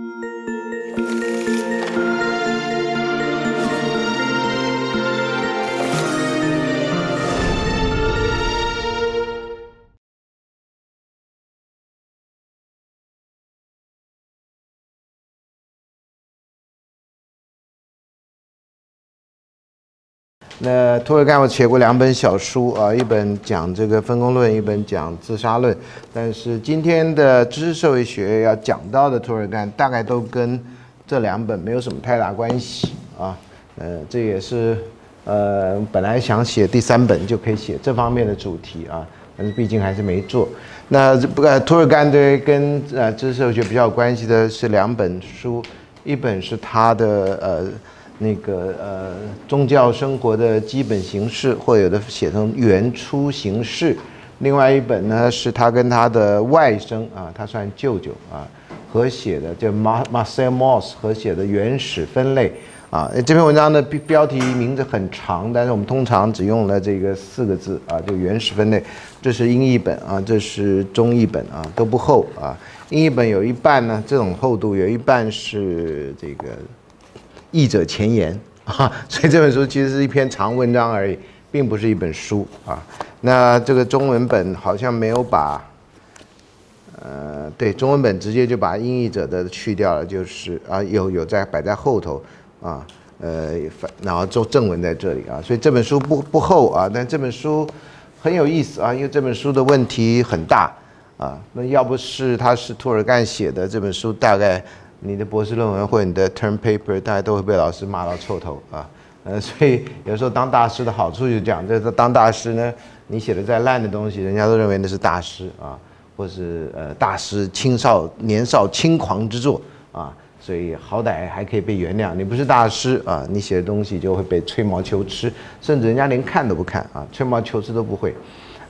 Thank you. 那托尔干我写过两本小书啊，一本讲这个分工论，一本讲自杀论。但是今天的知识社会学要讲到的托尔干，大概都跟这两本没有什么太大关系啊。呃，这也是呃本来想写第三本就可以写这方面的主题啊，但是毕竟还是没做。那不过托尔干对跟呃知识社会学比较有关系的是两本书，一本是他的呃。那个呃，宗教生活的基本形式，或有的写成原初形式。另外一本呢，是他跟他的外甥啊，他算舅舅啊，合写的，叫马马塞尔莫斯合写的原始分类啊。这篇文章的标题名字很长，但是我们通常只用了这个四个字啊，就原始分类。这是英译本啊，这是中译本啊，都不厚啊。英译本有一半呢，这种厚度有一半是这个。译者前言啊，所以这本书其实是一篇长文章而已，并不是一本书啊。那这个中文本好像没有把，呃，对，中文本直接就把英译者的去掉了，就是啊，有有在摆在后头啊，呃，然后做正文在这里啊，所以这本书不不厚啊，但这本书很有意思啊，因为这本书的问题很大啊。那要不是他是托尔干写的这本书，大概。你的博士论文或者你的 term paper，大家都会被老师骂到臭头啊，呃，所以有时候当大师的好处就讲，这当大师呢，你写的再烂的东西，人家都认为那是大师啊，或是呃大师青少年少轻狂之作啊，所以好歹还可以被原谅。你不是大师啊，你写的东西就会被吹毛求疵，甚至人家连看都不看啊，吹毛求疵都不会。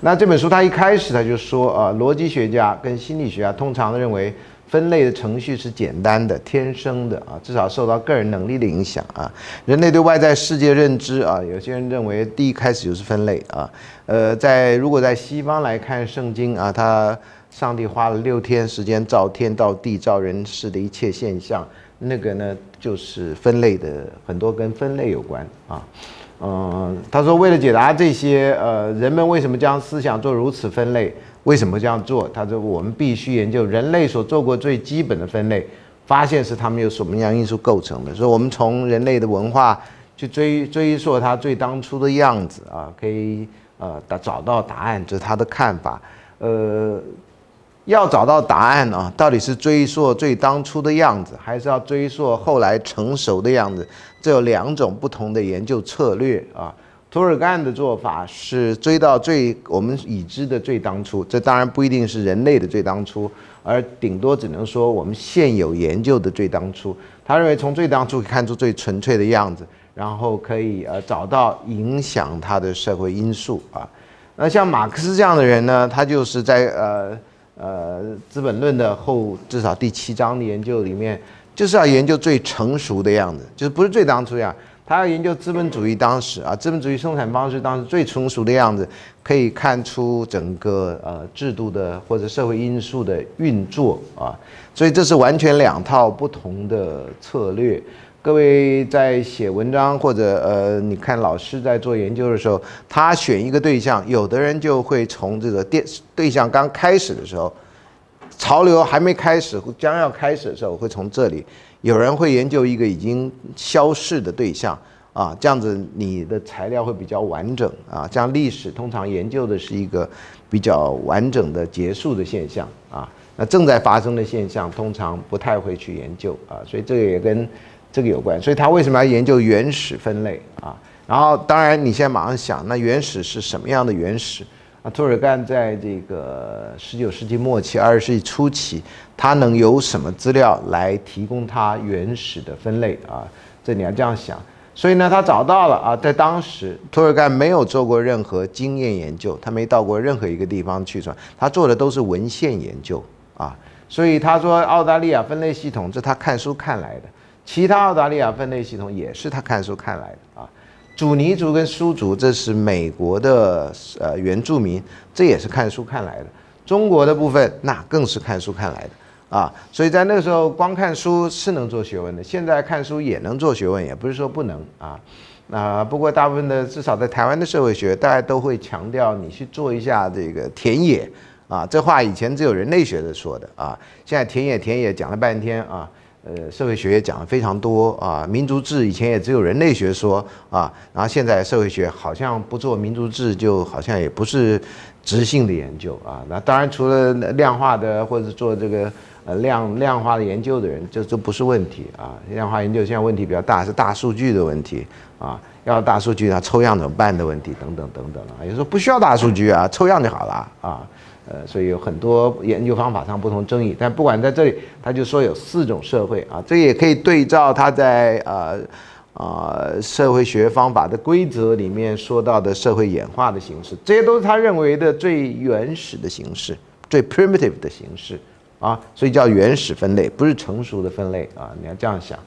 那这本书他一开始他就说啊，逻辑学家跟心理学家通常认为。分类的程序是简单的、天生的啊，至少受到个人能力的影响啊。人类对外在世界认知啊，有些人认为第一开始就是分类啊。呃，在如果在西方来看圣经啊，他上帝花了六天时间造天、造地、造人世的一切现象，那个呢就是分类的，很多跟分类有关啊。嗯，他说为了解答这些，呃，人们为什么将思想做如此分类？为什么这样做？他说：“我们必须研究人类所做过最基本的分类，发现是他们由什么样因素构成的。所以，我们从人类的文化去追追溯它最当初的样子啊，可以呃找到答案。这是他的看法。呃，要找到答案啊，到底是追溯最当初的样子，还是要追溯后来成熟的样子？这有两种不同的研究策略啊。”托尔干的做法是追到最我们已知的最当初，这当然不一定是人类的最当初，而顶多只能说我们现有研究的最当初。他认为从最当初可以看出最纯粹的样子，然后可以呃找到影响他的社会因素啊。那像马克思这样的人呢，他就是在呃呃《资本论》的后至少第七章的研究里面，就是要研究最成熟的样子，就是不是最当初样。他要研究资本主义当时啊，资本主义生产方式当时最成熟的样子，可以看出整个呃制度的或者社会因素的运作啊，所以这是完全两套不同的策略。各位在写文章或者呃，你看老师在做研究的时候，他选一个对象，有的人就会从这个电对象刚开始的时候，潮流还没开始，将要开始的时候，会从这里。有人会研究一个已经消逝的对象啊，这样子你的材料会比较完整啊。这样历史通常研究的是一个比较完整的结束的现象啊。那正在发生的现象通常不太会去研究啊，所以这个也跟这个有关。所以他为什么要研究原始分类啊？然后当然你现在马上想，那原始是什么样的原始？啊，托尔干在这个十九世纪末期、二十世纪初期，他能有什么资料来提供他原始的分类啊？这你要这样想。所以呢，他找到了啊，在当时托尔干没有做过任何经验研究，他没到过任何一个地方去，他做的都是文献研究啊。所以他说澳大利亚分类系统，这他看书看来的；其他澳大利亚分类系统也是他看书看来的啊。祖尼族跟苏族，这是美国的呃原住民，这也是看书看来的。中国的部分，那更是看书看来的啊，所以在那个时候光看书是能做学问的，现在看书也能做学问，也不是说不能啊。那不过大部分的至少在台湾的社会学，大家都会强调你去做一下这个田野啊，这话以前只有人类学的说的啊，现在田野田野讲了半天啊。呃，社会学也讲的非常多啊，民族志以前也只有人类学说啊，然后现在社会学好像不做民族志，就好像也不是直性的研究啊。那当然，除了量化的或者做这个呃量量化的研究的人，这这不是问题啊。量化研究现在问题比较大，是大数据的问题啊，要大数据那抽样怎么办的问题等等等等啊。有时候不需要大数据啊，抽样就好了啊。呃，所以有很多研究方法上不同争议，但不管在这里，他就说有四种社会啊，这也可以对照他在呃啊社会学方法的规则里面说到的社会演化的形式，这些都是他认为的最原始的形式，最 primitive 的形式啊，所以叫原始分类，不是成熟的分类啊，你要这样想。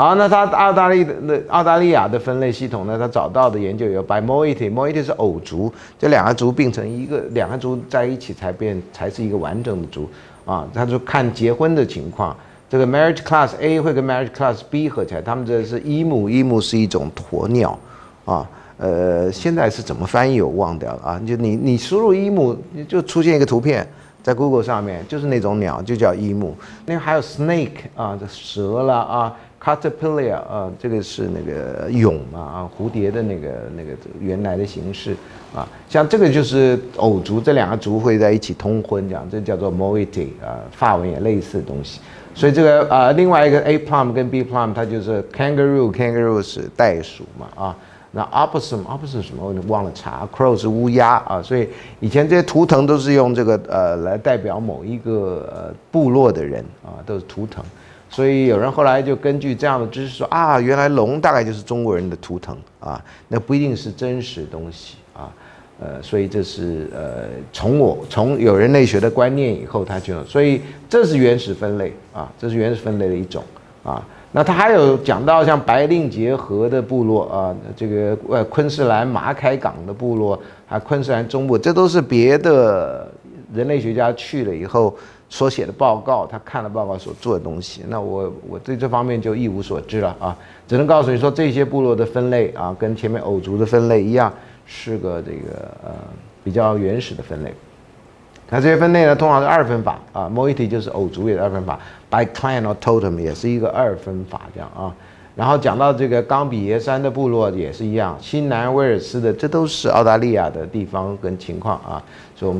好，那他澳大利的澳大利亚的分类系统呢？他找到的研究有 by moiety，moiety 是偶族，这两个族并成一个，两个族在一起才变才是一个完整的族啊。他就看结婚的情况，这个 marriage class A 会跟 marriage class B 合起来，他们这是一母，一母是一种鸵鸟啊。呃，现在是怎么翻译我忘掉了啊？就你你输入一母，就出现一个图片在 Google 上面，就是那种鸟，就叫一母。那还有 snake 啊，这蛇了啊。Caterpillar 啊，这个是那个蛹嘛啊，蝴蝶的那个那个原来的形式啊，像这个就是偶族，这两个族会在一起通婚，这样这叫做 moiety 啊，发文也类似的东西。所以这个啊，另外一个 A plum 跟 B plum，它就是 kangaroo，kangaroo 是袋鼠嘛啊，那 opossum，opossum 什么我忘了查，crow 是乌鸦啊，所以以前这些图腾都是用这个呃来代表某一个呃部落的人啊，都是图腾。所以有人后来就根据这样的知识说啊，原来龙大概就是中国人的图腾啊，那不一定是真实东西啊，呃，所以这是呃从我从有人类学的观念以后，他就所以这是原始分类啊，这是原始分类的一种啊。那他还有讲到像白令结合的部落啊，这个呃昆士兰马凯港的部落，还昆士兰中部，这都是别的人类学家去了以后。所写的报告，他看了报告所做的东西，那我我对这方面就一无所知了啊，只能告诉你说这些部落的分类啊，跟前面偶族的分类一样，是个这个呃比较原始的分类。那这些分类呢，通常是二分法啊，Moity 就是偶族也是二分法，by clan or totem 也是一个二分法这样啊。然后讲到这个冈比耶山的部落也是一样，新南威尔斯的，这都是澳大利亚的地方跟情况啊。所以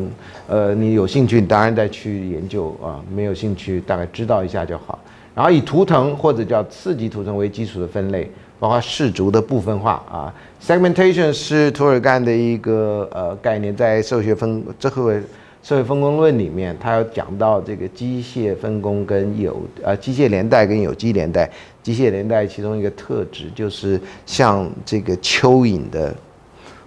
呃，你有兴趣，你当然再去研究啊；没有兴趣，大概知道一下就好。然后以图腾或者叫次级图腾为基础的分类，包括氏族的部分化啊。segmentation 是图尔干的一个呃概念，在社会学分这个。社会分工论里面，他有讲到这个机械分工跟有呃机械连带跟有机连带。机械连带其中一个特质就是像这个蚯蚓的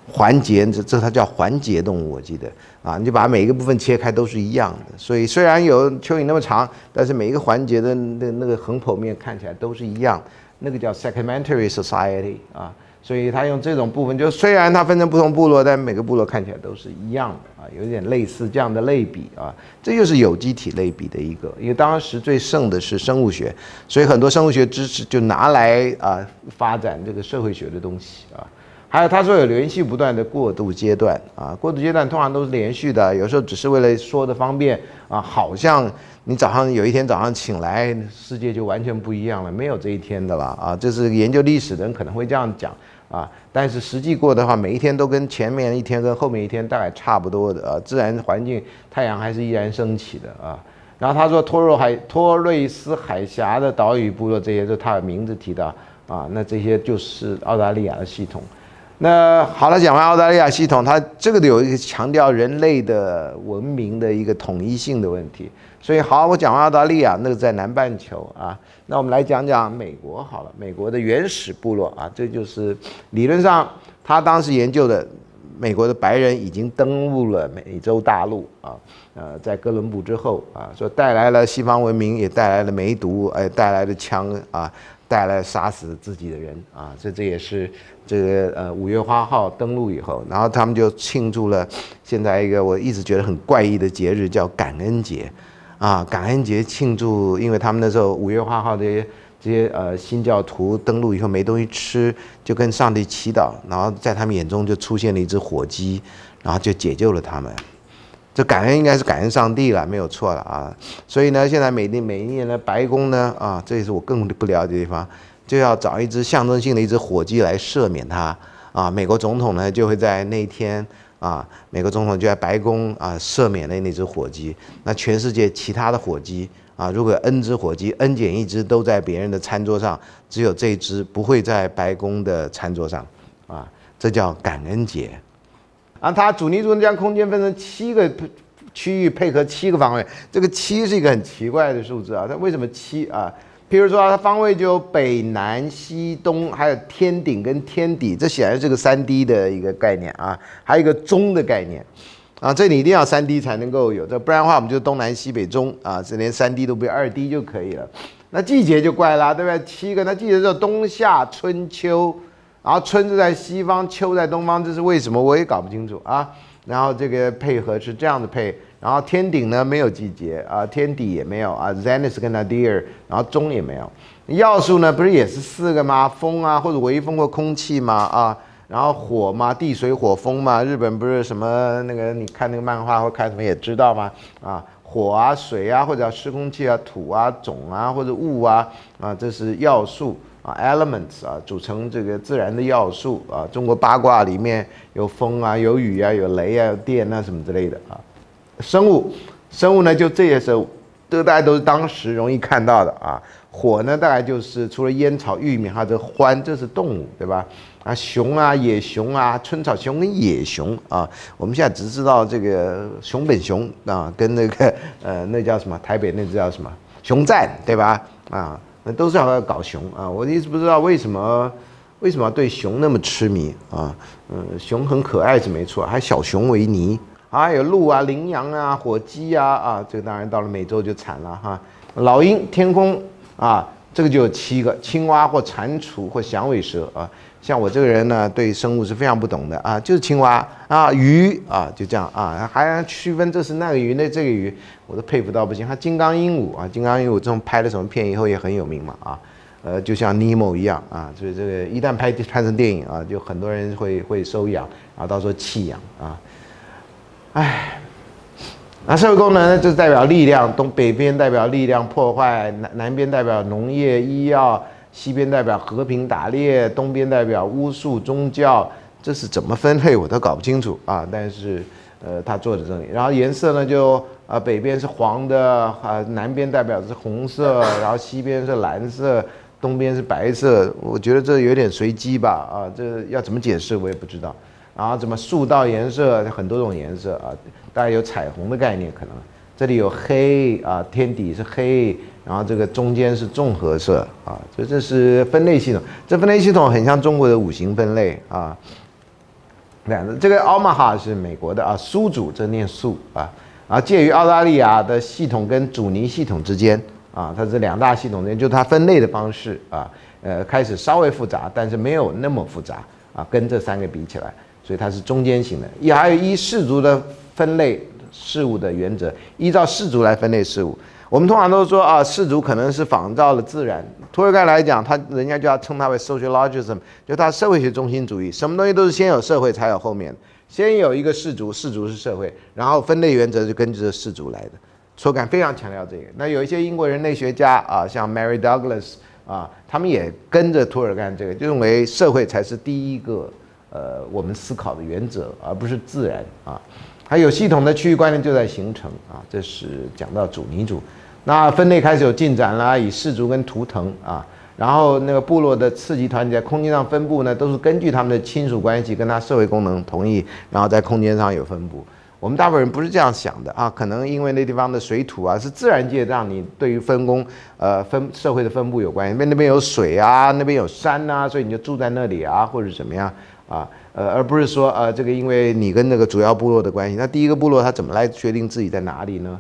环节，这这它叫环节动物，我记得啊，你就把每一个部分切开都是一样的。所以虽然有蚯蚓那么长，但是每一个环节的那那个横剖面看起来都是一样，那个叫 segmentary society 啊。所以他用这种部分，就虽然它分成不同部落，但每个部落看起来都是一样的啊，有点类似这样的类比啊，这就是有机体类比的一个。因为当时最盛的是生物学，所以很多生物学知识就拿来啊发展这个社会学的东西啊。还有他说有连续不断的过渡阶段啊，过渡阶段通常都是连续的，有时候只是为了说的方便啊，好像你早上有一天早上醒来，世界就完全不一样了，没有这一天的了啊。这是研究历史的人可能会这样讲。啊，但是实际过的话，每一天都跟前面一天跟后面一天大概差不多的啊，自然环境太阳还是依然升起的啊。然后他说托若海托瑞斯海峡的岛屿部落这些，就他的名字提到啊，那这些就是澳大利亚的系统。那好了，讲完澳大利亚系统，它这个有一个强调人类的文明的一个统一性的问题。所以好，我讲完澳大利亚，那个在南半球啊，那我们来讲讲美国好了。美国的原始部落啊，这就是理论上他当时研究的，美国的白人已经登陆了美洲大陆啊，呃，在哥伦布之后啊，说带来了西方文明，也带来了梅毒，哎，带来了枪啊，带来杀死自己的人啊，这这也是这个呃五月花号登陆以后，然后他们就庆祝了现在一个我一直觉得很怪异的节日，叫感恩节。啊，感恩节庆祝，因为他们那时候五月花号这些这些呃新教徒登陆以后没东西吃，就跟上帝祈祷，然后在他们眼中就出现了一只火鸡，然后就解救了他们。这感恩应该是感恩上帝了，没有错了啊。所以呢，现在每年每一年的，白宫呢啊，这也是我更不了解的地方，就要找一只象征性的一只火鸡来赦免他啊。美国总统呢就会在那一天啊，美国总统就在白宫啊赦免了那只火鸡。那全世界其他的火鸡啊，如果 N 只火鸡，N 减一只都在别人的餐桌上，只有这只不会在白宫的餐桌上啊，这叫感恩节。啊，它阻尼族将空间分成七个区域，配合七个方位。这个七是一个很奇怪的数字啊，它为什么七啊？譬如说，它方位就有北南西东，还有天顶跟天底，这显然是个三 D 的一个概念啊，还有一个中的概念啊，这里一定要三 D 才能够有这，不然的话我们就东南西北中啊，这连三 D 都不要二 D 就可以了。那季节就怪啦，对不对？七个，那季节叫冬夏春秋。然后春是在西方，秋在东方，这是为什么？我也搞不清楚啊。然后这个配合是这样的配，然后天顶呢没有季节啊，天底也没有啊，Zenith 跟 Nadir，然后中也没有。要素呢不是也是四个吗？风啊，或者微风或空气吗？啊，然后火嘛，地水火风嘛。日本不是什么那个，你看那个漫画或看什么也知道吗？啊，火啊，水啊，或者湿空气啊，土啊，种啊，或者雾啊，啊，这是要素。啊，elements 啊，组成这个自然的要素啊。中国八卦里面有风啊，有雨啊，有雷啊，有电啊，什么之类的啊。生物，生物呢，就这些生物，这大家都是当时容易看到的啊。火呢，大概就是除了烟草、玉米，还有这獾，这是动物，对吧？啊，熊啊，野熊啊，春草熊跟野熊啊。我们现在只知道这个熊本熊啊，跟那个呃，那叫什么？台北那只叫什么？熊赞，对吧？啊。那都是要搞熊啊！我一直不知道为什么为什么对熊那么痴迷啊？嗯，熊很可爱是没错，还小熊维尼，还有鹿啊、羚羊啊、火鸡啊啊！这个当然到了美洲就惨了哈。老鹰、天空啊，这个就有七个青蛙或蟾蜍或响尾蛇啊。像我这个人呢，对生物是非常不懂的啊，就是青蛙啊、鱼啊，就这样啊，还要区分这是那个鱼，那这个鱼，我都佩服到不行。还金刚鹦鹉啊，金刚鹦鹉这种拍了什么片以后也很有名嘛啊，呃，就像尼莫一样啊，所以这个一旦拍拍成电影啊，就很多人会会收养，然后到时候弃养啊，唉，那社会功能呢，就是代表力量，东北边代表力量破坏，南南边代表农业医药。西边代表和平打猎，东边代表巫术宗教，这是怎么分类我都搞不清楚啊！但是，呃，他做的这里，然后颜色呢就啊，北边是黄的，啊，南边代表的是红色，然后西边是蓝色，东边是白色。我觉得这有点随机吧，啊，这要怎么解释我也不知道。然后怎么塑造颜色，很多种颜色啊，大概有彩虹的概念可能。这里有黑啊，天底是黑。然后这个中间是综合色啊，所以这是分类系统。这分类系统很像中国的五行分类啊。两个，这个奥马哈是美国的啊，苏祖这念苏啊，啊介于澳大利亚的系统跟阻尼系统之间啊，它是两大系统之间，就它分类的方式啊，呃，开始稍微复杂，但是没有那么复杂啊，跟这三个比起来，所以它是中间型的。也还有依氏族的分类事物的原则，依照氏族来分类事物。我们通常都说啊，氏族可能是仿照了自然。托尔干来讲，他人家就要称它为 sociologism，就他社会学中心主义，什么东西都是先有社会才有后面，先有一个氏族，氏族是社会，然后分类原则就根据氏族来的。托尔干非常强调这个。那有一些英国人类学家啊，像 Mary Douglas 啊，他们也跟着托尔干这个，就认为社会才是第一个呃我们思考的原则，而不是自然啊。还有系统的区域观念就在形成啊，这是讲到主尼族。那分类开始有进展啦，以氏族跟图腾啊，然后那个部落的次级团体在空间上分布呢，都是根据他们的亲属关系跟他社会功能同意，然后在空间上有分布。我们大部分人不是这样想的啊，可能因为那地方的水土啊是自然界让你对于分工呃分社会的分布有关系，因为那边有水啊，那边有山啊，所以你就住在那里啊，或者怎么样啊，呃，而不是说呃这个因为你跟那个主要部落的关系，那第一个部落他怎么来决定自己在哪里呢？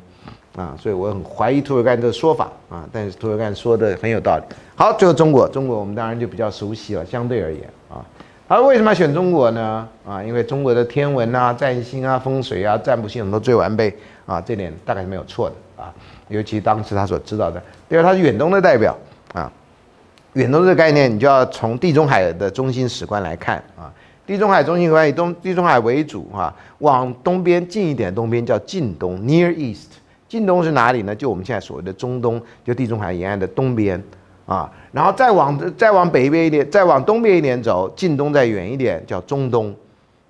啊，所以我很怀疑图尔干这个说法啊，但是图尔干说的很有道理。好，最后中国，中国我们当然就比较熟悉了，相对而言啊，而为什么要选中国呢？啊，因为中国的天文啊、占星啊、风水啊、占卜系统都最完备啊，这点大概是没有错的啊。尤其当时他所知道的，第二，他是远东的代表啊。远东这个概念，你就要从地中海的中心史观来看啊。地中海中心观以东地中海为主哈，往东边近一点，东边叫近东 （Near East）。近东是哪里呢？就我们现在所谓的中东，就地中海沿岸的东边啊。然后再往再往北边一点，再往东边一点走，近东再远一点叫中东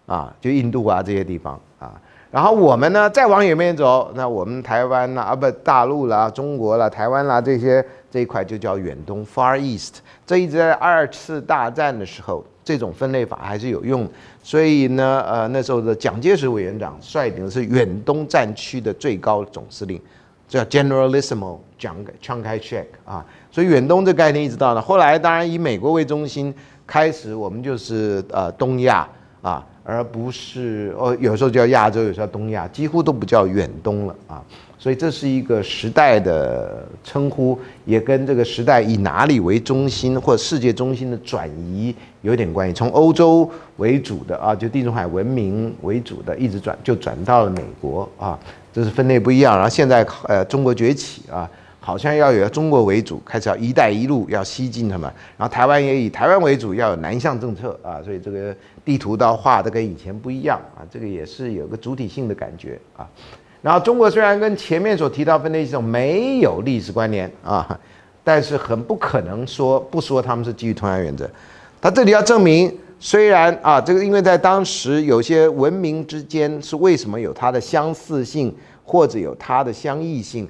啊，就印度啊这些地方啊。然后我们呢再往远边走，那我们台湾啦啊不大陆啦、中国啦、台湾啦这些。这一块就叫远东 （Far East）。这一直在二次大战的时候，这种分类法还是有用。所以呢，呃，那时候的蒋介石委员长率领的是远东战区的最高总司令，叫 Generalissimo 蒋蒋开 check 啊。所以远东这概念一直到了后来，当然以美国为中心，开始我们就是呃东亚啊，而不是哦有时候叫亚洲，有时候叫东亚，几乎都不叫远东了啊。所以这是一个时代的称呼，也跟这个时代以哪里为中心或世界中心的转移有点关系。从欧洲为主的啊，就地中海文明为主的，一直转就转到了美国啊，这是分类不一样。然后现在呃中国崛起啊，好像要有中国为主，开始要“一带一路”要西进他们。然后台湾也以台湾为主，要有南向政策啊，所以这个地图到画的跟以前不一样啊，这个也是有个主体性的感觉啊。然后中国虽然跟前面所提到分类系统没有历史关联啊，但是很不可能说不说他们是基于同样原则。他这里要证明，虽然啊，这个因为在当时有些文明之间是为什么有它的相似性或者有它的相异性，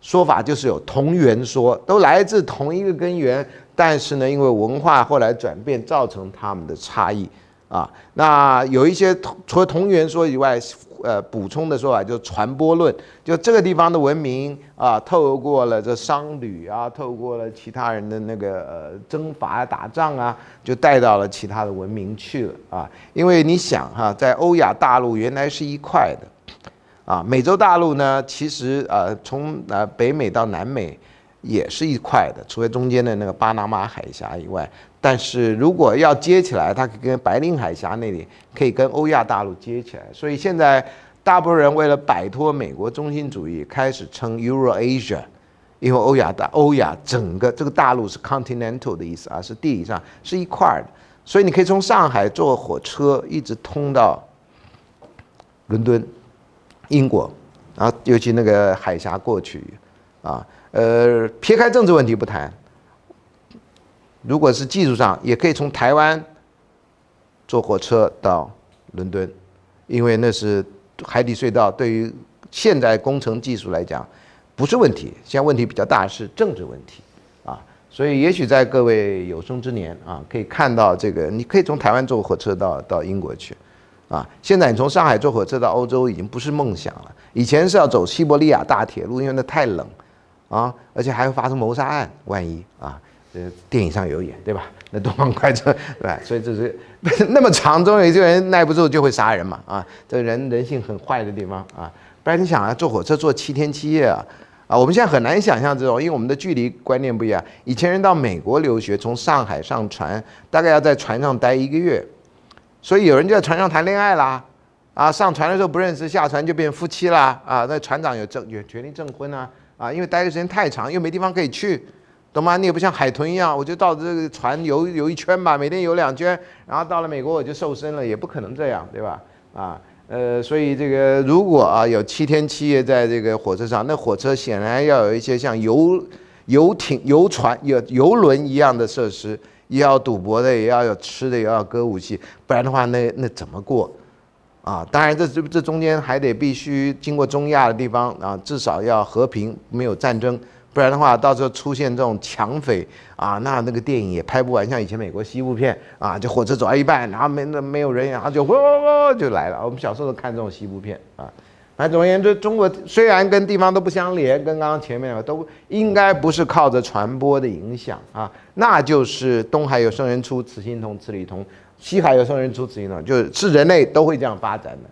说法就是有同源说，都来自同一个根源，但是呢，因为文化后来转变造成他们的差异啊。那有一些除了同源说以外。呃，补充的说法就是传播论，就这个地方的文明啊，透过了这商旅啊，透过了其他人的那个呃征伐啊、打仗啊，就带到了其他的文明去了啊。因为你想哈，在欧亚大陆原来是一块的，啊，美洲大陆呢，其实呃从呃北美到南美也是一块的，除了中间的那个巴拿马海峡以外。但是如果要接起来，它可以跟白令海峡那里可以跟欧亚大陆接起来。所以现在大部分人为了摆脱美国中心主义，开始称 Eurasia，因为欧亚大欧亚整个这个大陆是 continental 的意思啊，是地理上是一块儿的。所以你可以从上海坐火车一直通到伦敦、英国，然后尤其那个海峡过去啊，呃，撇开政治问题不谈。如果是技术上，也可以从台湾坐火车到伦敦，因为那是海底隧道，对于现在工程技术来讲不是问题。现在问题比较大是政治问题啊，所以也许在各位有生之年啊，可以看到这个，你可以从台湾坐火车到到英国去啊。现在你从上海坐火车到欧洲已经不是梦想了，以前是要走西伯利亚大铁路，因为那太冷啊，而且还会发生谋杀案，万一啊。呃，电影上有演，对吧？那东方快车，对吧？所以这是 那么长，终有一些人耐不住就会杀人嘛，啊，这人人性很坏的地方啊。不然你想啊，坐火车坐七天七夜啊，啊，我们现在很难想象这种，因为我们的距离观念不一样。以前人到美国留学，从上海上船，大概要在船上待一个月，所以有人就在船上谈恋爱啦，啊，上船的时候不认识，下船就变夫妻啦，啊，那船长有证有权利证婚啊，啊，因为待的时间太长，又没地方可以去。懂吗？你也不像海豚一样，我就到这个船游游一圈吧，每天游两圈，然后到了美国我就瘦身了，也不可能这样，对吧？啊，呃，所以这个如果啊有七天七夜在这个火车上，那火车显然要有一些像游游艇、游船、有游轮一样的设施，也要赌博的，也要有吃的，也要歌舞戏，不然的话，那那怎么过？啊，当然这这这中间还得必须经过中亚的地方啊，至少要和平，没有战争。不然的话，到时候出现这种抢匪啊，那那个电影也拍不完。像以前美国西部片啊，就火车走到一半，然后没那没有人，然后就嗡就来了。我们小时候都看这种西部片啊。那总而言之，中国虽然跟地方都不相连，跟刚刚前面都应该不是靠着传播的影响啊，那就是东海有圣人出，此心同，此理同；西海有圣人出，此心同，就是是人类都会这样发展的。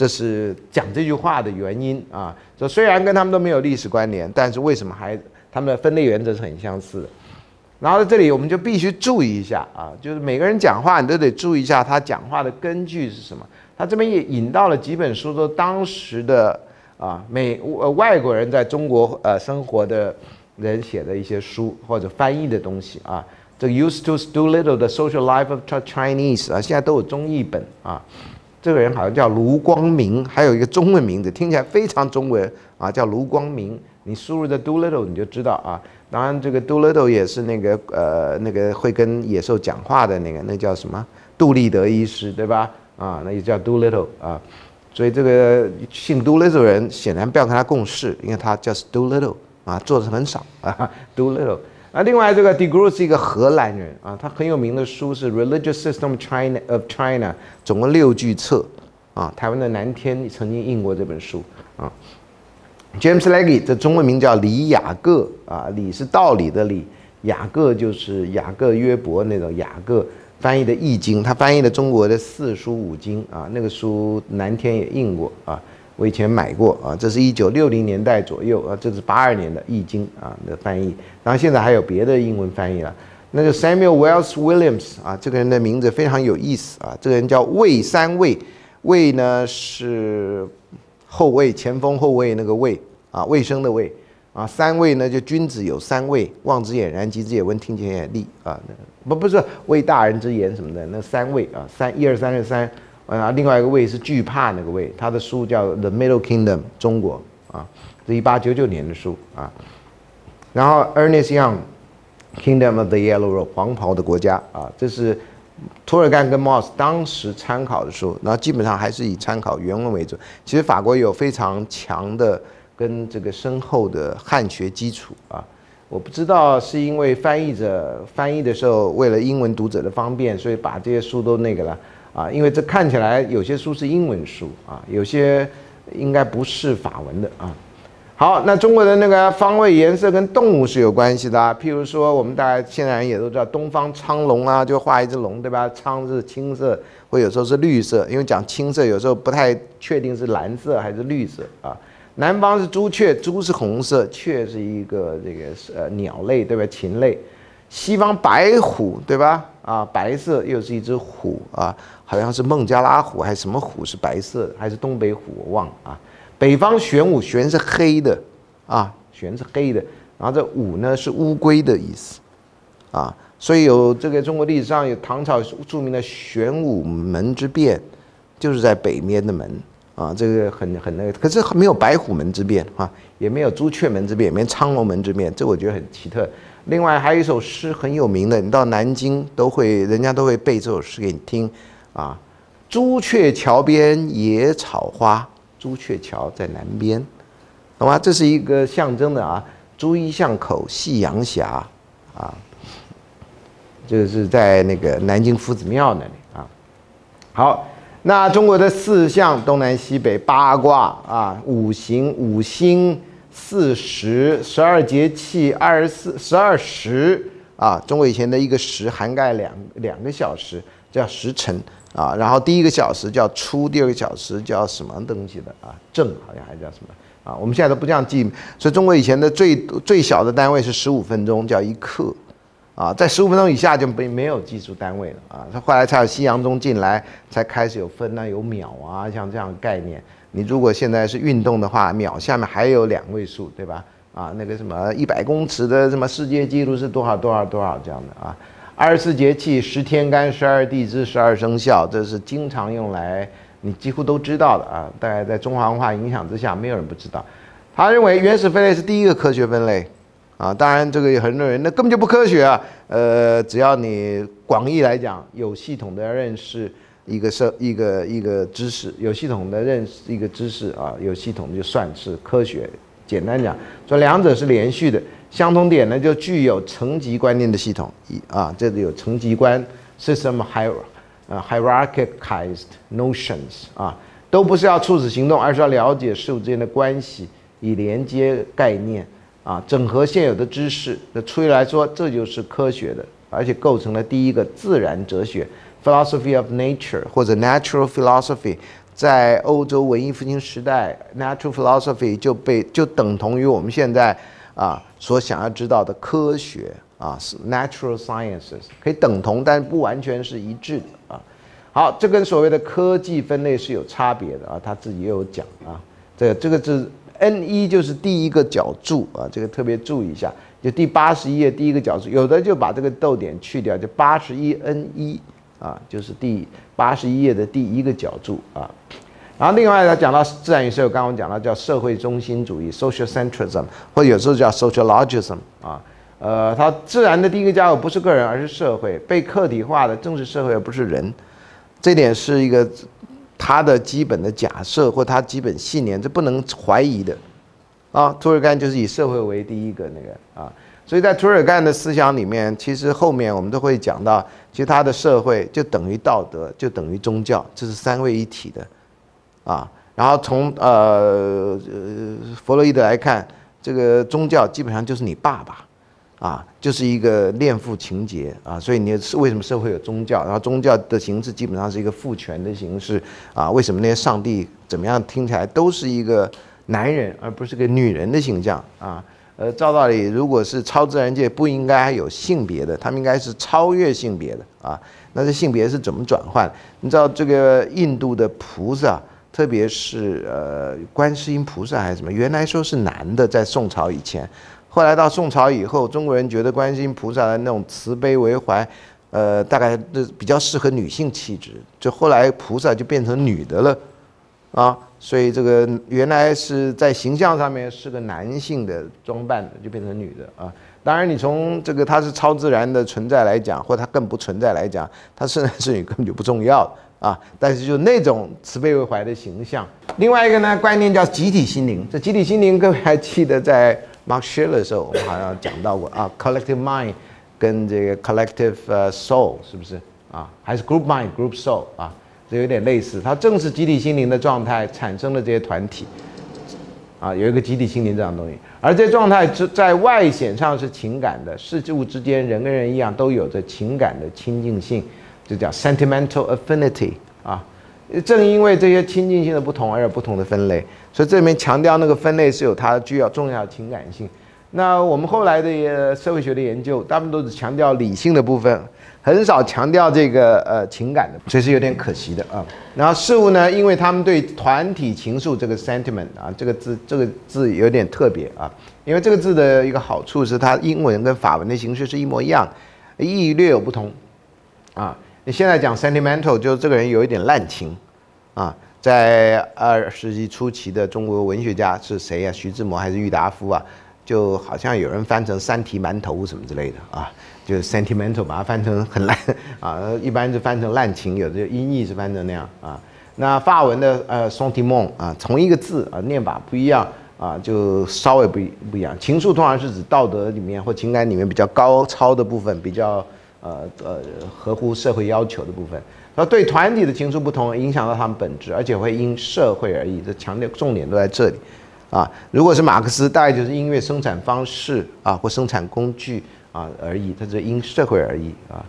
这是讲这句话的原因啊。说虽然跟他们都没有历史关联，但是为什么还他们的分类原则是很相似的？然后在这里我们就必须注意一下啊，就是每个人讲话你都得注意一下他讲话的根据是什么。他这边也引到了几本书，说当时的啊美呃外国人在中国呃生活的人写的一些书或者翻译的东西啊。这个 Used to do little the social life of Chinese 啊，现在都有中译本啊。这个人好像叫卢光明，还有一个中文名字，听起来非常中文啊，叫卢光明。你输入的 do little 你就知道啊。当然，这个 do little 也是那个呃那个会跟野兽讲话的那个，那叫什么？杜立德医师对吧？啊，那也叫 do little 啊。所以这个姓 do little 人显然不要跟他共事，因为他 just do little 啊，做的很少啊，do little。啊，另外这个 De Groot 是一个荷兰人啊，他很有名的书是《Religious System China of China》，总共六巨册啊。台湾的南天曾经印过这本书啊。James Legge 这中文名叫李雅各啊，李是道理的李，雅各就是雅各约伯那种雅各翻译的易经，他翻译的中国的四书五经啊，那个书南天也印过啊。我以前买过啊，这是一九六零年代左右啊，这是八二年的《易经》啊的翻译，然后现在还有别的英文翻译了。那个 Samuel Wells Williams 啊，这个人的名字非常有意思啊，这个人叫魏三魏，魏呢是后卫前锋后卫那个魏啊，卫生的卫啊，三位呢就君子有三位，望之俨然，及之也温，听之也利啊，那不不是魏大人之言什么的，那三位啊，三一二三二三。啊，另外一个位是惧怕那个位，他的书叫《The Middle Kingdom》中国啊，是一八九九年的书啊。然后 Ernest Young，《Kingdom of the Yellow Robe》黄袍的国家啊，这是托尔干跟 Moss 当时参考的书，然后基本上还是以参考原文为主。其实法国有非常强的跟这个深厚的汉学基础啊。我不知道是因为翻译者翻译的时候为了英文读者的方便，所以把这些书都那个了。啊，因为这看起来有些书是英文书啊，有些应该不是法文的啊。好，那中国的那个方位颜色跟动物是有关系的啊，譬如说我们大家现在人也都知道东方苍龙啊，就画一只龙，对吧？苍是青色，或有时候是绿色，因为讲青色有时候不太确定是蓝色还是绿色啊。南方是朱雀，朱是红色，雀是一个这个呃鸟类，对吧？禽类。西方白虎，对吧？啊，白色又是一只虎啊，好像是孟加拉虎还是什么虎是白色，还是东北虎我忘了啊。北方玄武，玄是黑的啊，玄是黑的，然后这武呢是乌龟的意思啊，所以有这个中国历史上有唐朝著名的玄武门之变，就是在北面的门啊，这个很很那个，可是没有白虎门之变啊，也没有朱雀门之变，也没有苍龙门之变，这我觉得很奇特。另外还有一首诗很有名的，你到南京都会，人家都会背这首诗给你听，啊，朱雀桥边野草花，朱雀桥在南边，懂吗？这是一个象征的啊，朱衣巷口夕阳斜，啊，这个是在那个南京夫子庙那里啊。好，那中国的四象，东南西北八卦啊，五行五星。四时十二节气二十四十二时啊，中国以前的一个时涵盖两两个小时，叫时辰啊。然后第一个小时叫初，第二个小时叫什么东西的啊？正好像还叫什么啊？我们现在都不这样记，所以中国以前的最最小的单位是十五分钟，叫一刻啊。在十五分钟以下就没没有计数单位了啊。他后来才有西洋钟进来，才开始有分啊，有秒啊，像这样的概念。你如果现在是运动的话，秒下面还有两位数，对吧？啊，那个什么一百公尺的什么世界纪录是多少多少多少这样的啊？二十四节气、十天干、十二地支、十二生肖，这是经常用来你几乎都知道的啊。大概在中华文化影响之下，没有人不知道。他认为原始分类是第一个科学分类啊。当然，这个有很多人那根本就不科学啊。呃，只要你广义来讲，有系统的认识。一个是一个一个知识，有系统的认识一个知识啊，有系统的就算是科学。简单讲，说两者是连续的，相同点呢就具有层级观念的系统。一啊，这里有层级观，system hierarchicized notions 啊，都不是要促使行动，而是要了解事物之间的关系，以连接概念啊，整合现有的知识。那出于来说，这就是科学的，而且构成了第一个自然哲学。Philosophy of nature 或者 natural philosophy，在欧洲文艺复兴时代，natural philosophy 就被就等同于我们现在啊所想要知道的科学啊，是 natural sciences 可以等同，但不完全是一致的啊。好，这跟所谓的科技分类是有差别的啊，他自己也有讲啊。这这个是 N 一就是第一个角注啊，这个特别注意一下，就第八十一页第一个角注，有的就把这个逗点去掉，就八十一 N 一啊，就是第八十一页的第一个角注啊。然后另外呢，讲到自然与社会，刚刚讲到叫社会中心主义 （social centrism） 或者有时候叫 sociologism 啊。呃，它自然的第一个家伙不是个人，而是社会，被客体化的正是社会，而不是人。这点是一个他的基本的假设或他基本信念，这不能怀疑的啊。涂尔干就是以社会为第一个那个啊，所以在涂尔干的思想里面，其实后面我们都会讲到，其实他的社会就等于道德，就等于宗教，这是三位一体的。啊，然后从呃呃弗洛伊德来看，这个宗教基本上就是你爸爸，啊，就是一个恋父情节啊，所以你是为什么社会有宗教？然后宗教的形式基本上是一个父权的形式啊，为什么那些上帝怎么样听起来都是一个男人而不是个女人的形象啊？呃，照道理如果是超自然界不应该有性别的，他们应该是超越性别的啊，那这性别是怎么转换？你知道这个印度的菩萨？特别是呃，观世音菩萨还是什么？原来说是男的，在宋朝以前，后来到宋朝以后，中国人觉得观世音菩萨的那种慈悲为怀，呃，大概这比较适合女性气质，就后来菩萨就变成女的了，啊，所以这个原来是在形象上面是个男性的装扮的，就变成女的啊。当然，你从这个它是超自然的存在来讲，或它更不存在来讲，它是男是女根本就不重要。啊，但是就那种慈悲为怀的形象。另外一个呢，观念叫集体心灵。这集体心灵，各位还记得在 Mark s h i l l e r 的时候，我们好像讲到过啊，collective mind 跟这个 collective soul 是不是啊？还是 group mind group soul 啊？这有点类似。它正是集体心灵的状态产生了这些团体啊，有一个集体心灵这样东西。而这状态之在外显上是情感的，事物之间人跟人一样都有着情感的亲近性。就叫 sentimental affinity 啊，正因为这些亲近性的不同而有不同的分类，所以这里面强调那个分类是有它具有重要情感性。那我们后来的社会学的研究，大部分都是强调理性的部分，很少强调这个呃情感的，所以是有点可惜的啊。然后事物呢，因为他们对团体情愫这个 sentiment 啊，这个字这个字有点特别啊，因为这个字的一个好处是它英文跟法文的形式是一模一样，意义略有不同啊。你现在讲 sentimental，就是这个人有一点滥情，啊，在二十世纪初期的中国文学家是谁呀？徐志摩还是郁达夫啊？就好像有人翻成三提馒头什么之类的啊，就是 sentimental，把它翻成很烂 啊，一般是翻成滥情，有的音译是翻成那样啊。那法文的呃 sentiment 啊，同一个字啊，念法不一样啊，就稍微不不一样。情愫通常是指道德里面或情感里面比较高超的部分，比较。呃呃，合乎社会要求的部分，那对团体的情愫不同，影响到他们本质，而且会因社会而异。这强调重点都在这里，啊，如果是马克思，大概就是音乐生产方式啊，或生产工具啊而已，它是因社会而异啊。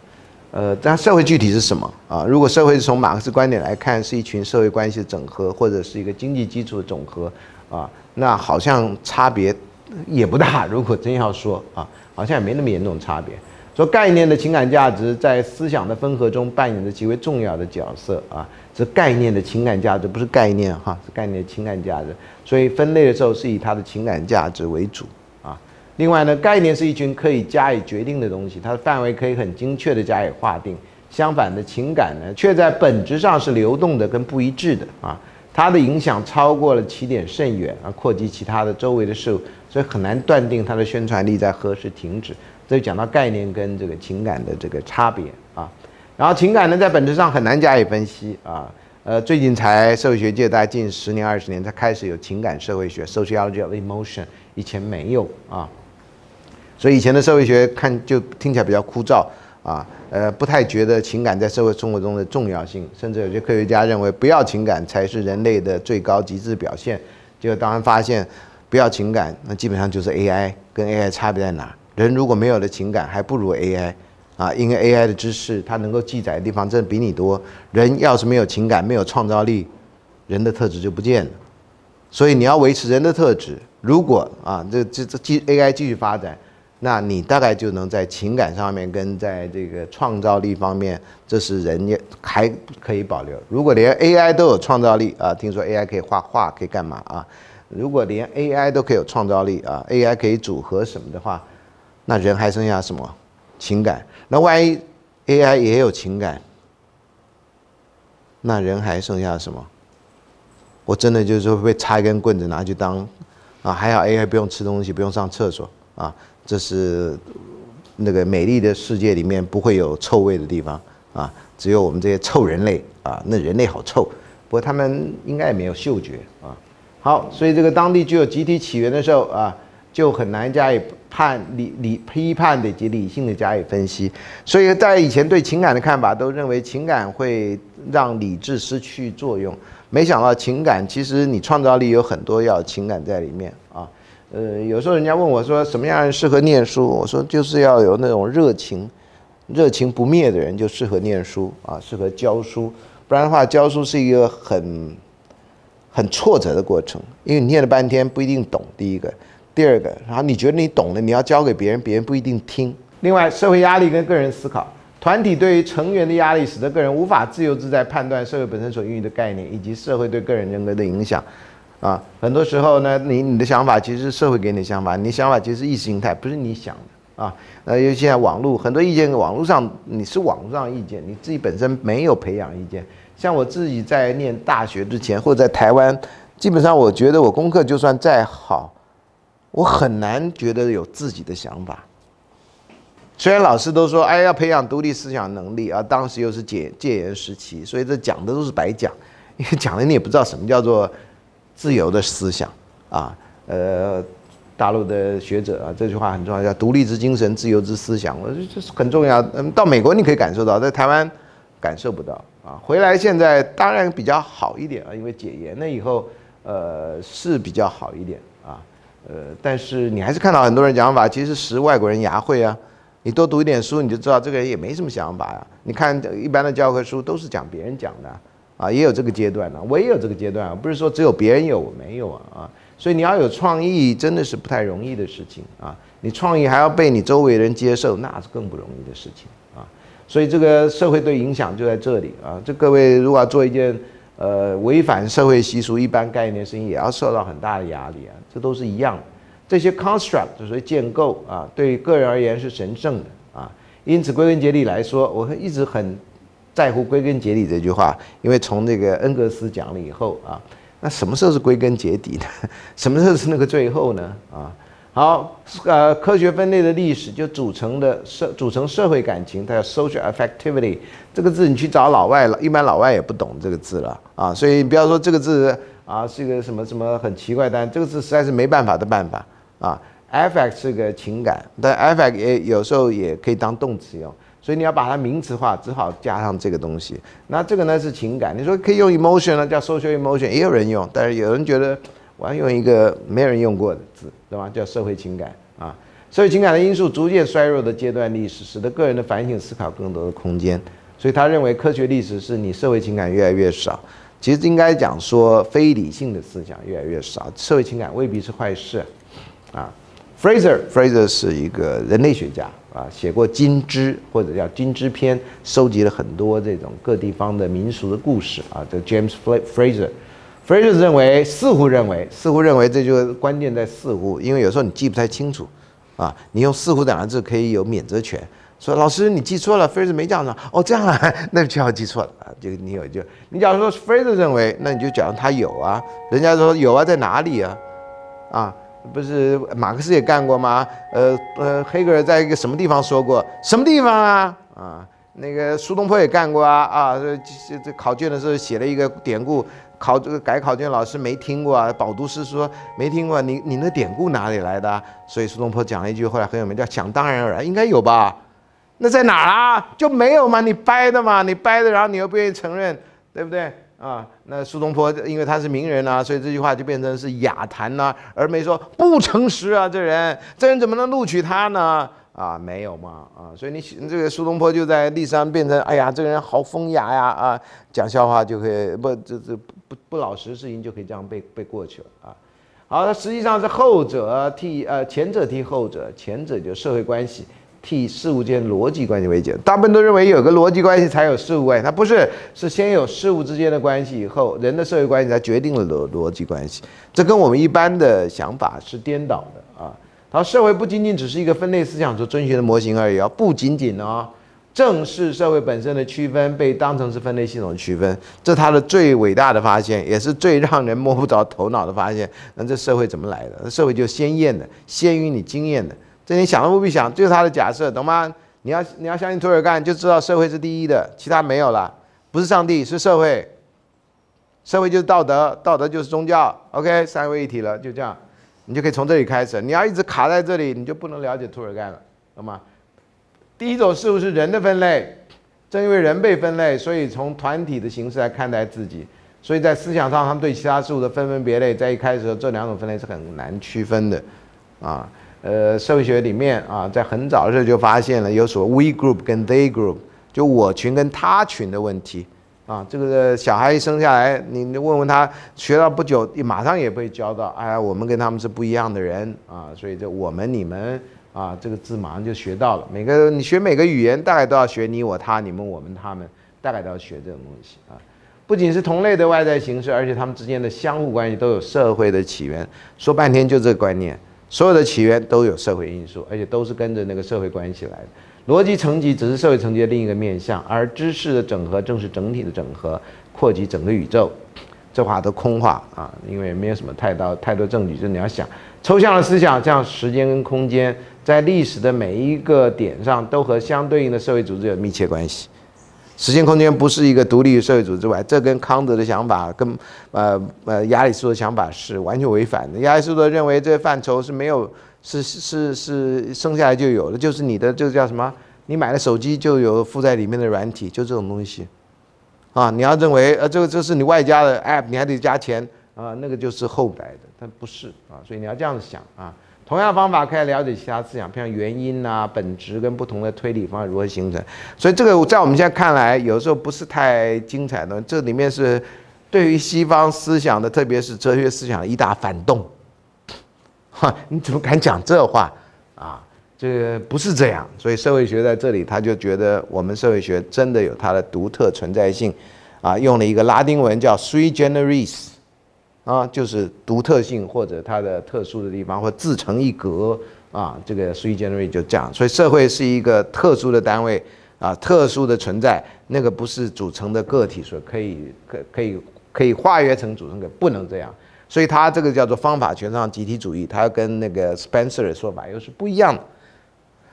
呃，但社会具体是什么啊？如果社会是从马克思观点来看，是一群社会关系的整合，或者是一个经济基础的总和啊，那好像差别也不大。如果真要说啊，好像也没那么严重差别。说概念的情感价值在思想的分合中扮演着极为重要的角色啊，这概念的情感价值不是概念哈，是概念的情感价值，所以分类的时候是以它的情感价值为主啊。另外呢，概念是一群可以加以决定的东西，它的范围可以很精确的加以划定。相反的情感呢，却在本质上是流动的跟不一致的啊，它的影响超过了起点甚远啊，扩及其他的周围的事物，所以很难断定它的宣传力在何时停止。所以讲到概念跟这个情感的这个差别啊，然后情感呢在本质上很难加以分析啊，呃，最近才社会学界大概近十年二十年才开始有情感社会学 （sociology of emotion），以前没有啊，所以以前的社会学看就听起来比较枯燥啊，呃，不太觉得情感在社会生活中的重要性，甚至有些科学家认为不要情感才是人类的最高极致表现，结果当然发现不要情感，那基本上就是 AI，跟 AI 差别在哪？人如果没有了情感，还不如 AI，啊，因为 AI 的知识它能够记载的地方真的比你多。人要是没有情感，没有创造力，人的特质就不见了。所以你要维持人的特质，如果啊，这这这继 AI 继续发展，那你大概就能在情感上面跟在这个创造力方面，这是人也还可以保留。如果连 AI 都有创造力啊，听说 AI 可以画画，可以干嘛啊？如果连 AI 都可以有创造力啊，AI 可以组合什么的话，那人还剩下什么情感？那万一 AI 也有情感，那人还剩下什么？我真的就是会被插一根棍子拿去当啊，还好 AI 不用吃东西，不用上厕所啊。这是那个美丽的世界里面不会有臭味的地方啊，只有我们这些臭人类啊。那人类好臭，不过他们应该也没有嗅觉啊。好，所以这个当地具有集体起源的时候啊，就很难加以判理理批判的以及理性的加以分析。所以在以前对情感的看法，都认为情感会让理智失去作用。没想到情感其实你创造力有很多要情感在里面啊。呃，有时候人家问我说，什么样适合念书？我说就是要有那种热情，热情不灭的人就适合念书啊，适合教书。不然的话，教书是一个很很挫折的过程，因为你念了半天不一定懂。第一个，第二个，然后你觉得你懂了，你要教给别人，别人不一定听。另外，社会压力跟个人思考，团体对于成员的压力，使得个人无法自由自在判断社会本身所孕育的概念，以及社会对个人人格的影响。啊，很多时候呢，你你的想法其实是社会给你的想法，你想法其实是意识形态，不是你想的啊。呃，因为现在网络很多意见，网络上你是网络上意见，你自己本身没有培养意见。像我自己在念大学之前，或者在台湾，基本上我觉得我功课就算再好，我很难觉得有自己的想法。虽然老师都说，哎，要培养独立思想能力啊，当时又是戒戒严时期，所以这讲的都是白讲，因 为讲了你也不知道什么叫做。自由的思想啊，呃，大陆的学者啊，这句话很重要，叫独立之精神，自由之思想，我觉得这是很重要。嗯，到美国你可以感受到，在台湾感受不到啊。回来现在当然比较好一点啊，因为解严了以后，呃，是比较好一点。呃，但是你还是看到很多人讲法，其实识外国人牙慧啊。你多读一点书，你就知道这个人也没什么想法呀。你看一般的教科书都是讲别人讲的。啊，也有这个阶段呢，我也有这个阶段啊，不是说只有别人有我没有啊啊，所以你要有创意，真的是不太容易的事情啊。你创意还要被你周围人接受，那是更不容易的事情啊。所以这个社会对影响就在这里啊。这各位如果要做一件呃违反社会习俗一般概念的事情，也要受到很大的压力啊。这都是一样，这些 construct 就所谓建构啊，对于个人而言是神圣的啊。因此归根结底来说，我一直很。在乎归根结底这句话，因为从这个恩格斯讲了以后啊，那什么时候是归根结底呢？什么时候是那个最后呢？啊，好，呃，科学分类的历史就组成的社组成社会感情，它叫 social affectivity 这个字，你去找老外了，一般老外也不懂这个字了啊，所以你不要说这个字啊是一个什么什么很奇怪，但这个是实在是没办法的办法啊。affect 是个情感，但 affect 也有时候也可以当动词用。所以你要把它名词化，只好加上这个东西。那这个呢是情感，你说可以用 emotion 呢，叫 social emotion，也有人用，但是有人觉得我要用一个没人用过的字，对吧？叫社会情感啊。社会情感的因素逐渐衰弱的阶段历史，使得个人的反省思考更多的空间。所以他认为科学历史是你社会情感越来越少。其实应该讲说非理性的思想越来越少，社会情感未必是坏事啊。Fraser，Fraser 是一个人类学家啊，写过《金枝》或者叫《金枝篇》，收集了很多这种各地方的民俗的故事啊。这 James Fraser，Fraser 认为，似乎认为，似乎认为，这就关键在似乎，因为有时候你记不太清楚啊，你用似乎两个字可以有免责权，说老师你记错了，Fraser 没这样说，哦这样啊，那就要记错了啊，就你有就，你假如说 Fraser 认为，那你就讲他有啊，人家说有啊，在哪里啊，啊。不是马克思也干过吗？呃呃，黑格尔在一个什么地方说过？什么地方啊？啊，那个苏东坡也干过啊啊！这这考卷的时候写了一个典故，考这个改考卷老师没听过啊，饱读诗说没听过，你你那典故哪里来的？所以苏东坡讲了一句，后来很有名，叫想当然而然，应该有吧？那在哪儿啊？就没有嘛？你掰的嘛？你掰的，然后你又不愿意承认，对不对？啊，那苏东坡因为他是名人啊，所以这句话就变成是雅谈呐，而没说不诚实啊，这人，这人怎么能录取他呢？啊，没有嘛，啊，所以你这个苏东坡就在历史上变成，哎呀，这个人好风雅呀，啊，讲笑话就可以不，这这不不老实事情就可以这样被被过去了啊。好，它实际上是后者替呃前者替后者，前者就社会关系替事物间逻辑关系为解。大部分都认为有个逻辑关系才有事物关系，它不是，是先有事物之间的关系，以后人的社会关系才决定了逻逻辑关系。这跟我们一般的想法是颠倒的啊。好，社会不仅仅只是一个分类思想所遵循的模型而已啊，不仅仅哦。正是社会本身的区分被当成是分类系统的区分，这他的最伟大的发现，也是最让人摸不着头脑的发现。那这社会怎么来的？社会就鲜艳的，先于你经验的。这你想都不必想，就是他的假设，懂吗？你要你要相信托尔干，就知道社会是第一的，其他没有了。不是上帝，是社会。社会就是道德，道德就是宗教。OK，三位一体了，就这样，你就可以从这里开始。你要一直卡在这里，你就不能了解托尔干了，懂吗？第一种事物是人的分类，正因为人被分类，所以从团体的形式来看待自己，所以在思想上，他们对其他事物的分分别类，在一开始这两种分类是很难区分的，啊，呃，社会学里面啊，在很早的时候就发现了有所 we group 跟 they group，就我群跟他群的问题，啊，这个小孩一生下来，你问问他，学到不久，马上也会教到，哎，我们跟他们是不一样的人，啊，所以这我们你们。啊，这个字马上就学到了。每个你学每个语言，大概都要学你我他你们我们他们，大概都要学这种东西啊。不仅是同类的外在形式，而且他们之间的相互关系都有社会的起源。说半天就这个观念，所有的起源都有社会因素，而且都是跟着那个社会关系来的。逻辑层级只是社会层级的另一个面向，而知识的整合正是整体的整合，扩及整个宇宙。这话都空话啊，因为没有什么太大太多证据。就你要想抽象的思想，像时间跟空间。在历史的每一个点上，都和相对应的社会组织有密切关系。时间空间不是一个独立于社会组织外，这跟康德的想法、跟呃呃亚里士多的想法是完全违反的。亚里士多认为这范畴是没有，是是是生下来就有的，就是你的这个叫什么？你买了手机就有附在里面的软体，就这种东西啊。你要认为呃这个这是你外加的 app，你还得加钱啊，那个就是后来的，但不是啊。所以你要这样子想啊。同样方法可以了解其他思想，像原因啊、本质跟不同的推理方法如何形成。所以这个在我们现在看来，有时候不是太精彩的。这里面是对于西方思想的，特别是哲学思想的一大反动。哈，你怎么敢讲这话啊？这个不是这样。所以社会学在这里，他就觉得我们社会学真的有它的独特存在性，啊，用了一个拉丁文叫 sui generis。啊，就是独特性或者它的特殊的地方，或自成一格啊，这个 three generate 就这样。所以社会是一个特殊的单位啊，特殊的存在，那个不是组成的个体所可以可可以可以化约成组成的，不能这样。所以它这个叫做方法权上集体主义，它跟那个 Spencer 的说法又是不一样的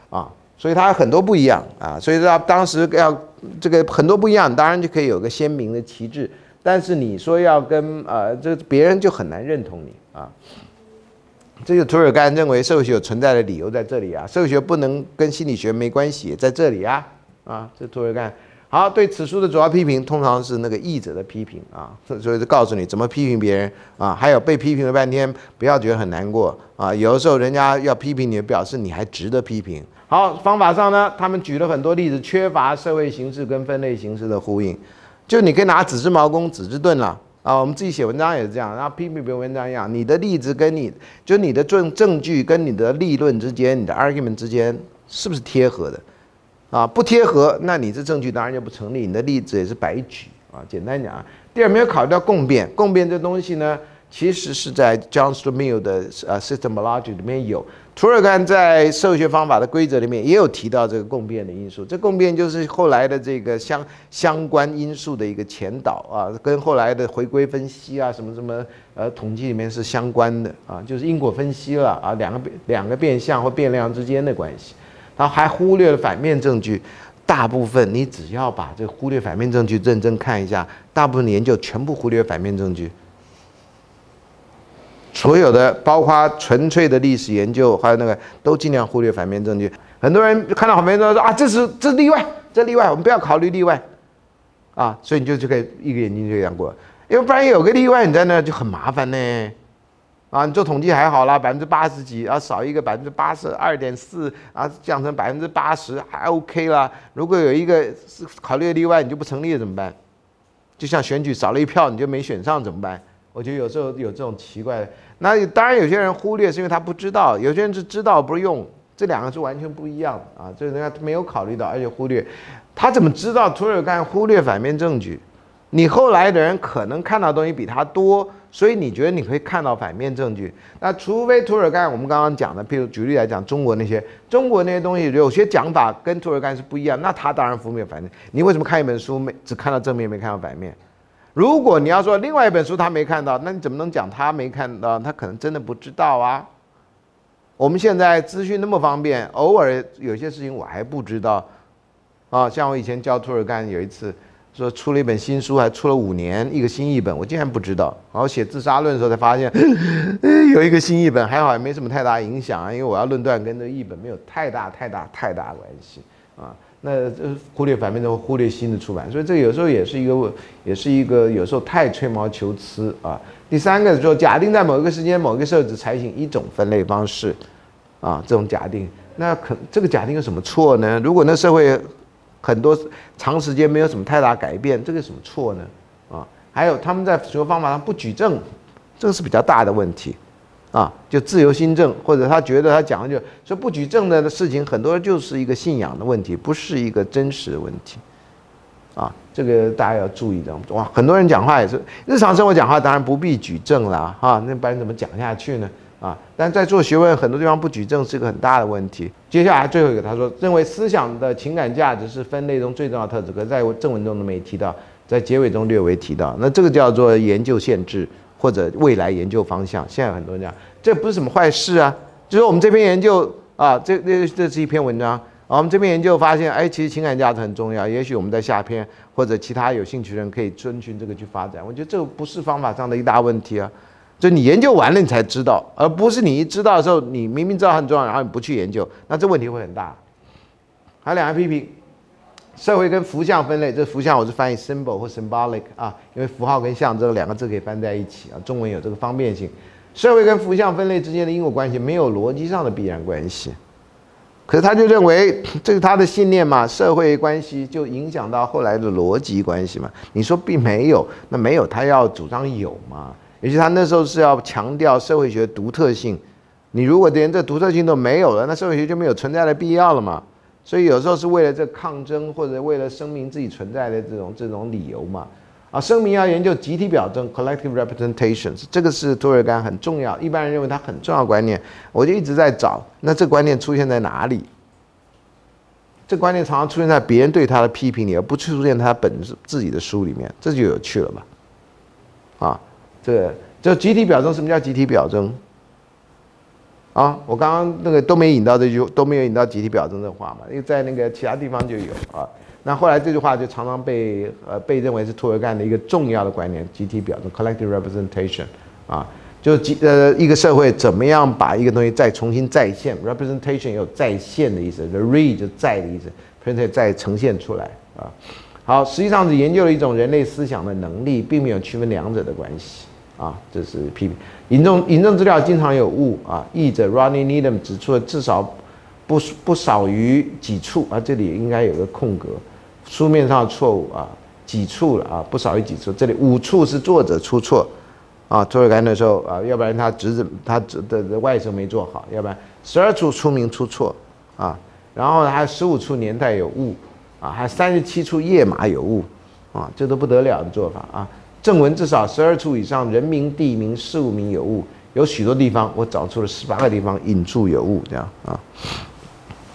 啊，所以它很多不一样啊，所以说当时要这个很多不一样，当然就可以有个鲜明的旗帜。但是你说要跟呃，这别人就很难认同你啊。这个图尔干认为社会学有存在的理由在这里啊，社会学不能跟心理学没关系，在这里啊啊，这图尔干好对此书的主要批评通常是那个译者的批评啊，所以就告诉你怎么批评别人啊，还有被批评了半天不要觉得很难过啊，有的时候人家要批评你，表示你还值得批评。好，方法上呢，他们举了很多例子，缺乏社会形式跟分类形式的呼应。就你可以拿纸质毛公、纸质盾了啊！我们自己写文章也是这样，然后批评别人文章一样，你的例子跟你就你的证证据跟你的立论之间，你的 argument 之间是不是贴合的啊？不贴合，那你这证据当然就不成立，你的例子也是白举啊！简单讲啊，第二没有考虑到共辩，共辩这东西呢，其实是在 John Stuart Mill 的呃 systemology 里面有。图尔干在社会学方法的规则里面也有提到这个共变的因素，这共变就是后来的这个相相关因素的一个前导啊，跟后来的回归分析啊什么什么呃统计里面是相关的啊，就是因果分析了啊，两个变两个变相或变量之间的关系，他还忽略了反面证据，大部分你只要把这忽略反面证据认真看一下，大部分研究全部忽略反面证据。所有的，包括纯粹的历史研究，还有那个，都尽量忽略反面证据。很多人看到反面证据说啊，这是这是例外，这例外，我们不要考虑例外，啊，所以你就就可以一个眼睛就这样过，因为不然有个例外你在那就很麻烦呢，啊，你做统计还好啦，百分之八十几，啊，少一个百分之八十二点四，啊，降成百分之八十还 OK 啦。如果有一个是考虑的例外，你就不成立了怎么办？就像选举少了一票你就没选上怎么办？我觉得有时候有这种奇怪。那当然有些人忽略是因为他不知道，有些人是知道不用，这两个是完全不一样的啊。这人家没有考虑到，而且忽略，他怎么知道涂尔干忽略反面证据？你后来的人可能看到东西比他多。所以你觉得你可以看到反面证据？那除非涂尔干，我们刚刚讲的，譬如举例来讲，中国那些中国那些东西，有些讲法跟涂尔干是不一样，那他当然负面反面。你为什么看一本书没只看到正面没看到反面？如果你要说另外一本书他没看到，那你怎么能讲他没看到？他可能真的不知道啊。我们现在资讯那么方便，偶尔有些事情我还不知道啊。像我以前教涂尔干有一次。说出了一本新书，还出了五年一个新译本，我竟然不知道。然后写自杀论的时候才发现，有一个新译本，还好也没什么太大影响啊，因为我要论断跟这译本没有太大太大太大关系啊。那这忽略反面就忽略新的出版，所以这有时候也是一个，也是一个有时候太吹毛求疵啊。第三个说，假定在某一个时间某一个社会只采取一种分类方式啊，这种假定，那可这个假定有什么错呢？如果那社会。很多长时间没有什么太大改变，这个有什么错呢？啊，还有他们在学方法上不举证，这个是比较大的问题，啊，就自由新政，或者他觉得他讲的就说不举证的事情，很多就是一个信仰的问题，不是一个真实的问题，啊，这个大家要注意的。哇，很多人讲话也是日常生活讲话，当然不必举证啦，哈，那不然怎么讲下去呢？啊，但在做学问，很多地方不举证是一个很大的问题。接下来最后一个，他说认为思想的情感价值是分类中最重要的特质，可在正文中都没提到，在结尾中略微提到。那这个叫做研究限制或者未来研究方向。现在很多人讲，这不是什么坏事啊，就是我们这篇研究啊，这这这是一篇文章，我们这篇研究发现，哎，其实情感价值很重要。也许我们在下篇或者其他有兴趣的人可以遵循这个去发展。我觉得这个不是方法上的一大问题啊。就你研究完了，你才知道，而不是你一知道的时候，你明明知道很重要，然后你不去研究，那这问题会很大。还有两个批评，社会跟符像分类，这符像我是翻译 symbol 或 symbolic 啊，因为符号跟象征两个字可以翻在一起啊，中文有这个方便性。社会跟符像分类之间的因果关系没有逻辑上的必然关系，可是他就认为 这是他的信念嘛，社会关系就影响到后来的逻辑关系嘛？你说并没有，那没有他要主张有嘛？尤其他那时候是要强调社会学独特性，你如果连这独特性都没有了，那社会学就没有存在的必要了嘛。所以有时候是为了这抗争，或者为了声明自己存在的这种这种理由嘛。啊，声明要研究集体表征 （collective representations），这个是托尔干很重要，一般人认为他很重要观念。我就一直在找，那这观念出现在哪里？这观念常常出现在别人对他的批评里，而不出现他本自己的书里面，这就有趣了吧？啊。这，就集体表征，什么叫集体表征？啊，我刚刚那个都没引到这句，都没有引到集体表征这话嘛，因为在那个其他地方就有啊。那后来这句话就常常被呃被认为是托尔干的一个重要的观念，集体表征 （collective representation） 啊，就集呃一个社会怎么样把一个东西再重新再现，representation 有再现的意思，the re 就在的意思，print 再呈现出来啊。好，实际上是研究了一种人类思想的能力，并没有区分两者的关系。啊，这是批评。引证引证资料经常有误啊。译者 Ronnie Needham 指出了至少不不少于几处啊，这里应该有个空格，书面上错误啊，几处了啊，不少于几处。这里五处是作者出错啊，托尔干的时候啊，要不然他侄子他侄的外甥没做好，要不然十二处出名出错啊，然后还有十五处年代有误啊，还三十七处页码有误啊，这都不得了的做法啊。正文至少十二处以上，人名、地名、事物名有误，有许多地方我找出了十八个地方引注有误，这样啊。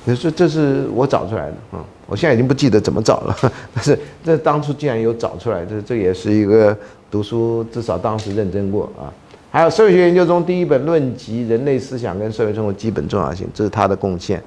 你说这是我找出来的啊，我现在已经不记得怎么找了，但是这当初竟然有找出来，这这也是一个读书至少当时认真过啊。还有社会学研究中第一本论及人类思想跟社会生活基本重要性，这是他的贡献。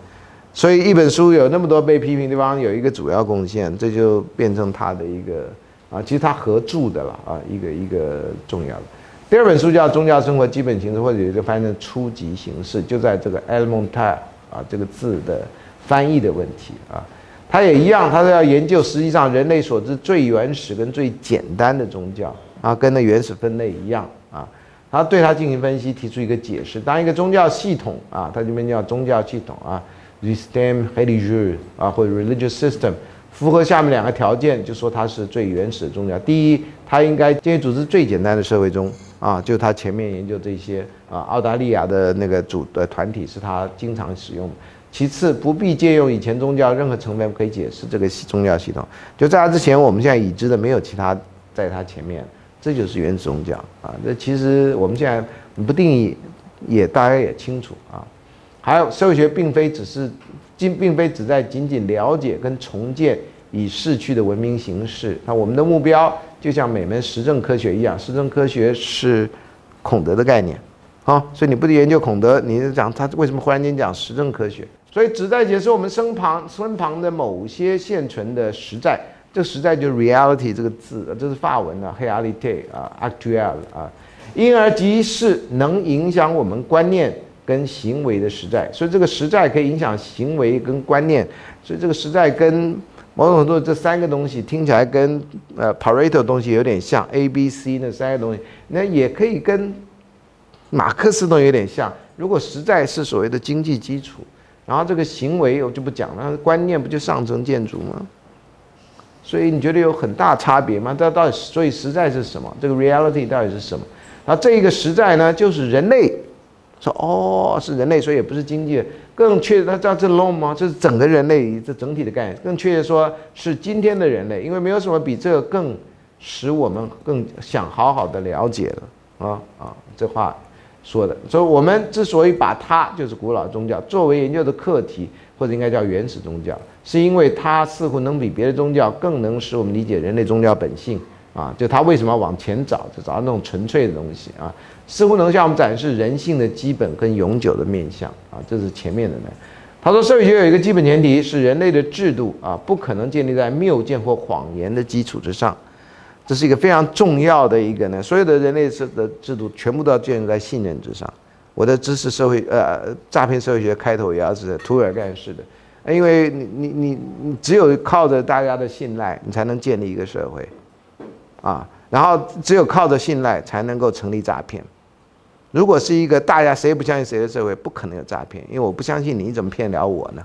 所以一本书有那么多被批评地方，有一个主要贡献，这就变成他的一个。啊，其实他合著的了啊，一个一个重要的。第二本书叫《宗教生活基本形式》，或者有一个翻译成初级形式，就在这个 “elemental” 啊这个字的翻译的问题啊。他也一样，他是要研究实际上人类所知最原始跟最简单的宗教啊，跟那原始分类一样啊。他对他进行分析，提出一个解释。当一个宗教系统啊，它这边叫宗教系统啊 r e s t e m religieux 啊，或者 religious system。符合下面两个条件，就说它是最原始的宗教。第一，它应该建立组织最简单的社会中啊，就他前面研究这些啊，澳大利亚的那个组的团体是他经常使用的。其次，不必借用以前宗教任何成分可以解释这个宗教系统。就在它之前，我们现在已知的没有其他在它前面，这就是原始宗教啊。这其实我们现在不定义，也大家也清楚啊。还有社会学并非只是。并并非只在仅仅了解跟重建已逝去的文明形式。那我们的目标就像每门实证科学一样，实证科学是孔德的概念，好，所以你不研究孔德，你是讲他为什么忽然间讲实证科学？所以旨在解释我们身旁身旁的某些现存的实在。这实在就 reality 这个字，这是法文啊，reality 啊，actual 啊，因而即是能影响我们观念。跟行为的实在，所以这个实在可以影响行为跟观念，所以这个实在跟某种程度这三个东西听起来跟呃 Pareto 东西有点像，A、B、C 那三个东西，那也可以跟马克思都有点像。如果实在是所谓的经济基础，然后这个行为我就不讲了，观念不就上层建筑吗？所以你觉得有很大差别吗？这到底所以实在是什么？这个 reality 到底是什么？然后这一个实在呢，就是人类。说哦，是人类，所以也不是经济。更确，他知道这 long 吗？这是整个人类，这整体的概念。更确切说，是今天的人类，因为没有什么比这个更使我们更想好好的了解了啊啊！这话说的，所以我们之所以把它就是古老宗教作为研究的课题，或者应该叫原始宗教，是因为它似乎能比别的宗教更能使我们理解人类宗教本性啊！就它为什么要往前找，就找到那种纯粹的东西啊！似乎能向我们展示人性的基本跟永久的面相啊，这是前面的呢。他说，社会学有一个基本前提是人类的制度啊，不可能建立在谬见或谎言的基础之上，这是一个非常重要的一个呢。所有的人类制的制度全部都要建立在信任之上。我的知识社会呃诈骗社会学开头也要是图尔干式的，因为你你你你只有靠着大家的信赖，你才能建立一个社会啊，然后只有靠着信赖才能够成立诈骗。如果是一个大家谁也不相信谁的社会，不可能有诈骗，因为我不相信你，你怎么骗得了我呢？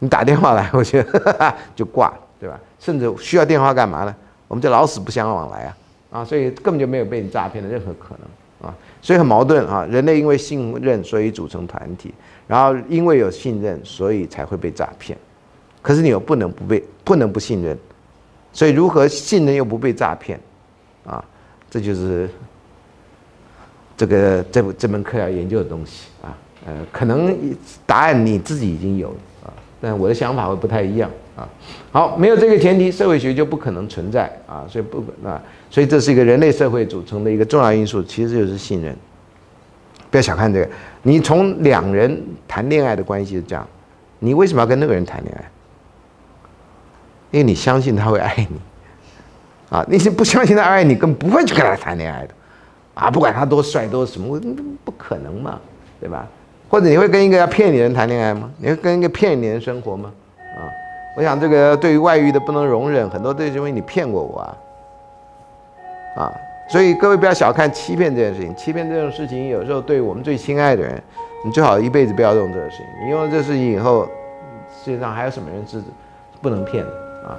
你打电话来，我觉得 就挂，对吧？甚至需要电话干嘛呢？我们就老死不相往来啊！啊，所以根本就没有被你诈骗的任何可能啊！所以很矛盾啊！人类因为信任，所以组成团体，然后因为有信任，所以才会被诈骗。可是你又不能不被，不能不信任，所以如何信任又不被诈骗？啊，这就是。这个这这门课要研究的东西啊，呃，可能答案你自己已经有了啊，但我的想法会不太一样啊。好，没有这个前提，社会学就不可能存在啊，所以不啊，所以这是一个人类社会组成的一个重要因素，其实就是信任。不要小看这个，你从两人谈恋爱的关系是这样，你为什么要跟那个人谈恋爱？因为你相信他会爱你啊，那些不相信他爱你，根本不会去跟他谈恋爱的。啊，不管他多帅多什么，不可能嘛，对吧？或者你会跟一个要骗你的人谈恋爱吗？你会跟一个骗你的人生活吗？啊，我想这个对于外遇的不能容忍，很多都是因为你骗过我啊，啊，所以各位不要小看欺骗这件事情，欺骗这种事情有时候对我们最亲爱的人，你最好一辈子不要用这个事情，你用了这事情以后，世界上还有什么人是不能骗的啊？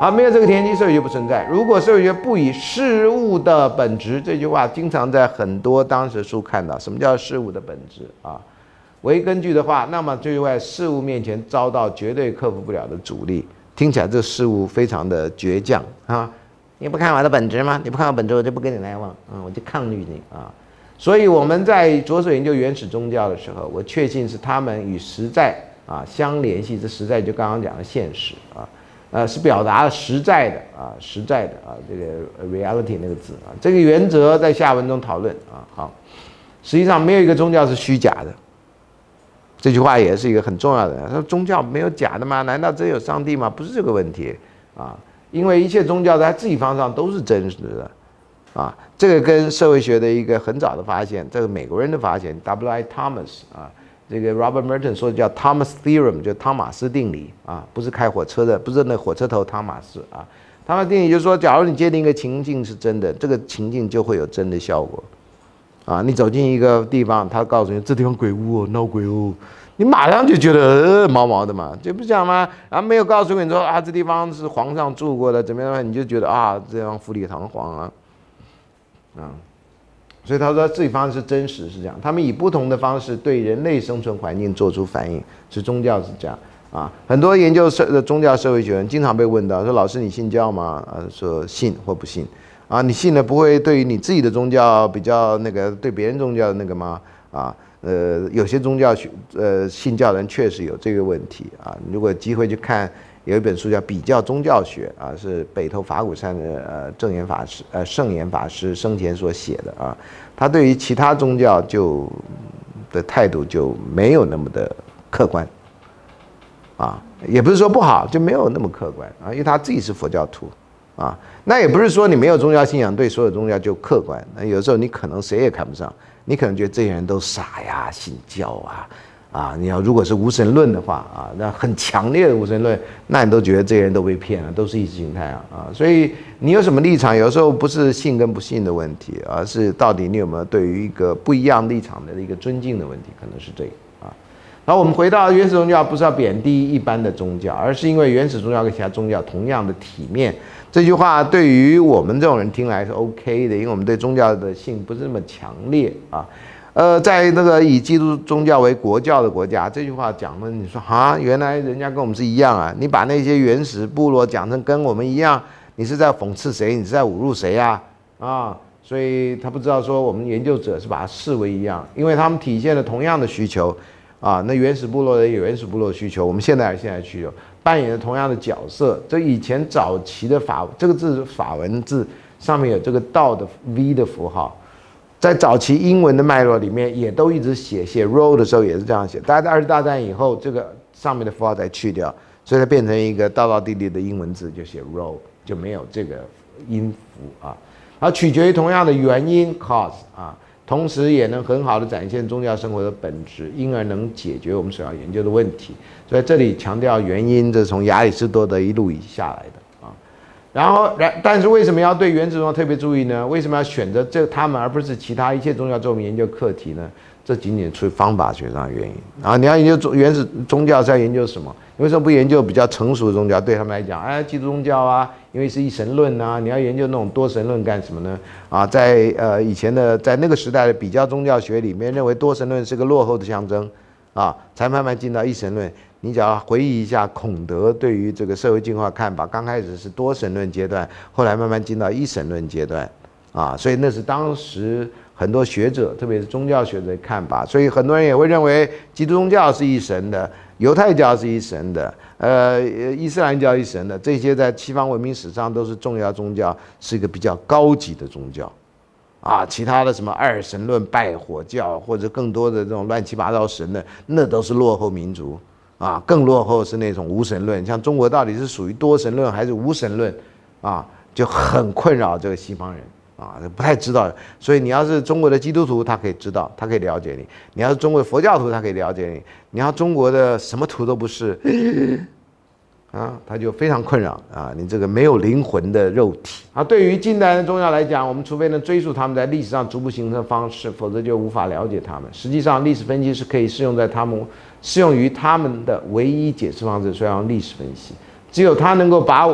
好，没有这个天机，社会学不存在。如果社会学不以事物的本质这句话，经常在很多当时书看到。什么叫事物的本质啊？为根据的话，那么就在事物面前遭到绝对克服不了的阻力。听起来这事物非常的倔强啊！你不看我的本质吗？你不看我本质，我就不跟你来往，嗯，我就抗拒你啊！所以我们在着手研究原始宗教的时候，我确信是他们与实在啊相联系。这实在就刚刚讲的现实啊。呃，是表达了实在的啊，实在的啊，这个 reality 那个字啊，这个原则在下文中讨论啊。好，实际上没有一个宗教是虚假的，这句话也是一个很重要的。他说宗教没有假的吗？难道真有上帝吗？不是这个问题啊，因为一切宗教在自己方上都是真实的啊。这个跟社会学的一个很早的发现，这个美国人的发现，W.I. Thomas 啊。这个 Robert Merton 说的叫 Thomas Theorem，就汤马斯定理啊，不是开火车的，不是那火车头汤马斯啊。汤马斯定理就是说，假如你界定一个情境是真的，这个情境就会有真的效果啊。你走进一个地方，他告诉你这地方鬼屋哦，闹鬼哦，你马上就觉得呃毛毛的嘛，这不讲吗？然后没有告诉你说啊，这地方是皇上住过的，怎么样？你就觉得啊，这样富丽堂皇啊，啊，所以他说这方是真实是这样，他们以不同的方式对人类生存环境做出反应，是宗教是这样啊。很多研究社的宗教社会学人经常被问到说，老师你信教吗？啊，说信或不信啊？你信了不会对于你自己的宗教比较那个对别人宗教的那个吗？啊？呃，有些宗教学，呃，信教人确实有这个问题啊。如果机会去看，有一本书叫《比较宗教学》啊，是北投法鼓山的呃正言法师呃圣严法师生前所写的啊。他对于其他宗教就的态度就没有那么的客观啊，也不是说不好，就没有那么客观啊，因为他自己是佛教徒啊。那也不是说你没有宗教信仰，对所有宗教就客观。那有时候你可能谁也看不上。你可能觉得这些人都傻呀，信教啊，啊，你要如果是无神论的话啊，那很强烈的无神论，那你都觉得这些人都被骗了，都是意识形态啊，啊，所以你有什么立场，有时候不是信跟不信的问题，而是到底你有没有对于一个不一样立场的一个尊敬的问题，可能是这个啊。然后我们回到原始宗教，不是要贬低一般的宗教，而是因为原始宗教跟其他宗教同样的体面。这句话对于我们这种人听来是 OK 的，因为我们对宗教的性不是那么强烈啊。呃，在那个以基督宗教为国教的国家，这句话讲的，你说啊，原来人家跟我们是一样啊？你把那些原始部落讲成跟我们一样，你是在讽刺谁？你是在侮辱谁呀？啊，所以他不知道说我们研究者是把它视为一样，因为他们体现了同样的需求啊。那原始部落的有原始部落的需求，我们现在现在需求。扮演了同样的角色。这以前早期的法，这个字法文字上面有这个道的 V 的符号，在早期英文的脉络里面也都一直写写 role 的时候也是这样写。大家在二次大战以后，这个上面的符号才去掉，所以它变成一个道道地地的英文字，就写 role，就没有这个音符啊。而取决于同样的原因 cause 啊。同时也能很好的展现宗教生活的本质，因而能解决我们所要研究的问题。所以这里强调原因，这是从亚里士多德一路以下来的。然后，然但是为什么要对原始宗教特别注意呢？为什么要选择这他们而不是其他一切宗教作为研究课题呢？这仅仅出于方法学上的原因啊。你要研究宗原始宗教是要研究什么？你为什么不研究比较成熟的宗教？对他们来讲，哎，基督宗教啊，因为是一神论啊，你要研究那种多神论干什么呢？啊，在呃以前的在那个时代的比较宗教学里面，认为多神论是个落后的象征，啊，才慢慢进到一神论。你只要回忆一下孔德对于这个社会进化看法，刚开始是多神论阶段，后来慢慢进到一神论阶段，啊，所以那是当时很多学者，特别是宗教学者的看法。所以很多人也会认为基督宗教是一神的。犹太教是一神的，呃，伊斯兰教一神的，这些在西方文明史上都是重要宗教，是一个比较高级的宗教，啊，其他的什么二神论、拜火教或者更多的这种乱七八糟神的，那都是落后民族，啊，更落后是那种无神论，像中国到底是属于多神论还是无神论，啊，就很困扰这个西方人。啊，不太知道，所以你要是中国的基督徒，他可以知道，他可以了解你；你要是中国的佛教徒，他可以了解你；你要中国的什么徒都不是，啊，他就非常困扰啊，你这个没有灵魂的肉体。啊，对于近代的宗教来讲，我们除非能追溯他们在历史上逐步形成方式，否则就无法了解他们。实际上，历史分析是可以适用在他们适用于他们的唯一解释方式，所以要用历史分析。只有它能够把，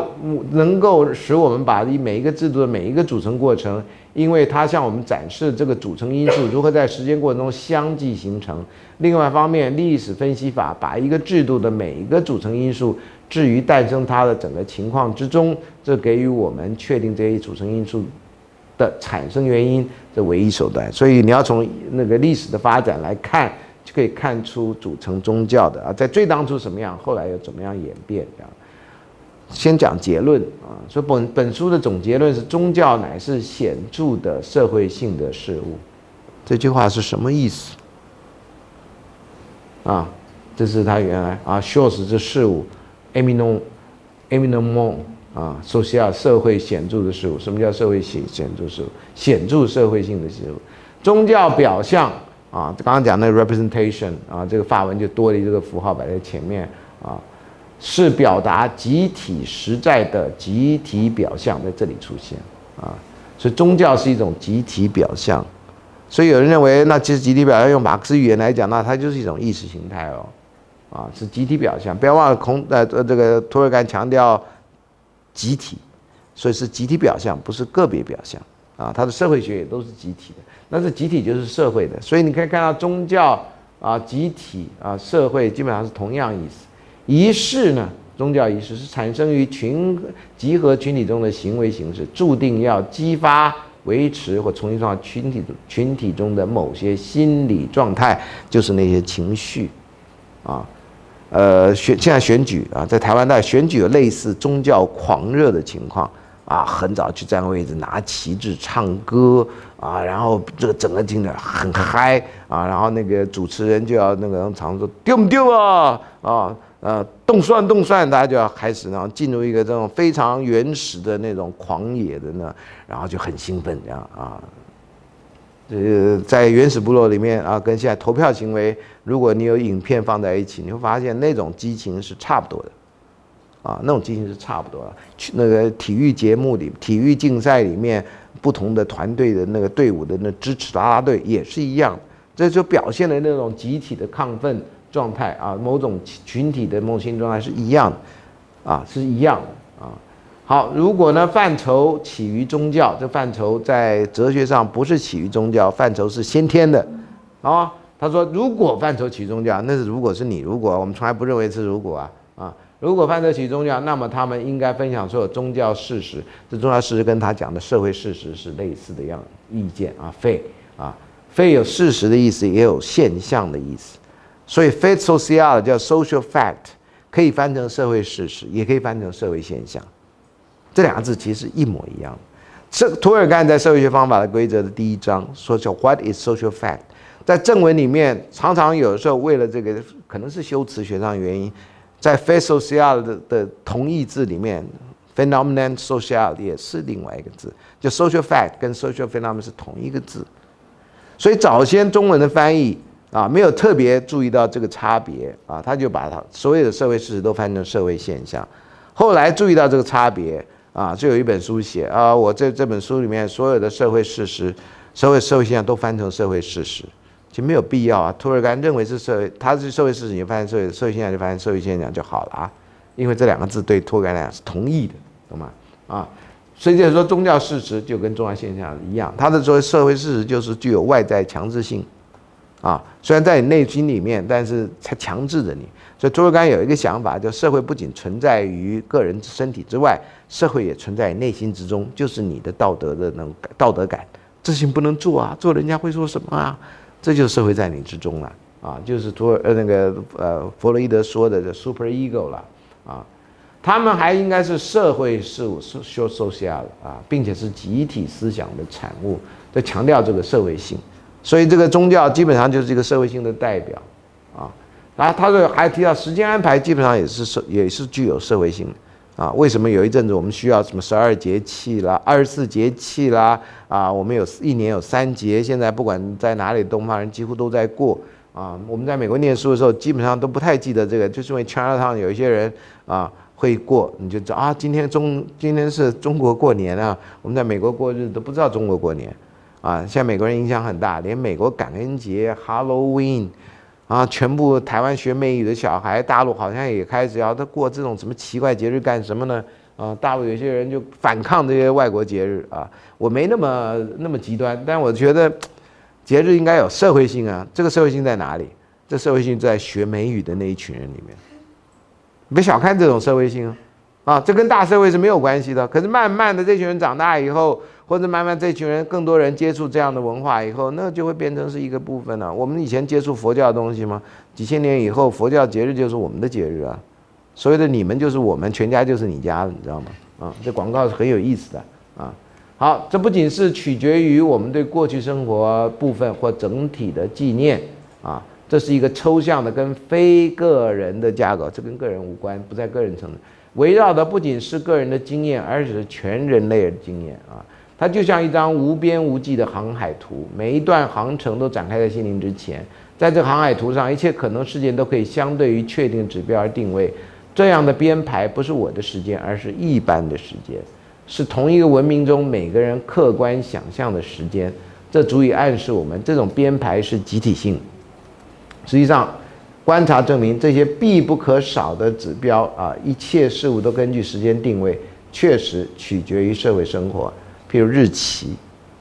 能够使我们把每一个制度的每一个组成过程，因为它向我们展示这个组成因素如何在时间过程中相继形成。另外一方面，历史分析法把一个制度的每一个组成因素置于诞生它的整个情况之中，这给予我们确定这些组成因素的产生原因的唯一手段。所以你要从那个历史的发展来看，就可以看出组成宗教的啊，在最当初什么样，后来又怎么样演变这样。先讲结论啊，说本本书的总结论是宗教乃是显著的社会性的事物，这句话是什么意思？啊，这是他原来啊，shows 这事物，eminent eminent 啊，social 社会显著的事物，什么叫社会显显著事物？显著社会性的事物，宗教表象啊，刚刚讲那个 representation 啊，这个法文就多了一个符号摆在前面啊。是表达集体实在的集体表象在这里出现啊，所以宗教是一种集体表象，所以有人认为，那其实集体表象用马克思语言来讲，那它就是一种意识形态哦。啊，是集体表象。不要忘了，孔呃呃这个托尔干强调集体，所以是集体表象，不是个别表象啊。他的社会学也都是集体的，那这集体就是社会的，所以你可以看到宗教啊、集体啊、社会基本上是同样意思。仪式呢，宗教仪式是产生于群集合群体中的行为形式，注定要激发。维持或重新创造群体群体中的某些心理状态，就是那些情绪，啊，呃，选现在选举啊，在台湾的选举有类似宗教狂热的情况啊，很早去占位置，拿旗帜唱歌啊，然后这个整个听着很嗨啊，然后那个主持人就要那个常说丢不丢啊啊。呃，动算动算，大家就要开始，然后进入一个这种非常原始的那种狂野的呢，然后就很兴奋这样啊。这个在原始部落里面啊，跟现在投票行为，如果你有影片放在一起，你会发现那种激情是差不多的，啊，那种激情是差不多的。去那个体育节目里、体育竞赛里面，不同的团队的那个队伍的那支持啦啦队也是一样，这就表现了那种集体的亢奋。状态啊，某种群体的某些状态是一样的，啊，是一样的啊。好，如果呢范畴起于宗教，这范畴在哲学上不是起于宗教，范畴是先天的啊。他说，如果范畴起宗教，那是如果是你，如果我们从来不认为是如果啊啊，如果范畴起宗教，那么他们应该分享所有宗教事实，这宗教事实跟他讲的社会事实是类似的样意见啊，非啊，非有事实的意思，也有现象的意思。所以，fact social 叫 social fact，可以翻成社会事实，也可以翻成社会现象。这两个字其实一模一样。这托尔干在社会学方法的规则的第一章说叫 What is social fact？在正文里面，常常有的时候为了这个可能是修辞学上原因，在 fact social 的的同义字里面，phenomenon social 也是另外一个字，就 social fact 跟 social phenomenon 是同一个字。所以早先中文的翻译。啊，没有特别注意到这个差别啊，他就把他所有的社会事实都翻成社会现象。后来注意到这个差别啊，就有一本书写啊，我这这本书里面所有的社会事实、社会社会现象都翻成社会事实，其实没有必要啊。托尔干认为是社会，他是社会事实，你翻成社会社会现象就翻成社会现象就好了啊，因为这两个字对托尔干来讲是同义的，懂吗？啊，所以就是说宗教事实就跟宗教现象一样，他的作为社会事实就是具有外在强制性。啊，虽然在你内心里面，但是它强制着你。所以托尔干有一个想法，就社会不仅存在于个人身体之外，社会也存在内心之中，就是你的道德的那种道德感。这事情不能做啊，做人家会说什么啊？这就是社会在你之中了啊，就是托呃那个呃弗洛伊德说的这 super ego 了啊。他们还应该是社会事物 social 啊，并且是集体思想的产物，在强调这个社会性。所以这个宗教基本上就是一个社会性的代表，啊，然后他说还提到时间安排基本上也是社也是具有社会性的，啊，为什么有一阵子我们需要什么十二节气啦、二十四节气啦，啊，我们有一年有三节，现在不管在哪里，东方人几乎都在过，啊，我们在美国念书的时候基本上都不太记得这个，就是因为圈儿上有一些人啊会过，你就知道啊，今天中今天是中国过年啊，我们在美国过日子都不知道中国过年。啊，现在美国人影响很大，连美国感恩节、Halloween，啊，全部台湾学美语的小孩，大陆好像也开始要他过这种什么奇怪节日干什么呢？啊，大陆有些人就反抗这些外国节日啊。我没那么那么极端，但我觉得节日应该有社会性啊。这个社会性在哪里？这社会性在学美语的那一群人里面。别小看这种社会性啊，这跟大社会是没有关系的。可是慢慢的，这群人长大以后。或者慢慢这群人更多人接触这样的文化以后，那就会变成是一个部分了。我们以前接触佛教的东西吗？几千年以后，佛教节日就是我们的节日啊。所谓的你们就是我们，全家就是你家，你知道吗？啊，这广告是很有意思的啊。好，这不仅是取决于我们对过去生活部分或整体的纪念啊，这是一个抽象的跟非个人的架构，这跟个人无关，不在个人层面，围绕的不仅是个人的经验，而且是全人类的经验啊。它就像一张无边无际的航海图，每一段航程都展开在心灵之前。在这航海图上，一切可能事件都可以相对于确定指标而定位。这样的编排不是我的时间，而是一般的时间，是同一个文明中每个人客观想象的时间。这足以暗示我们，这种编排是集体性。实际上，观察证明这些必不可少的指标啊，一切事物都根据时间定位，确实取决于社会生活，譬如日期、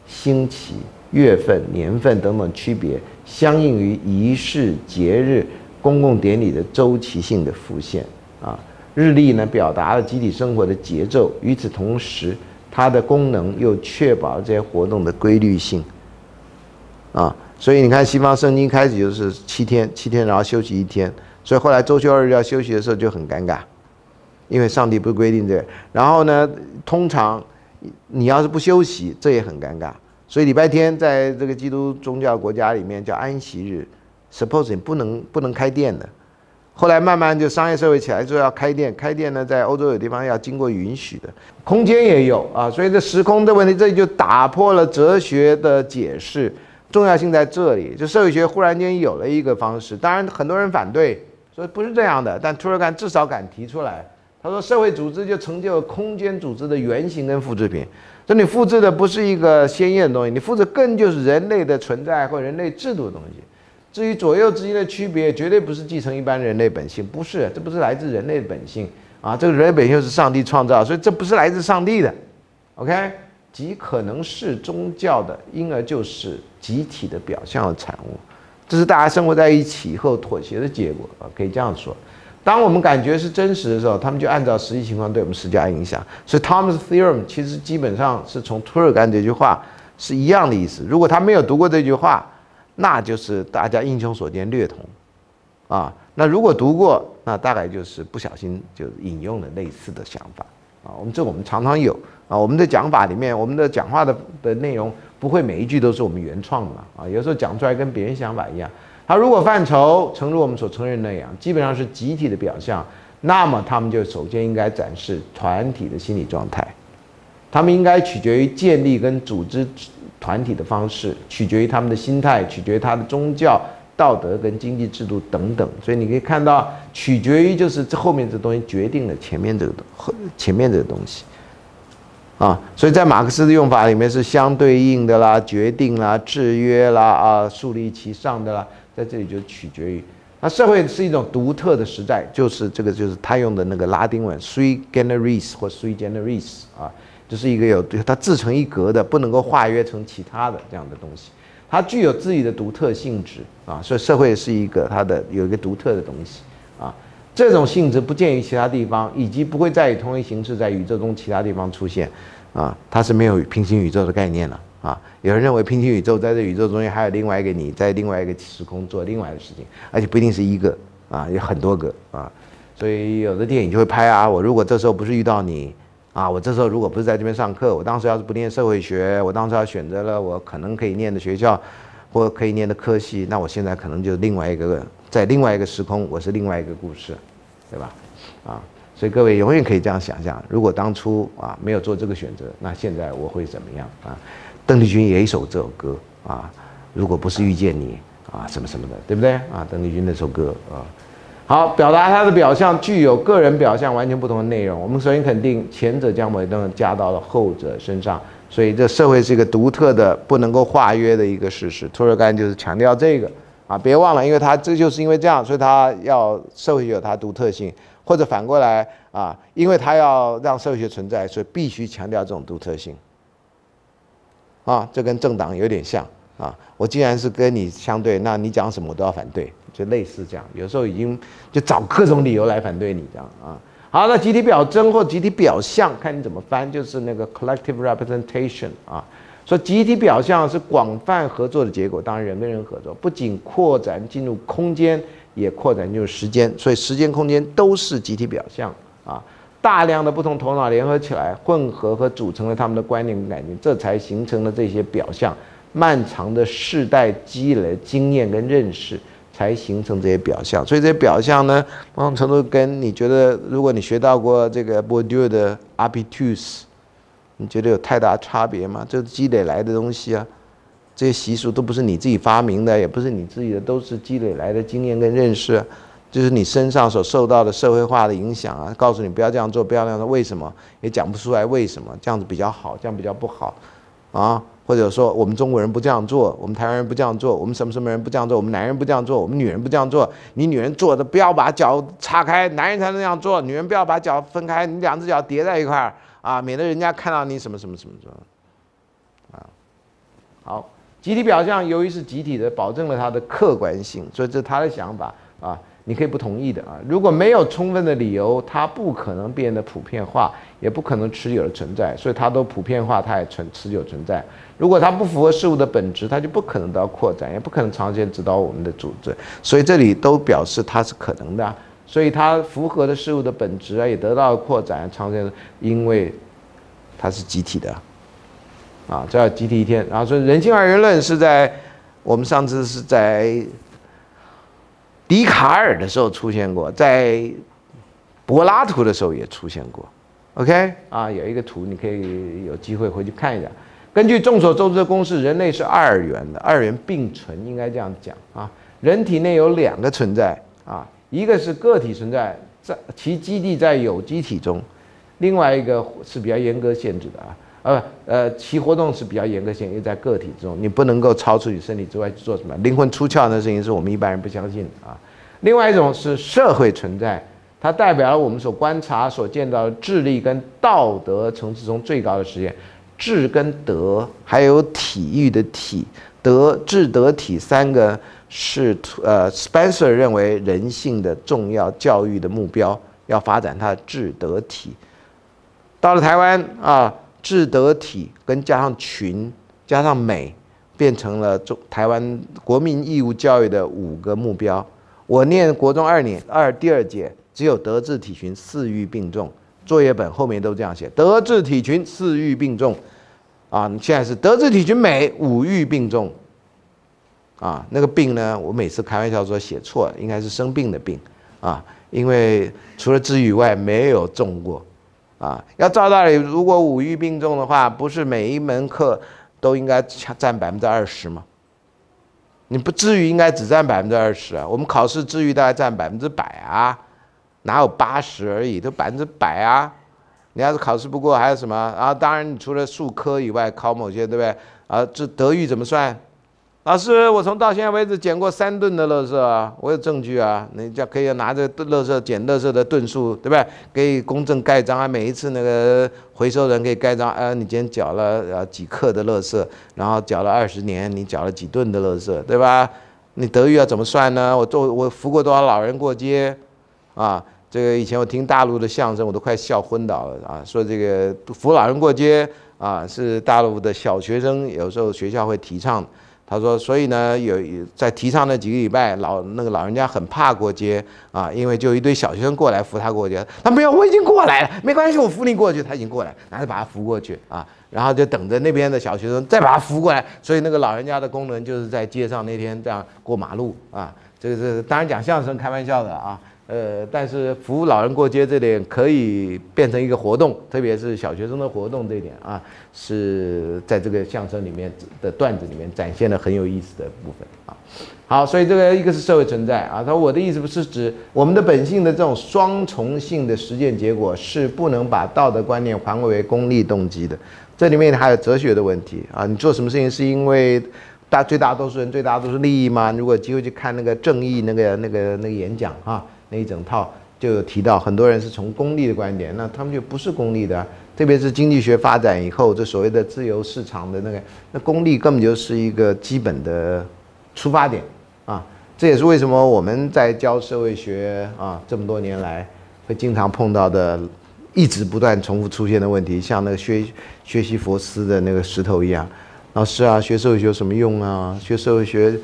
星期、月份、年份等等区别，相应于仪式、节日、公共典礼的周期性的浮现啊。日历呢，表达了集体生活的节奏，与此同时，它的功能又确保这些活动的规律性啊。所以你看，西方圣经开始就是七天，七天然后休息一天，所以后来周休二日要休息的时候就很尴尬，因为上帝不规定这个。然后呢，通常你要是不休息，这也很尴尬。所以礼拜天在这个基督宗教国家里面叫安息日，suppose 你不能不能开店的。后来慢慢就商业社会起来之后要开店，开店呢在欧洲有地方要经过允许的，空间也有啊。所以这时空的问题，这就打破了哲学的解释。重要性在这里，就社会学忽然间有了一个方式，当然很多人反对，说不是这样的，但图尔干至少敢提出来。他说，社会组织就成就了空间组织的原型跟复制品，这你复制的不是一个鲜艳的东西，你复制更就是人类的存在或人类制度的东西。至于左右之间的区别，绝对不是继承一般人类本性，不是，这不是来自人类的本性啊，这个人类本性是上帝创造，所以这不是来自上帝的，OK。极可能是宗教的，因而就是集体的表象的产物，这是大家生活在一起以后妥协的结果啊，可以这样说。当我们感觉是真实的时候，他们就按照实际情况对我们施加影响。所以 Thomas Theorem 其实基本上是从图尔干这句话是一样的意思。如果他没有读过这句话，那就是大家英雄所见略同啊。那如果读过，那大概就是不小心就引用了类似的想法啊。我们这我们常常有。啊，我们的讲法里面，我们的讲话的的内容不会每一句都是我们原创的嘛？啊，有时候讲出来跟别人想法一样。他如果范畴，诚如我们所承认那样，基本上是集体的表象，那么他们就首先应该展示团体的心理状态。他们应该取决于建立跟组织团体的方式，取决于他们的心态，取决于他的宗教、道德跟经济制度等等。所以你可以看到，取决于就是这后面这东西决定了前面这个后前面这个东西。啊，所以在马克思的用法里面是相对应的啦，决定啦，制约啦，啊，树立其上的啦，在这里就取决于，那社会是一种独特的实在，就是这个就是他用的那个拉丁文 sui generis 或 sui generis 啊，就是一个有它自成一格的，不能够化约成其他的这样的东西，它具有自己的独特性质啊，所以社会是一个它的有一个独特的东西啊，这种性质不见于其他地方，以及不会再以同一形式在宇宙中其他地方出现。啊，它是没有平行宇宙的概念了啊！有人认为平行宇宙在这宇宙中间还有另外一个你在另外一个时空做另外的事情，而且不一定是一个啊，有很多个啊，所以有的电影就会拍啊，我如果这时候不是遇到你啊，我这时候如果不是在这边上课，我当时要是不念社会学，我当时要选择了我可能可以念的学校或可以念的科系，那我现在可能就另外一个在另外一个时空，我是另外一个故事，对吧？啊。所以各位永远可以这样想象：如果当初啊没有做这个选择，那现在我会怎么样啊？邓丽君也一首这首歌啊，如果不是遇见你啊，什么什么的，对不对啊？邓丽君那首歌啊，好，表达它的表象具有个人表象完全不同的内容。我们首先肯定前者将尾灯加到了后者身上，所以这社会是一个独特的、不能够化约的一个事实。托尔干就是强调这个啊，别忘了，因为他这就是因为这样，所以他要社会有它独特性。或者反过来啊，因为他要让社会学存在，所以必须强调这种独特性。啊，这跟政党有点像啊。我既然是跟你相对，那你讲什么我都要反对，就类似这样。有时候已经就找各种理由来反对你这样啊。好，那集体表征或集体表象，看你怎么翻，就是那个 collective representation 啊。说集体表象是广泛合作的结果，当然人跟人合作，不仅扩展进入空间。也扩展就是时间，所以时间、空间都是集体表象啊。大量的不同头脑联合起来，混合和组成了他们的观念跟感觉，这才形成了这些表象。漫长的世代积累经验跟认识，才形成这些表象。所以这些表象呢，某种程度跟你觉得，如果你学到过这个 Bourdieu 的 Habitus，你觉得有太大差别吗？这是积累来的东西啊。这些习俗都不是你自己发明的，也不是你自己的，都是积累来的经验跟认识，就是你身上所受到的社会化的影响啊。告诉你不要这样做，不要那样做，为什么也讲不出来为什么这样子比较好，这样比较不好啊？或者说我们中国人不这样做，我们台湾人不这样做，我们什么什么人不这样做，我们男人不这样做，我们女人不这样做。你女人做的不要把脚岔开，男人才能这样做。女人不要把脚分开，你两只脚叠在一块儿啊，免得人家看到你什么什么什么什么。啊，好，集体表象由于是集体的，保证了它的客观性，所以这是他的想法啊。你可以不同意的啊，如果没有充分的理由，它不可能变得普遍化，也不可能持久的存在，所以它都普遍化，它也存持久存在。如果它不符合事物的本质，它就不可能得到扩展，也不可能长时间指导我们的组织。所以这里都表示它是可能的，所以它符合的事物的本质啊，也得到了扩展，长时间，因为它是集体的，啊，这叫集体一天。然后说人性二元论是在我们上次是在。笛卡尔的时候出现过，在柏拉图的时候也出现过。OK 啊，有一个图，你可以有机会回去看一下。根据众所周知的公式，人类是二元的，二元并存，应该这样讲啊。人体内有两个存在啊，一个是个体存在，在其基地在有机体中；另外一个是比较严格限制的啊。呃呃，其活动是比较严格性，因为在个体之中，你不能够超出你身体之外去做什么。灵魂出窍的事情是我们一般人不相信的啊。另外一种是社会存在，它代表了我们所观察、所见到的智力跟道德层次中最高的实验。智跟德，还有体育的体，德智德体三个是呃，Spencer 认为人性的重要教育的目标，要发展它的智德体。到了台湾啊。智德体跟加上群加上美，变成了中台湾国民义务教育的五个目标。我念国中二年二第二届，只有德智体群四育并重，作业本后面都这样写：德智体群四育并重。啊，现在是德智体群美五育并重。啊，那个病呢？我每次开玩笑说写错，应该是生病的病。啊，因为除了智以外，没有重过。啊，要照道理，如果五育并重的话，不是每一门课都应该占百分之二十吗？你不至于应该只占百分之二十啊。我们考试至于大概占百分之百啊，哪有八十而已，都百分之百啊。你要是考试不过，还有什么？啊，当然你除了数科以外，考某些对不对？啊，这德育怎么算？老师，我从到现在为止捡过三吨的垃圾啊，我有证据啊，你就可以拿着垃圾捡垃圾的吨数，对不对？可以公证盖章啊，每一次那个回收人可以盖章，啊，你今天缴了呃几克的垃圾，然后缴了二十年，你缴了几吨的垃圾，对吧？你德育要怎么算呢？我做我扶过多少老人过街，啊，这个以前我听大陆的相声，我都快笑昏倒了啊，说这个扶老人过街啊，是大陆的小学生有时候学校会提倡。他说：“所以呢，有在提倡那几个礼拜，老那个老人家很怕过街啊，因为就一堆小学生过来扶他过街。他没有，我已经过来了，没关系，我扶你过去。他已经过来，然后把他扶过去啊，然后就等着那边的小学生再把他扶过来。所以那个老人家的功能就是在街上那天这样过马路啊，这个是当然讲相声开玩笑的啊。”呃，但是扶老人过街这点可以变成一个活动，特别是小学生的活动这一点啊，是在这个相声里面的段子里面展现了很有意思的部分啊。好，所以这个一个是社会存在啊，他说我的意思不是指我们的本性的这种双重性的实践结果是不能把道德观念还为功利动机的，这里面还有哲学的问题啊。你做什么事情是因为大最大多数人最大多数利益吗？如果机会去看那个正义那个那个那个演讲哈。那一整套就有提到，很多人是从功利的观点，那他们就不是功利的。特别是经济学发展以后，这所谓的自由市场的那个，那功利根本就是一个基本的出发点啊。这也是为什么我们在教社会学啊这么多年来，会经常碰到的，一直不断重复出现的问题，像那个学学习佛斯的那个石头一样。老师啊，学社会学有什么用啊？学社会学。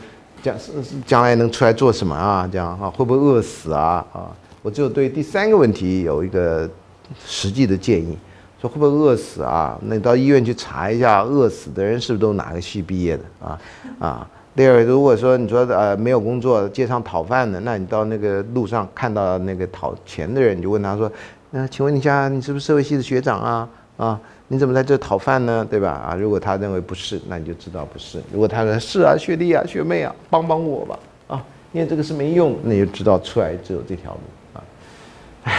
将是将来能出来做什么啊？这样啊，会不会饿死啊？啊，我就对第三个问题有一个实际的建议，说会不会饿死啊？那你到医院去查一下，饿死的人是不是都哪个系毕业的啊？啊，第二，如果说你说呃没有工作，街上讨饭的，那你到那个路上看到那个讨钱的人，你就问他说，那请问一下，你是不是社会系的学长啊？啊？你怎么在这讨饭呢？对吧？啊，如果他认为不是，那你就知道不是；如果他说是啊，学弟啊，学妹啊，帮帮我吧，啊，因为这个是没用，那你就知道出来只有这条路啊。唉，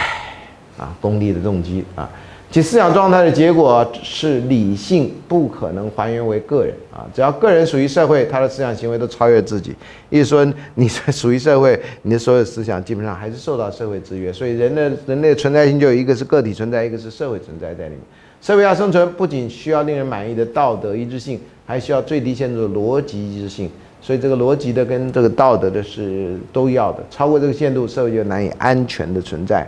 啊，功利的动机啊，其思想状态的结果是理性不可能还原为个人啊！只要个人属于社会，他的思想行为都超越自己。意思说，你属于社会，你的所有思想基本上还是受到社会制约。所以，人的人类存在性就有一个是个体存在，一个是社会存在在里面。社会要生存，不仅需要令人满意的道德一致性，还需要最低限度的逻辑一致性。所以，这个逻辑的跟这个道德的是都要的。超过这个限度，社会就难以安全的存在。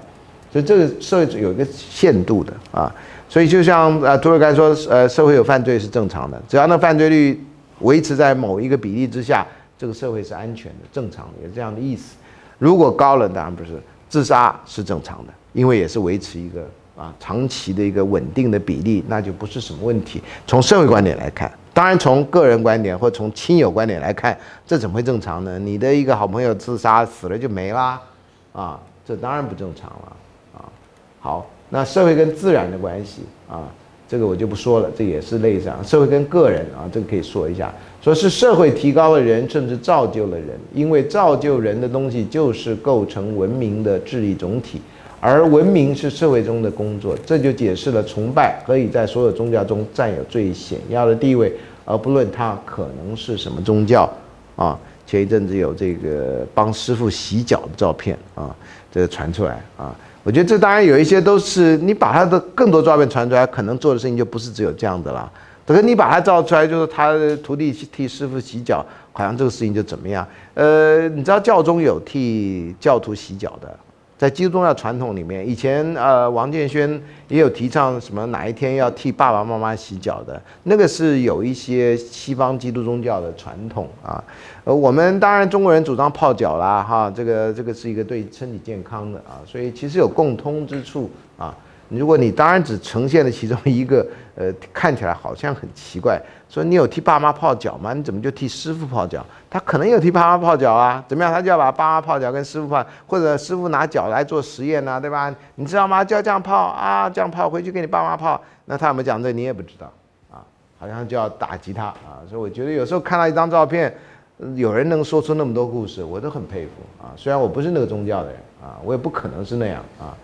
所以这个社会有一个限度的啊，所以就像呃，涂尔干说，呃，社会有犯罪是正常的，只要那犯罪率维持在某一个比例之下，这个社会是安全的、正常的，有这样的意思。如果高了，当然不是。自杀是正常的，因为也是维持一个啊长期的一个稳定的比例，那就不是什么问题。从社会观点来看，当然从个人观点或从亲友观点来看，这怎么会正常呢？你的一个好朋友自杀死了就没啦，啊，这当然不正常了啊。好，那社会跟自然的关系啊，这个我就不说了，这也是类似啊。社会跟个人啊，这个可以说一下，说是社会提高了人，甚至造就了人，因为造就人的东西就是构成文明的智力总体，而文明是社会中的工作，这就解释了崇拜可以在所有宗教中占有最显要的地位，而不论它可能是什么宗教啊。前一阵子有这个帮师傅洗脚的照片啊，这个传出来啊。我觉得这当然有一些都是你把他的更多照片传出来，可能做的事情就不是只有这样的了。可是你把他照出来，就是他徒弟替师傅洗脚，好像这个事情就怎么样？呃，你知道教中有替教徒洗脚的。在基督宗教传统里面，以前呃，王建轩也有提倡什么哪一天要替爸爸妈妈洗脚的，那个是有一些西方基督宗教的传统啊。呃，我们当然中国人主张泡脚啦，哈，这个这个是一个对身体健康的啊，所以其实有共通之处啊。如果你当然只呈现了其中一个，呃，看起来好像很奇怪，说你有替爸妈泡脚吗？你怎么就替师傅泡脚？他可能有替爸妈泡脚啊？怎么样？他就要把爸妈泡脚跟师傅泡，或者师傅拿脚来做实验呢？对吧？你知道吗？就要这样泡啊，这样泡回去给你爸妈泡。那他有没有讲这？你也不知道啊，好像就要打击他啊。所以我觉得有时候看到一张照片，有人能说出那么多故事，我都很佩服啊。虽然我不是那个宗教的人啊，我也不可能是那样啊。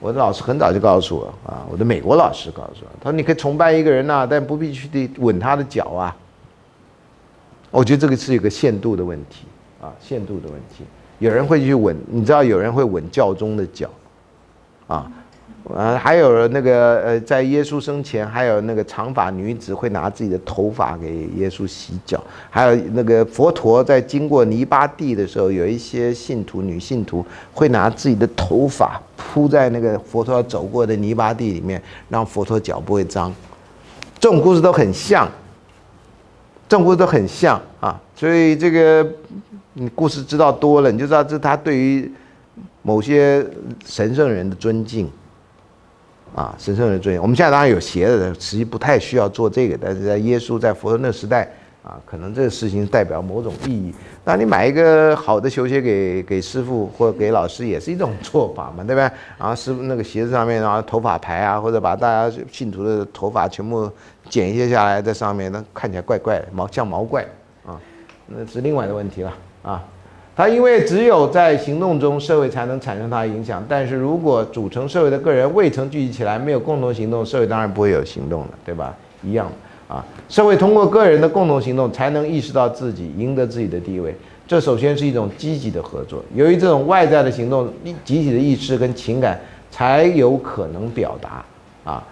我的老师很早就告诉我啊，我的美国老师告诉我，他说你可以崇拜一个人呐，但不必去得吻他的脚啊。我觉得这个是一个限度的问题啊，限度的问题。有人会去吻，你知道有人会吻教宗的脚啊。呃，还有那个呃，在耶稣生前，还有那个长发女子会拿自己的头发给耶稣洗脚，还有那个佛陀在经过泥巴地的时候，有一些信徒女信徒会拿自己的头发铺在那个佛陀走过的泥巴地里面，让佛陀脚不会脏。这种故事都很像，这种故事都很像啊，所以这个你故事知道多了，你就知道这他对于某些神圣人的尊敬。啊，神圣的尊严。我们现在当然有邪的，实际不太需要做这个。但是在耶稣在佛陀那时代啊，可能这个事情代表某种意义。那你买一个好的球鞋给给师傅或给老师，也是一种做法嘛，对吧？然后师傅那个鞋子上面，然后头发牌啊，或者把大家信徒的头发全部剪一些下来在上面，那看起来怪怪的，毛像毛怪啊，那是另外的问题了啊。他因为只有在行动中，社会才能产生它的影响。但是如果组成社会的个人未曾聚集起来，没有共同行动，社会当然不会有行动了，对吧？一样啊。社会通过个人的共同行动，才能意识到自己，赢得自己的地位。这首先是一种积极的合作。由于这种外在的行动，集体的意识跟情感才有可能表达啊。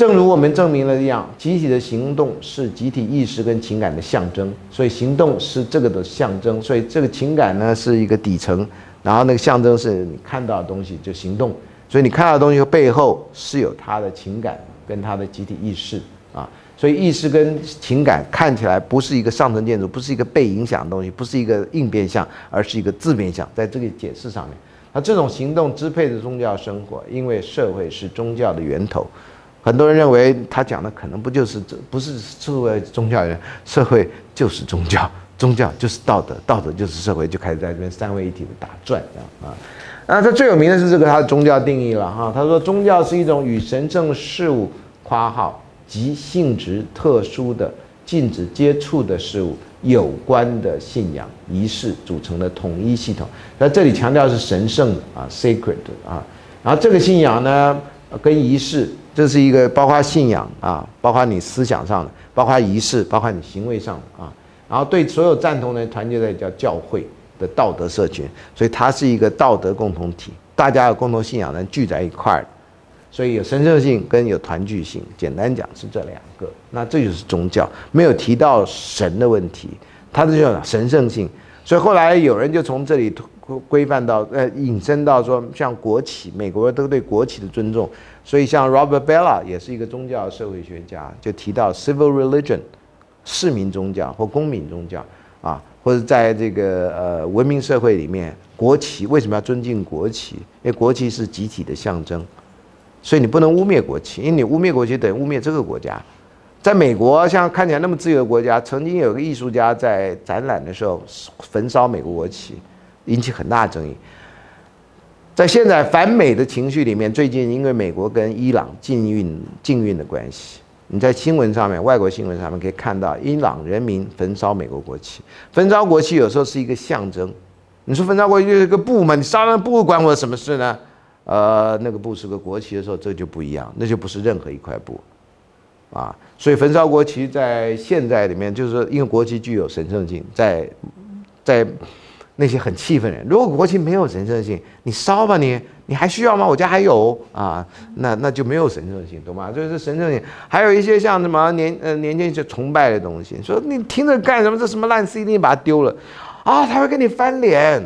正如我们证明了一样，集体的行动是集体意识跟情感的象征，所以行动是这个的象征，所以这个情感呢是一个底层，然后那个象征是你看到的东西就行动，所以你看到的东西背后是有它的情感跟它的集体意识啊，所以意识跟情感看起来不是一个上层建筑，不是一个被影响的东西，不是一个应变项，而是一个自变项，在这个解释上面，那这种行动支配着宗教生活，因为社会是宗教的源头。很多人认为他讲的可能不就是这不是作为宗教人，社会就是宗教，宗教就是道德，道德就是社会，就开始在这边三位一体的打转啊。那他最有名的是这个他的宗教定义了哈，他说宗教是一种与神圣事物（括号及性质特殊的、禁止接触的事物）有关的信仰仪式组成的统一系统。那这里强调是神圣的啊，sacred 啊。然后这个信仰呢，跟仪式。这是一个包括信仰啊，包括你思想上的，包括仪式，包括你行为上的啊。然后对所有赞同的团结在叫教会的道德社群，所以它是一个道德共同体，大家有共同信仰能聚在一块儿，所以有神圣性跟有团聚性。简单讲是这两个，那这就是宗教，没有提到神的问题，它这叫神圣性。所以后来有人就从这里规范到呃引申到说，像国企，美国都对国企的尊重，所以像 Robert Bella 也是一个宗教社会学家，就提到 civil religion。市民宗教或公民宗教啊，或者在这个呃文明社会里面，国旗为什么要尊敬国旗？因为国旗是集体的象征，所以你不能污蔑国旗，因为你污蔑国旗等于污蔑这个国家。在美国，像看起来那么自由的国家，曾经有个艺术家在展览的时候焚烧美国国旗，引起很大争议。在现在反美的情绪里面，最近因为美国跟伊朗禁运禁运的关系。你在新闻上面，外国新闻上面可以看到伊朗人民焚烧美国国旗。焚烧国旗有时候是一个象征。你说焚烧国旗就是个布嘛？你烧了布关我什么事呢？呃，那个布是个国旗的时候，这就不一样，那就不是任何一块布，啊。所以焚烧国旗在现在里面，就是，因为国旗具有神圣性，在在那些很气愤人，如果国旗没有神圣性，你烧吧你。你还需要吗？我家还有啊，那那就没有神圣性，懂吗？就是神圣性。还有一些像什么年呃年轻一些崇拜的东西，说你听着干什么？这什么烂 CD，把它丢了啊？他会跟你翻脸，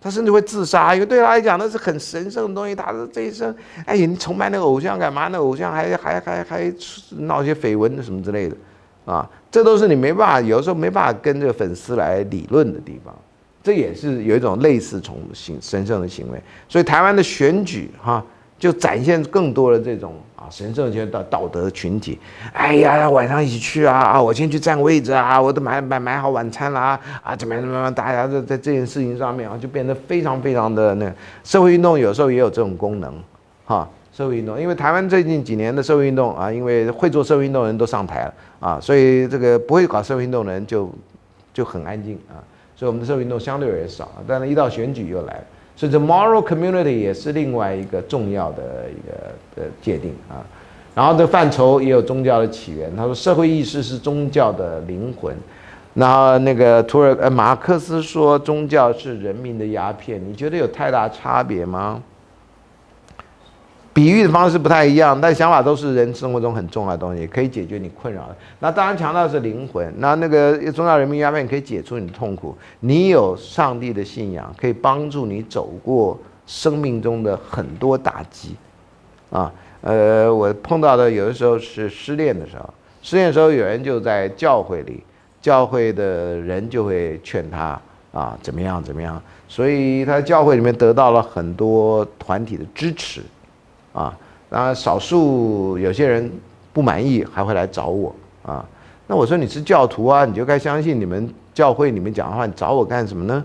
他甚至会自杀，因为对他来讲那是很神圣的东西。他的这一生，哎，你崇拜那个偶像干嘛？那偶像还还还还闹些绯闻什么之类的，啊，这都是你没办法，有时候没办法跟这个粉丝来理论的地方。这也是有一种类似从行神圣的行为，所以台湾的选举哈，就展现更多的这种啊神圣的道德群体。哎呀，晚上一起去啊啊，我先去占位置啊，我都买买买好晚餐了啊，怎么样怎么样，大家在在这件事情上面啊，就变得非常非常的那社会运动有时候也有这种功能哈，社会运动，因为台湾最近几年的社会运动啊，因为会做社会运动的人都上台了啊，所以这个不会搞社会运动的人就就很安静啊。所以我们的社会运动相对而言少，但是一到选举又来了，所以这 moral community 也是另外一个重要的一个的界定啊。然后这范畴也有宗教的起源，他说社会意识是宗教的灵魂。然后那个图尔呃马克思说宗教是人民的鸦片，你觉得有太大差别吗？比喻的方式不太一样，但想法都是人生活中很重要的东西，可以解决你困扰的。那当然强调是灵魂。那那个宗教人民鸦片可以解除你的痛苦。你有上帝的信仰，可以帮助你走过生命中的很多打击。啊，呃，我碰到的有的时候是失恋的时候，失恋的时候有人就在教会里，教会的人就会劝他啊，怎么样怎么样。所以他教会里面得到了很多团体的支持。啊，那少数有些人不满意还会来找我啊。那我说你是教徒啊，你就该相信你们教会里面讲的话，你找我干什么呢？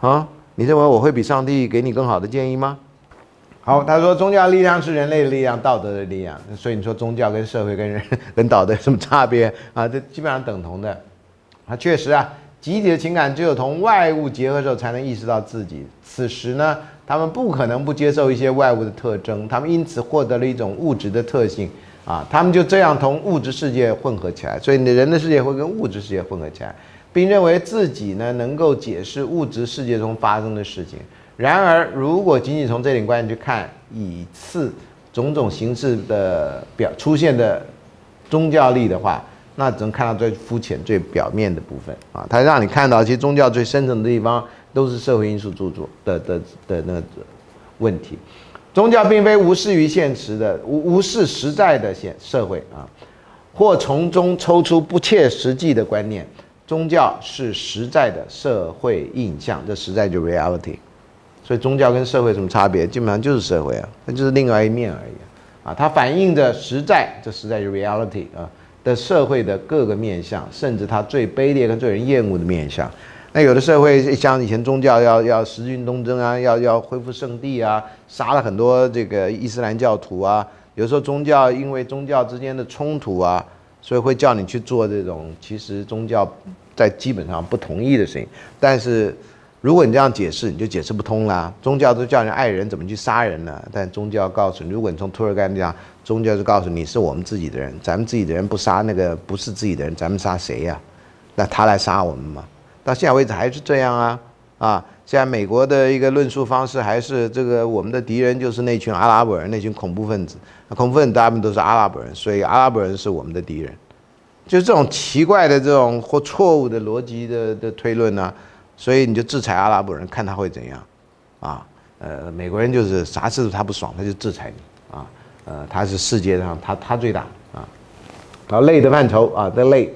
啊，你认为我会比上帝给你更好的建议吗？好，他说宗教力量是人类的力量，道德的力量。所以你说宗教跟社会跟人 跟道德有什么差别啊？这基本上等同的。啊，确实啊，集体的情感只有同外物结合的时候，才能意识到自己。此时呢？他们不可能不接受一些外物的特征，他们因此获得了一种物质的特性啊，他们就这样同物质世界混合起来，所以你的人的世界会跟物质世界混合起来，并认为自己呢能够解释物质世界中发生的事情。然而，如果仅仅从这点观点去看，以次种种形式的表出现的宗教力的话，那只能看到最肤浅、最表面的部分啊，它让你看到其实宗教最深层的地方。都是社会因素著作的的的那个问题，宗教并非无视于现实的无无视实在的现社会啊，或从中抽出不切实际的观念。宗教是实在的社会印象，这实在就 reality。所以宗教跟社会什么差别？基本上就是社会啊，那就是另外一面而已啊。它反映着实在，这实在就 reality 啊的社会的各个面相，甚至它最卑劣跟最人厌恶的面相。那有的社会像以前宗教要要十字军东征啊，要要恢复圣地啊，杀了很多这个伊斯兰教徒啊。有时候宗教因为宗教之间的冲突啊，所以会叫你去做这种其实宗教在基本上不同意的事情。但是如果你这样解释，你就解释不通啦。宗教都叫你爱人，怎么去杀人呢？但宗教告诉你，如果你从托尔干讲，宗教就告诉你是我们自己的人，咱们自己的人不杀那个不是自己的人，咱们杀谁呀？那他来杀我们吗？到现在为止还是这样啊啊！现在美国的一个论述方式还是这个，我们的敌人就是那群阿拉伯人，那群恐怖分子。恐怖分子大部分都是阿拉伯人，所以阿拉伯人是我们的敌人。就这种奇怪的这种或错误的逻辑的的推论呢？所以你就制裁阿拉伯人，看他会怎样，啊，呃，美国人就是啥事他不爽，他就制裁你，啊，呃，他是世界上他他最大，啊，然后类的范畴啊，的类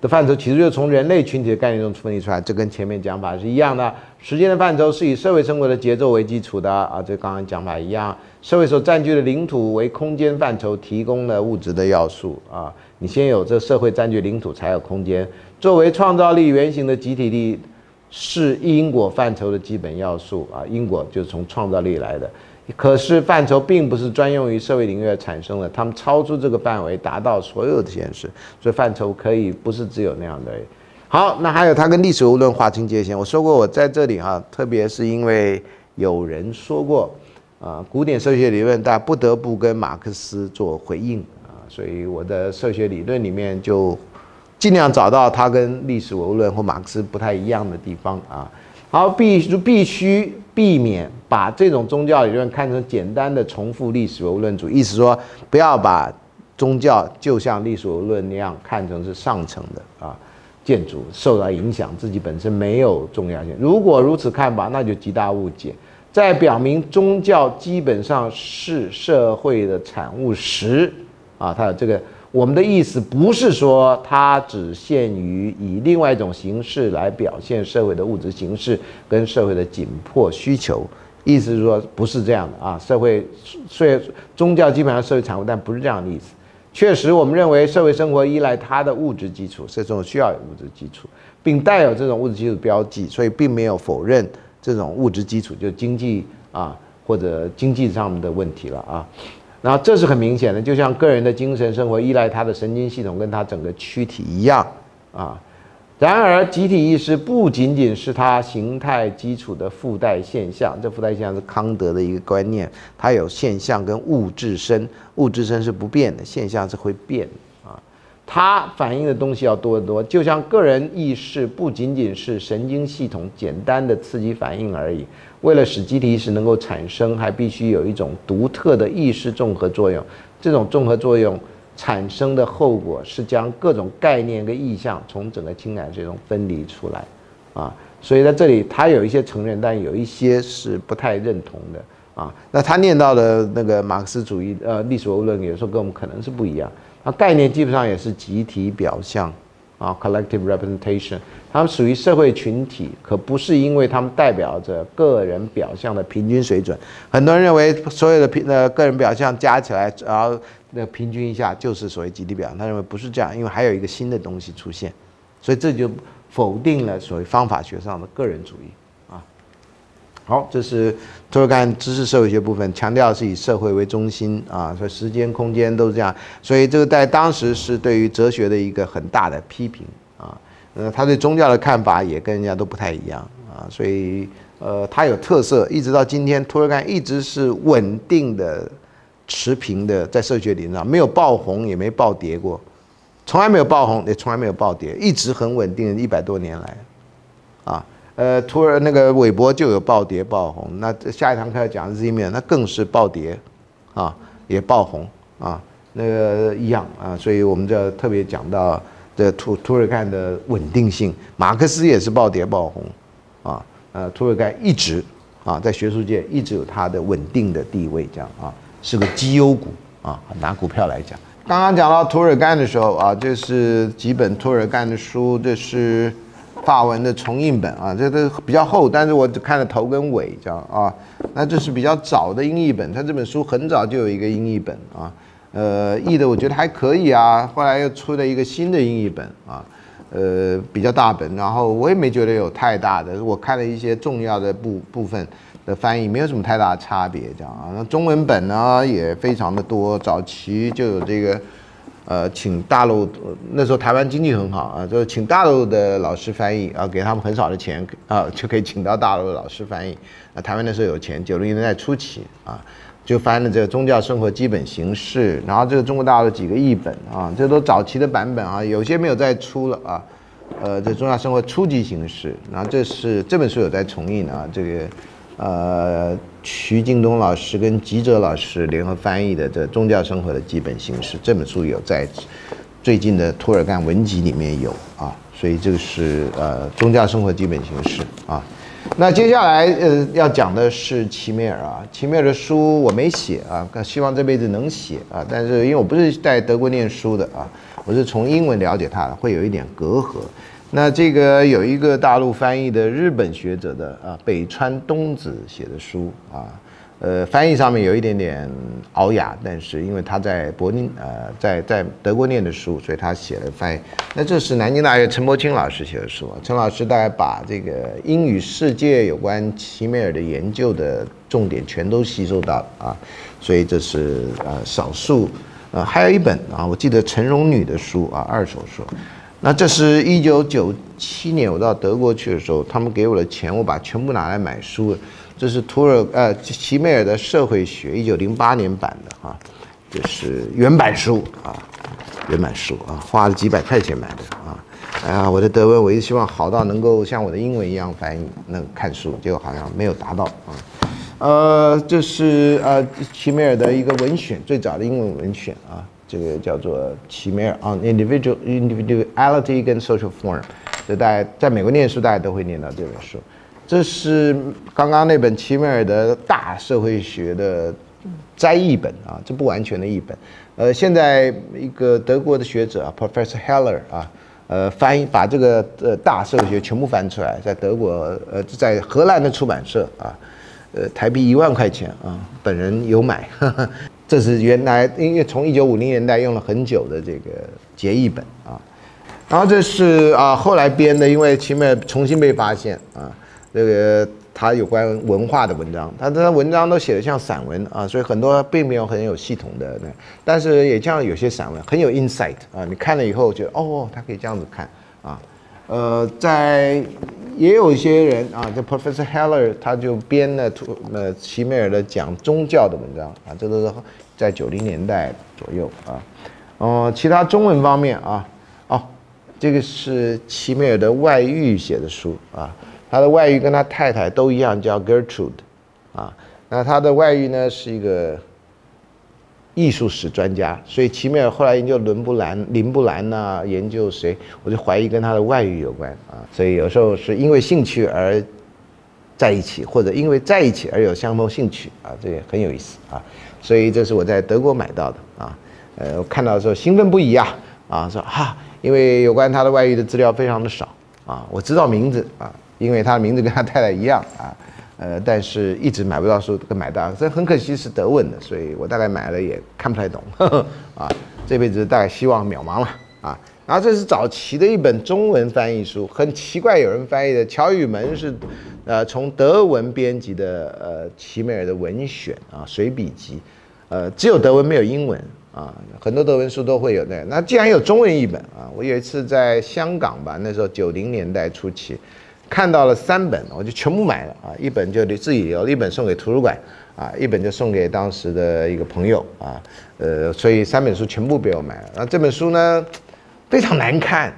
的范畴其实就是从人类群体的概念中分离出来，这跟前面讲法是一样的。时间的范畴是以社会生活的节奏为基础的，啊，这刚刚讲法一样。社会所占据的领土为空间范畴，提供了物质的要素，啊，你先有这社会占据领土，才有空间。作为创造力原型的集体力。是因果范畴的基本要素啊，因果就是从创造力来的。可是范畴并不是专用于社会领域产生的，他们超出这个范围，达到所有的现实。所以范畴可以不是只有那样的。好，那还有他跟历史无论划清界限。我说过，我在这里哈，特别是因为有人说过啊，古典社学理论，但不得不跟马克思做回应啊，所以我的社学理论里面就。尽量找到它跟历史唯物论或马克思不太一样的地方啊，好，必必须避免把这种宗教理论看成简单的重复历史唯物论主义，意思说不要把宗教就像历史唯物论那样看成是上层的啊建筑受到影响，自己本身没有重要性。如果如此看法，那就极大误解。在表明宗教基本上是社会的产物时，啊，它有这个。我们的意思不是说它只限于以另外一种形式来表现社会的物质形式跟社会的紧迫需求，意思是说不是这样的啊。社会虽然宗教基本上社会产物，但不是这样的意思。确实，我们认为社会生活依赖它的物质基础，社会生活需要有物质基础，并带有这种物质基础标记，所以并没有否认这种物质基础就经济啊或者经济上面的问题了啊。然后这是很明显的，就像个人的精神生活依赖他的神经系统跟他整个躯体一样啊。然而，集体意识不仅仅是它形态基础的附带现象，这附带现象是康德的一个观念，它有现象跟物质身，物质身是不变的，现象是会变啊。它反映的东西要多得多，就像个人意识不仅仅是神经系统简单的刺激反应而已。为了使集体意识能够产生，还必须有一种独特的意识综合作用。这种综合作用产生的后果是将各种概念跟意象从整个情感之中分离出来。啊，所以在这里他有一些承认，但有一些是不太认同的。啊，那他念到的那个马克思主义呃历史唯物论，有时候跟我们可能是不一样。那概念基本上也是集体表象，啊，collective representation，他们属于社会群体，可不是因为他们代表着个人表象的平均水准。很多人认为所有的平呃个人表象加起来，然后那平均一下就是所谓集体表。他认为不是这样，因为还有一个新的东西出现，所以这就否定了所谓方法学上的个人主义。好，这是托尔干知识社会学部分，强调是以社会为中心啊，所以时间、空间都是这样，所以这个在当时是对于哲学的一个很大的批评啊。呃，他对宗教的看法也跟人家都不太一样啊，所以呃，他有特色，一直到今天，托尔干一直是稳定的持平的，在社会学理论上没有爆红也没暴跌过，从来没有爆红也从来没有暴跌，一直很稳定，一百多年来啊。呃，图尔那个韦伯就有暴跌暴红，那下一堂课要讲 Z 面，那更是暴跌，啊，也爆红啊，那个一样啊，所以我们就特别讲到这图图尔干的稳定性。马克思也是暴跌暴红，啊，呃，图尔干一直啊在学术界一直有它的稳定的地位，这样啊，是个绩优股啊，拿股票来讲。刚刚讲到图尔干的时候啊，这是几本图尔干的书，这是。法文的重印本啊，这都比较厚，但是我只看了头跟尾，这样啊。那这是比较早的音译本，它这本书很早就有一个音译本啊，呃，译的我觉得还可以啊。后来又出了一个新的音译本啊，呃，比较大本，然后我也没觉得有太大的，我看了一些重要的部部分的翻译，没有什么太大的差别，这样啊。那中文本呢也非常的多，早期就有这个。呃，请大陆那时候台湾经济很好啊，就请大陆的老师翻译啊，给他们很少的钱啊，就可以请到大陆的老师翻译。啊，台湾那时候有钱，九零年代初期啊，就翻了这个宗教生活基本形式，然后这个中国大陆几个译本啊，这都早期的版本啊，有些没有再出了啊。呃，这宗教生活初级形式，然后这是这本书有在重印啊，这个呃徐敬东老师跟吉哲老师联合翻译的这宗教生活的基本形式，这本书有在最近的托尔干文集里面有啊，所以这个是呃宗教生活基本形式啊。那接下来呃要讲的是齐美尔啊，齐美尔的书我没写啊，希望这辈子能写啊，但是因为我不是在德国念书的啊。我是从英文了解它的，会有一点隔阂。那这个有一个大陆翻译的日本学者的啊，北川东子写的书啊，呃，翻译上面有一点点熬哑，但是因为他在柏林呃，在在德国念的书，所以他写了翻译。那这是南京大学陈伯清老师写的书，陈老师大概把这个英语世界有关齐美尔的研究的重点全都吸收到了啊，所以这是呃少数。呃，还有一本啊，我记得陈荣女的书啊，二手书。那这是一九九七年我到德国去的时候，他们给我的钱，我把全部拿来买书。这是图尔呃齐美尔的社会学，一九零八年版的啊，这是原版书啊，原版书啊，花了几百块钱买的啊。哎呀，我的德文我一直希望好到能够像我的英文一样翻译，那看书，结果好像没有达到啊。呃，这是呃齐美尔的一个文选，最早的英文文选啊，这个叫做齐美尔 on individual individuality 跟 social form，这大家在美国念书，大家都会念到这本书。这是刚刚那本齐美尔的大社会学的摘译本啊，这不完全的译本。呃，现在一个德国的学者啊，Professor Heller 啊，呃，翻译把这个呃大社会学全部翻出来，在德国呃在荷兰的出版社啊。呃，台币一万块钱啊，本人有买，这是原来因为从一九五零年代用了很久的这个结译本啊，然后这是啊后来编的，因为前面重新被发现啊，这个他有关文化的文章，他的文章都写的像散文啊，所以很多并没有很有系统的那，但是也像有些散文很有 insight 啊，你看了以后觉得哦，他可以这样子看啊。呃，在也有一些人啊，这 Professor Heller 他就编了图呃齐美尔的讲宗教的文章啊，这都是在九零年代左右啊。哦，其他中文方面啊，哦，这个是齐美尔的外遇写的书啊，他的外遇跟他太太都一样叫 Gertrude 啊，那他的外遇呢是一个。艺术史专家，所以齐美尔后来研究伦布兰、林布兰呐，研究谁，我就怀疑跟他的外遇有关啊。所以有时候是因为兴趣而在一起，或者因为在一起而有相同兴趣啊，这也很有意思啊。所以这是我在德国买到的啊，呃，我看到的时候兴奋不已啊啊，说哈，因为有关他的外遇的资料非常的少啊，我知道名字啊，因为他的名字跟他太太一样啊。呃，但是一直买不到书，跟买到，这很可惜是德文的，所以我大概买了也看不太懂，啊，这辈子大概希望渺茫了啊。然后这是早期的一本中文翻译书，很奇怪，有人翻译的乔雨门是，呃，从德文编辑的呃齐美尔的文选啊随笔集，呃，只有德文没有英文啊，很多德文书都会有那，那既然有中文译本啊，我有一次在香港吧，那时候九零年代初期。看到了三本，我就全部买了啊！一本就自己留，一本送给图书馆啊，一本就送给当时的一个朋友啊，呃，所以三本书全部被我买了。那这本书呢，非常难看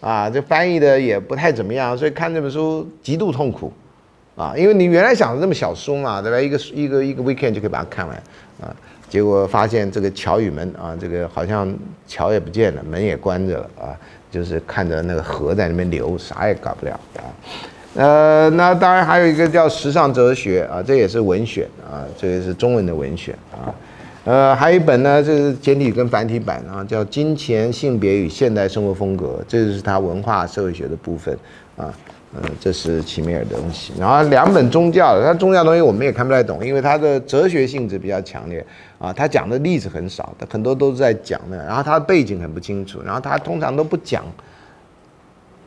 啊，这翻译的也不太怎么样，所以看这本书极度痛苦啊，因为你原来想的这么小书嘛，对吧？一个一个一个 weekend 就可以把它看完啊，结果发现这个桥与门啊，这个好像桥也不见了，门也关着了啊。就是看着那个河在那边流，啥也搞不了啊。呃，那当然还有一个叫《时尚哲学》啊，这也是文选啊，这个是中文的文选啊。呃，还有一本呢，就是简体跟繁体版啊，叫《金钱、性别与现代生活风格》，这就是它文化社会学的部分啊。嗯，这是齐美尔的东西，然后两本宗教的，他宗教东西我们也看不太懂，因为它的哲学性质比较强烈。啊，他讲的例子很少，他很多都是在讲的，然后他的背景很不清楚，然后他通常都不讲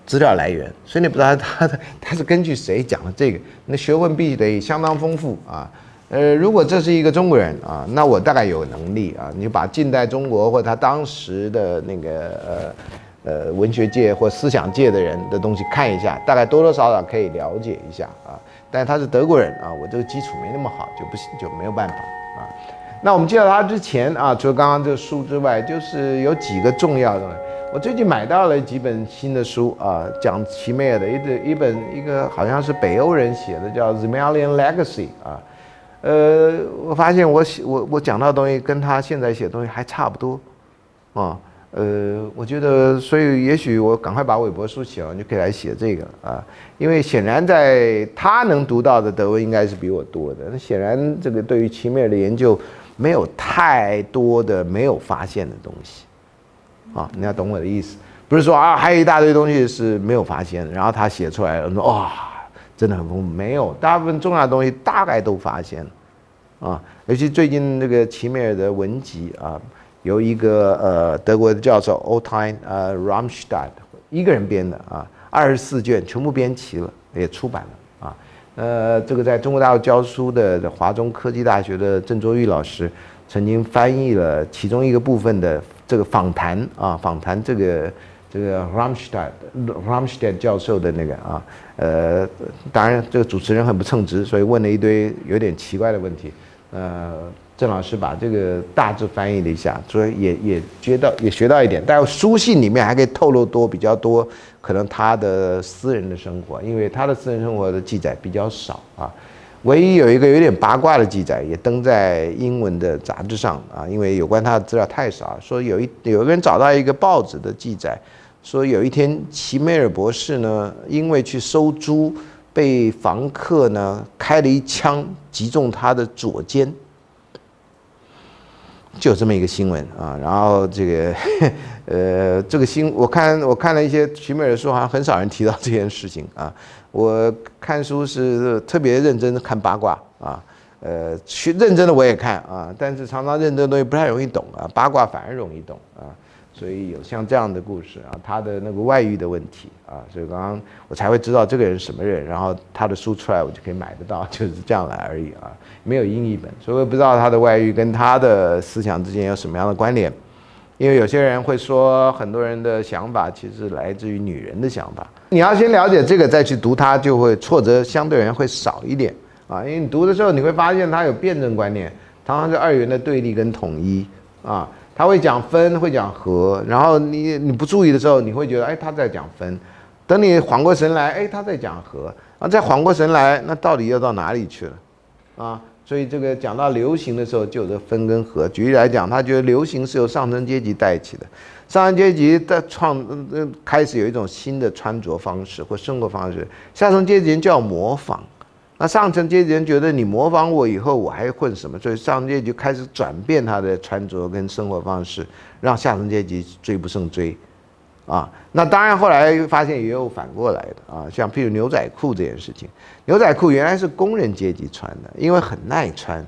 资料来源，所以你不知道他的他是根据谁讲的这个，那学问必须得相当丰富啊，呃，如果这是一个中国人啊，那我大概有能力啊，你把近代中国或他当时的那个呃呃文学界或思想界的人的东西看一下，大概多多少少可以了解一下啊。但他是德国人啊，我这个基础没那么好，就不行就没有办法啊。那我们介绍他之前啊，除了刚刚这个书之外，就是有几个重要的。我最近买到了几本新的书啊，讲奇美尔的一本一本一个好像是北欧人写的，叫《z e m a l i a n Legacy》啊。呃，我发现我写我我讲到的东西跟他现在写的东西还差不多，啊，呃，我觉得，所以也许我赶快把韦伯书写完就可以来写这个啊，因为显然在他能读到的德文应该是比我多的，那显然这个对于奇美尔的研究没有太多的没有发现的东西，啊，你要懂我的意思，不是说啊还有一大堆东西是没有发现的，然后他写出来了，说哇。真的很丰富，没有大部分重要的东西大概都发现了，啊，尤其最近这个奇美尔的文集啊，由一个呃德国的教授 o t i n 呃 Ramstadt 一个人编的啊，二十四卷全部编齐了，也出版了啊，呃，这个在中国大陆教书的华中科技大学的郑卓玉老师曾经翻译了其中一个部分的这个访谈啊，访谈这个。这个 Ramstadt Ramstadt 教授的那个啊，呃，当然这个主持人很不称职，所以问了一堆有点奇怪的问题。呃，郑老师把这个大致翻译了一下，所以也也学到也学到一点。但书信里面还可以透露多比较多，可能他的私人的生活，因为他的私人生活的记载比较少啊。唯一有一个有点八卦的记载，也登在英文的杂志上啊，因为有关他的资料太少。说有一有一个人找到一个报纸的记载。说有一天，齐梅尔博士呢，因为去收租，被房客呢开了一枪，击中他的左肩，就有这么一个新闻啊。然后这个，呃，这个新我看我看了一些齐梅尔书，好像很少人提到这件事情啊。我看书是特别认真的看八卦啊，呃，去认真的我也看啊，但是常常认真的东西不太容易懂啊，八卦反而容易懂啊。所以有像这样的故事啊，他的那个外遇的问题啊，所以刚刚我才会知道这个人是什么人，然后他的书出来我就可以买得到，就是这样来而已啊，没有英译本，所以我也不知道他的外遇跟他的思想之间有什么样的关联，因为有些人会说很多人的想法其实来自于女人的想法，你要先了解这个再去读它，就会挫折相对而言会少一点啊，因为你读的时候你会发现它有辩证观念，常常是二元的对立跟统一啊。他会讲分，会讲和，然后你你不注意的时候，你会觉得哎他在讲分，等你缓过神来，哎他在讲和，啊再缓过神来，那到底要到哪里去了？啊，所以这个讲到流行的时候，就有分跟合。举例来讲，他觉得流行是由上层阶级带起的，上层阶级在创开始有一种新的穿着方式或生活方式，下层阶级人就要模仿。那上层阶级人觉得你模仿我以后，我还混什么？所以上层阶级就开始转变他的穿着跟生活方式，让下层阶级追不胜追，啊，那当然后来发现也有反过来的啊，像譬如牛仔裤这件事情，牛仔裤原来是工人阶级穿的，因为很耐穿，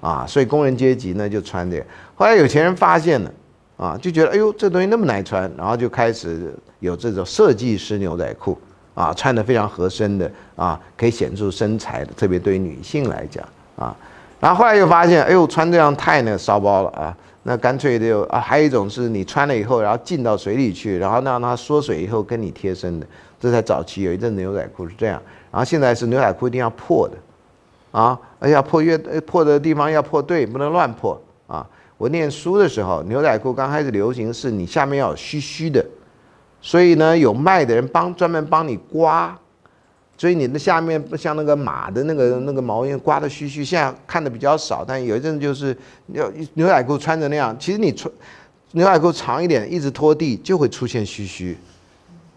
啊，所以工人阶级呢就穿这个。后来有钱人发现了，啊，就觉得哎呦这东西那么耐穿，然后就开始有这种设计师牛仔裤。啊，穿的非常合身的啊，可以显出身材的，特别对于女性来讲啊。然后后来又发现，哎呦，穿这样太那个骚包了啊。那干脆就啊，还有一种是你穿了以后，然后浸到水里去，然后让它缩水以后跟你贴身的。这才早期有一阵子牛仔裤是这样，然后现在是牛仔裤一定要破的啊，而且要破越破的地方要破对，不能乱破啊。我念书的时候，牛仔裤刚开始流行是你下面要有须须的。所以呢，有卖的人帮专门帮你刮，所以你的下面不像那个马的那个那个毛，因为刮的须须，现在看的比较少。但有一阵就是牛牛仔裤穿着那样，其实你穿牛仔裤长一点，一直拖地就会出现须须，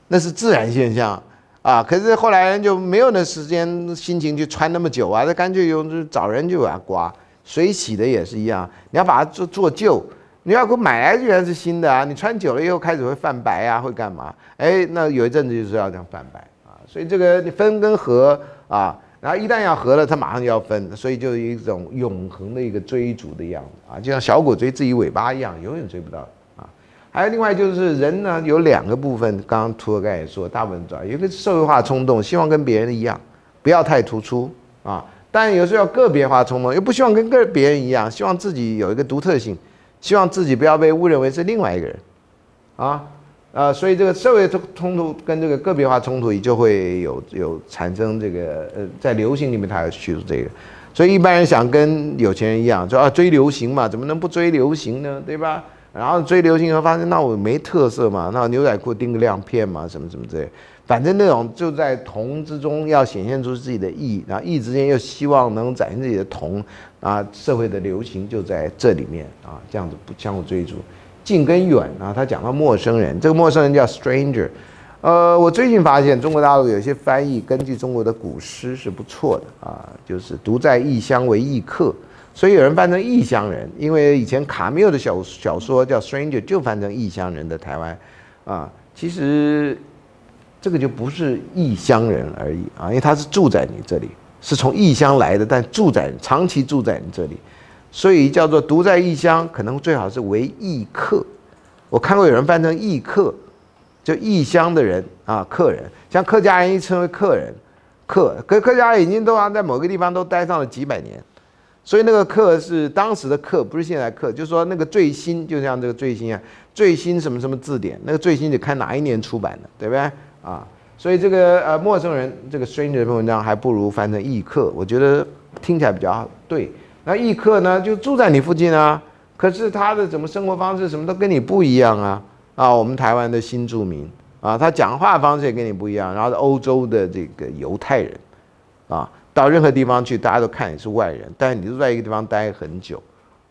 那是自然现象啊。可是后来人就没有那时间心情去穿那么久啊，那干脆用找人就把它刮。水洗的也是一样，你要把它做做旧。牛仔裤买来居然是新的啊！你穿久了以后开始会泛白啊，会干嘛？哎，那有一阵子就是要这样泛白，所以这个你分跟合啊，然后一旦要合了，它马上就要分，所以就是一种永恒的一个追逐的样子啊，就像小狗追自己尾巴一样，永远追不到啊。还有另外就是人呢，有两个部分，刚刚涂尔干也说，大部分主要有一个社会化冲动，希望跟别人一样，不要太突出啊。但有时候要个别化冲动，又不希望跟个别人一样，希望自己有一个独特性，希望自己不要被误认为是另外一个人，啊，呃，所以这个社会冲冲突跟这个个别化冲突，也就会有有产生这个呃，在流行里面，它要叙述这个，所以一般人想跟有钱人一样，说啊追流行嘛，怎么能不追流行呢？对吧？然后追流行以后发现，那我没特色嘛，那牛仔裤钉个亮片嘛，什么什么之类。反正那种就在同之中要显现出自己的义，然后义之间又希望能展现自己的同，啊，社会的流行就在这里面啊，这样子不相互追逐，近跟远啊，他讲到陌生人，这个陌生人叫 stranger，呃，我最近发现中国大陆有些翻译根据中国的古诗是不错的啊，就是独在异乡为异客，所以有人翻成异乡人，因为以前卡缪的小小说叫 stranger 就翻成异乡人的台湾，啊，其实。这个就不是异乡人而已啊，因为他是住在你这里，是从异乡来的，但住在长期住在你这里，所以叫做独在异乡，可能最好是为异客。我看过有人翻成异客，就异乡的人啊，客人，像客家人一称为客人，客，可客家人已经都在某个地方都待上了几百年，所以那个客是当时的客，不是现在客，就是说那个最新，就像这个最新啊，最新什么什么字典，那个最新得看哪一年出版的，对不对？啊，所以这个呃陌生人这个 stranger 这篇文章还不如翻成异客，我觉得听起来比较对。那异客呢就住在你附近啊，可是他的怎么生活方式什么都跟你不一样啊啊，我们台湾的新住民啊，他讲话方式也跟你不一样，然后欧洲的这个犹太人啊，到任何地方去大家都看你是外人，但是你都在一个地方待很久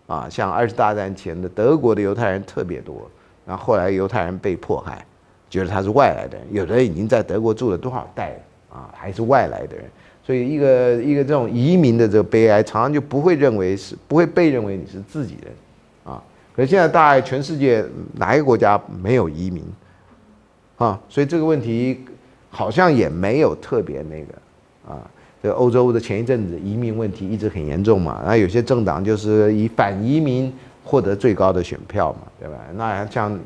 啊，像二次大战前的德国的犹太人特别多，然后后来犹太人被迫害。觉得他是外来的人，有的人已经在德国住了多少代啊，还是外来的人，所以一个一个这种移民的这个悲哀，常常就不会认为是不会被认为你是自己人啊。可是现在大概全世界哪一个国家没有移民啊？所以这个问题好像也没有特别那个啊。这欧洲的前一阵子移民问题一直很严重嘛，然后有些政党就是以反移民获得最高的选票嘛，对吧？那像。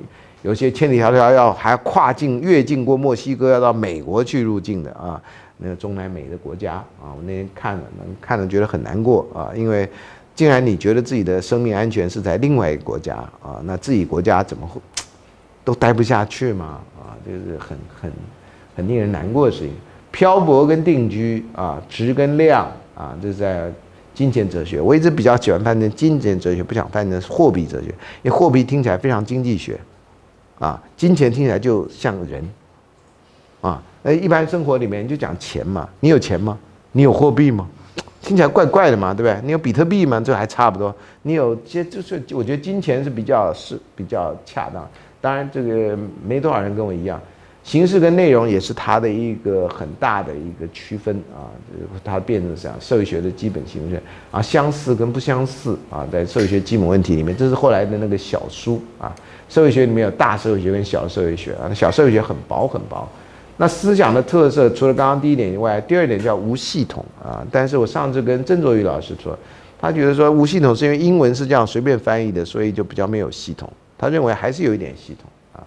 有些千里迢迢要还跨境越境过墨西哥，要到美国去入境的啊，那个中南美的国家啊，我那天看了，能看了觉得很难过啊，因为既然你觉得自己的生命安全是在另外一个国家啊，那自己国家怎么会 都待不下去嘛？啊，就是很很很令人难过的事情。漂泊跟定居啊，值跟量啊，这是在金钱哲学。我一直比较喜欢翻成金钱哲学，不想翻成货币哲学，因为货币听起来非常经济学。啊，金钱听起来就像人，呃，一般生活里面就讲钱嘛，你有钱吗？你有货币吗？听起来怪怪的嘛，对不对？你有比特币吗？这还差不多。你有些就是我觉得金钱是比较是比较恰当。当然这个没多少人跟我一样，形式跟内容也是它的一个很大的一个区分啊，它变成这样社会学的基本形式啊，相似跟不相似啊，在社会学基本问题里面，这是后来的那个小书啊。社会学里面有大社会学跟小社会学啊，小社会学很薄很薄。那思想的特色，除了刚刚第一点以外，第二点叫无系统啊。但是我上次跟郑卓宇老师说，他觉得说无系统是因为英文是这样随便翻译的，所以就比较没有系统。他认为还是有一点系统啊。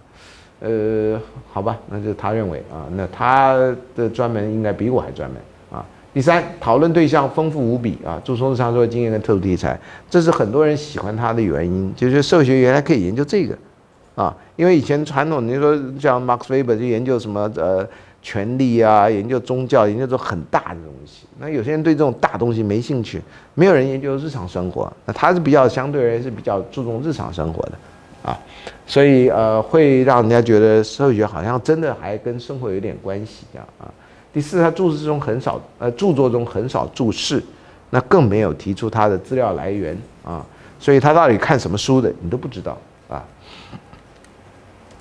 呃，好吧，那就他认为啊，那他的专门应该比我还专门啊。第三，讨论对象丰富无比啊，注重日常生活经验跟特殊题材，这是很多人喜欢他的原因，就是社会学原来可以研究这个。啊，因为以前传统你说像 Max Weber 就研究什么呃权力啊，研究宗教，研究这种很大的东西。那有些人对这种大东西没兴趣，没有人研究日常生活。那他是比较相对而言是比较注重日常生活的，啊，所以呃会让人家觉得社会学好像真的还跟生活有点关系这样啊。第四，他注释中很少，呃著作中很少注释，那更没有提出他的资料来源啊，所以他到底看什么书的你都不知道。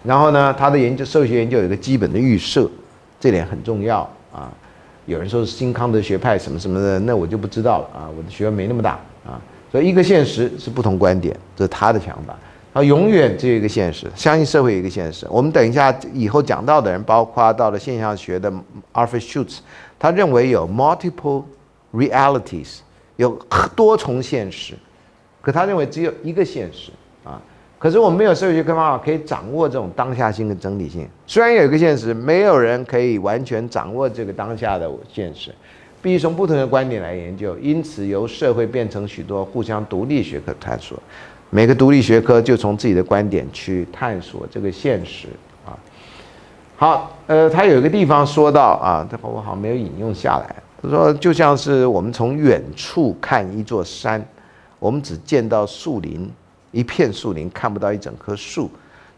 然后呢，他的研究社会学研究有一个基本的预设，这点很重要啊。有人说是新康德学派什么什么的，那我就不知道了啊。我的学问没那么大啊。所以一个现实是不同观点，这是他的想法。他永远只有一个现实，相信社会有一个现实。我们等一下以后讲到的人，包括到了现象学的 Arthur Schutz，他认为有 multiple realities，有多重现实，可他认为只有一个现实。可是我们没有社会学科方法可以掌握这种当下性的整体性。虽然有一个现实，没有人可以完全掌握这个当下的现实。必须从不同的观点来研究，因此由社会变成许多互相独立学科探索。每个独立学科就从自己的观点去探索这个现实啊。好，呃，他有一个地方说到啊，这我好像没有引用下来。他说，就像是我们从远处看一座山，我们只见到树林，一片树林，看不到一整棵树。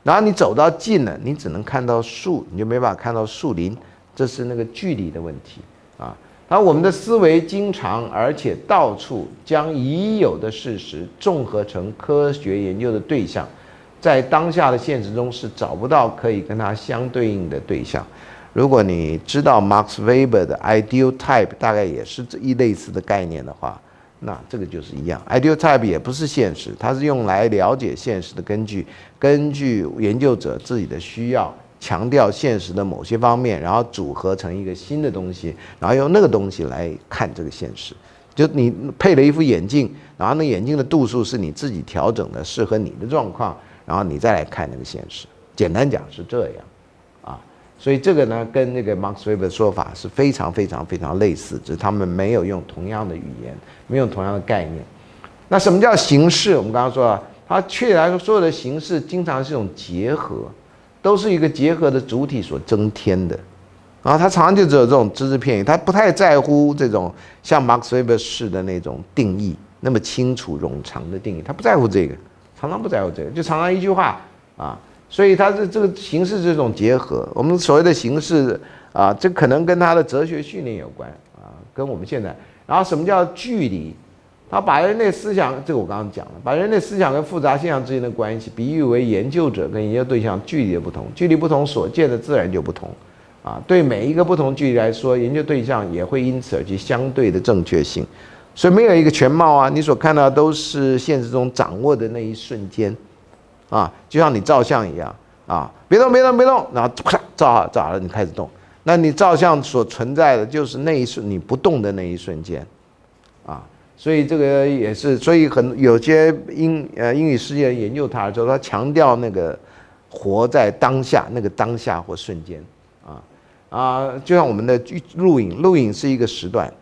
然后你走到近了，你只能看到树，你就没办法看到树林，这是那个距离的问题啊。而我们的思维经常而且到处将已有的事实综合成科学研究的对象，在当下的现实中是找不到可以跟它相对应的对象。如果你知道 Max Weber 的 ideal type 大概也是这一类似的概念的话，那这个就是一样。ideal type 也不是现实，它是用来了解现实的根据，根据研究者自己的需要。强调现实的某些方面，然后组合成一个新的东西，然后用那个东西来看这个现实。就你配了一副眼镜，然后那眼镜的度数是你自己调整的，适合你的状况，然后你再来看那个现实。简单讲是这样，所以这个呢跟那个 Max Weber 的说法是非常非常非常类似，只是他们没有用同样的语言，没有同样的概念。那什么叫形式？我们刚刚说了，它确切来说，所有的形式经常是一种结合。都是一个结合的主体所增添的，然后他常常就只有这种只字片语，他不太在乎这种像 Max Weber 式的那种定义，那么清楚冗长的定义，他不在乎这个，常常不在乎这个，就常常一句话啊，所以它是这个形式这种结合，我们所谓的形式啊，这可能跟他的哲学训练有关。啊，跟我们现在，然后什么叫距离？他把人类思想，这个我刚刚讲了，把人类思想跟复杂现象之间的关系比喻为研究者跟研究对象距离的不同，距离不同所见的自然就不同，啊，对每一个不同距离来说，研究对象也会因此而去相对的正确性，所以没有一个全貌啊，你所看到都是现实中掌握的那一瞬间，啊，就像你照相一样，啊，别动别动别动，然后啪照好照好了，你开始动，那你照相所存在的就是那一瞬你不动的那一瞬间，啊。所以这个也是，所以很有些英呃英语世界研究它的时候，他强调那个活在当下，那个当下或瞬间啊啊，就像我们的录影，录影是一个时段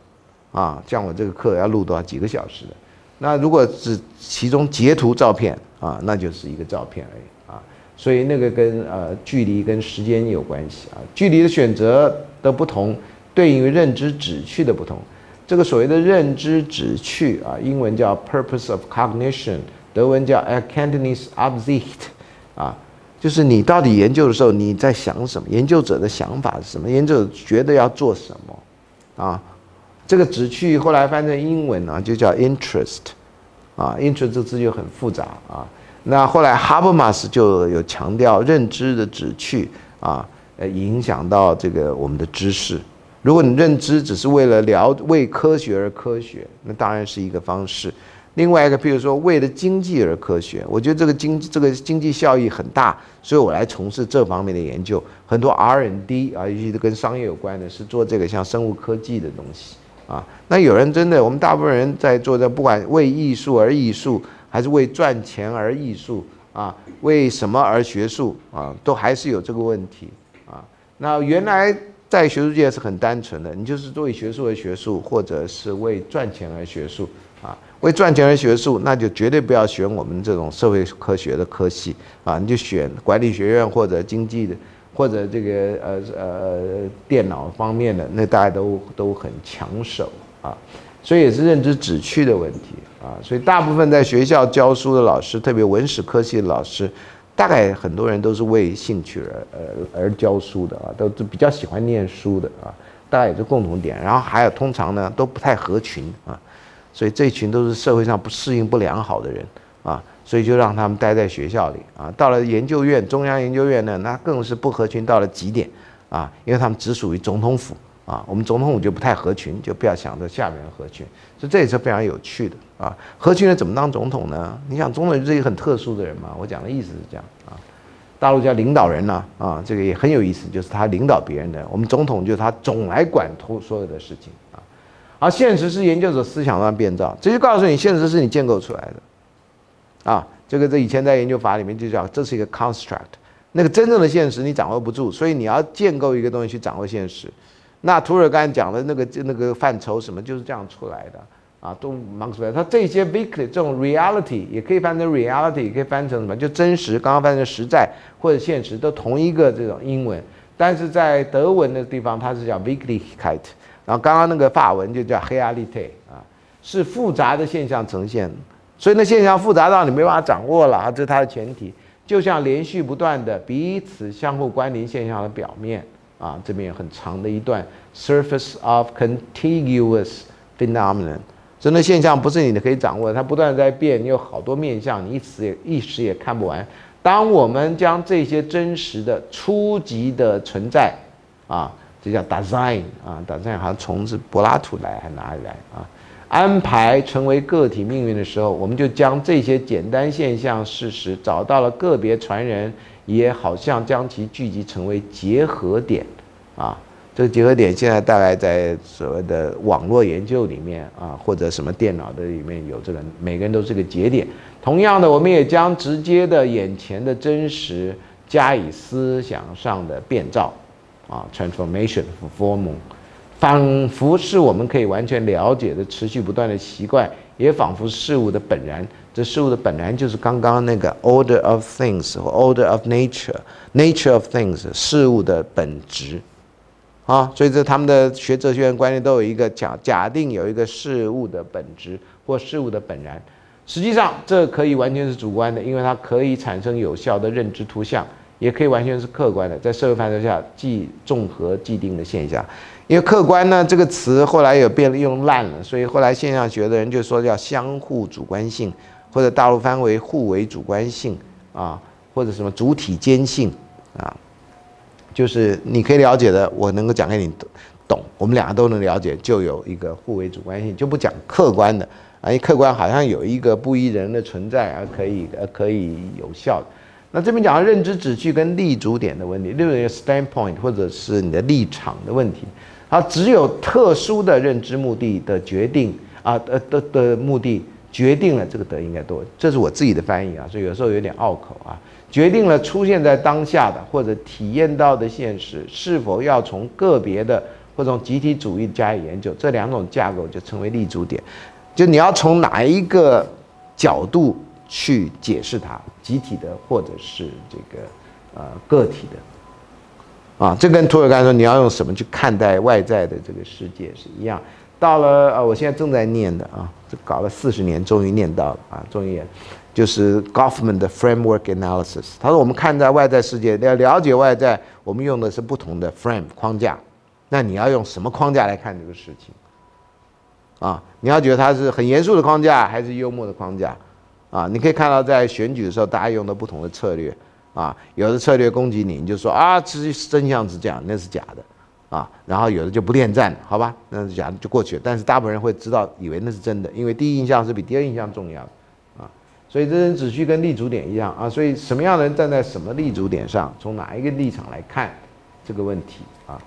啊，像我这个课要录多少几个小时的，那如果只其中截图照片啊，那就是一个照片而已啊，所以那个跟呃距离跟时间有关系啊，距离的选择的不同，对应于认知旨趣的不同。这个所谓的认知旨趣啊，英文叫 purpose of cognition，德文叫 erkenntnis Absicht，啊，就是你到底研究的时候你在想什么？研究者的想法是什么？研究者觉得要做什么？啊，这个旨趣后来翻成英文呢，就叫 interest，啊，interest 这个字就很复杂啊。那后来 Habermas 就有强调认知的旨趣啊，呃，影响到这个我们的知识。如果你认知只是为了了为科学而科学，那当然是一个方式。另外一个，譬如说为了经济而科学，我觉得这个经这个经济效益很大，所以我来从事这方面的研究。很多 R&D 啊，尤其是跟商业有关的，是做这个像生物科技的东西啊。那有人真的，我们大部分人在做的，不管为艺术而艺术，还是为赚钱而艺术啊，为什么而学术啊，都还是有这个问题啊。那原来。在学术界是很单纯的，你就是为学术而学术，或者是为赚钱而学术啊。为赚钱而学术，那就绝对不要选我们这种社会科学的科系啊，你就选管理学院或者经济的，或者这个呃呃电脑方面的，那大家都都很抢手啊。所以也是认知旨趣的问题啊。所以大部分在学校教书的老师，特别文史科系的老师。大概很多人都是为兴趣而呃而教书的啊，都是比较喜欢念书的啊，大家也是共同点。然后还有通常呢都不太合群啊，所以这群都是社会上不适应不良好的人啊，所以就让他们待在学校里啊。到了研究院，中央研究院呢，那更是不合群到了极点啊，因为他们只属于总统府啊，我们总统府就不太合群，就不要想着下面合群，所以这也是非常有趣的。啊，合群人怎么当总统呢？你想，总统是一个很特殊的人嘛？我讲的意思是这样啊。大陆叫领导人呢，啊，这个也很有意思，就是他领导别人的。我们总统就是他总来管托所有的事情啊。而现实是研究者思想上变造，这就告诉你，现实是你建构出来的。啊，这个在以前在研究法里面就叫这是一个 construct，那个真正的现实你掌握不住，所以你要建构一个东西去掌握现实。那图尔干讲的那个那个范畴什么就是这样出来的啊，都忙出来。他这些 weekly 这种 reality 也可以翻成 reality，也可以翻成什么？就真实，刚刚翻成实在或者现实，都同一个这种英文。但是在德文的地方，它是叫 Wirklichkeit，然后刚刚那个法文就叫 Realität 啊，是复杂的现象呈现。所以那现象复杂到你没办法掌握了啊，这是它的前提。就像连续不断的彼此相互关联现象的表面啊，这边有很长的一段 surface of contiguous phenomenon，真的现象不是你的可以掌握的，它不断在变，你有好多面相，你一时也一时也看不完。当我们将这些真实的初级的存在啊，这叫 design 啊，design 好像从是柏拉图来还哪里来啊？安排成为个体命运的时候，我们就将这些简单现象事实找到了个别传人，也好像将其聚集成为结合点，啊，这个结合点现在大概在所谓的网络研究里面啊，或者什么电脑的里面有这个，每个人都是个节点。同样的，我们也将直接的眼前的真实加以思想上的变造，啊，transformation form。仿佛是我们可以完全了解的持续不断的习惯，也仿佛事物的本然。这事物的本然就是刚刚那个 order of things 或 order of nature，nature of things 事物的本质。啊，所以这他们的学哲学院观念都有一个假假定有一个事物的本质或事物的本然。实际上这可以完全是主观的，因为它可以产生有效的认知图像，也可以完全是客观的，在社会范畴下既综合既定的现象。因为客观呢这个词后来也变用烂了，所以后来现象学的人就说叫相互主观性，或者大陆翻为互为主观性啊，或者什么主体间性啊，就是你可以了解的，我能够讲给你懂，我们两个都能了解，就有一个互为主观性，就不讲客观的啊，因为客观好像有一个不依人的存在而可以呃可以有效的。那这边讲到认知旨趣跟立足点的问题，另一个 standpoint 或者是你的立场的问题。好，只有特殊的认知目的的决定啊，呃的的目的决定了这个德应该多，这是我自己的翻译啊，所以有时候有点拗口啊。决定了出现在当下的或者体验到的现实是否要从个别的或者从集体主义加以研究，这两种架构就成为立足点，就你要从哪一个角度去解释它，集体的或者是这个呃个体的。啊，这跟托尔干说你要用什么去看待外在的这个世界是一样。到了呃，我现在正在念的啊，这搞了四十年，终于念到了啊，终于也就是 Goffman 的 Framework Analysis。他说我们看待外在世界要了解外在，我们用的是不同的 frame 框架。那你要用什么框架来看这个事情？啊，你要觉得它是很严肃的框架，还是幽默的框架？啊，你可以看到在选举的时候，大家用的不同的策略。啊，有的策略攻击你，你就说啊，其实真相是这样，那是假的，啊，然后有的就不恋战，好吧，那是假的就过去了。但是大部分人会知道，以为那是真的，因为第一印象是比第二印象重要的，啊，所以这人只需跟立足点一样啊，所以什么样的人站在什么立足点上，从哪一个立场来看这个问题啊？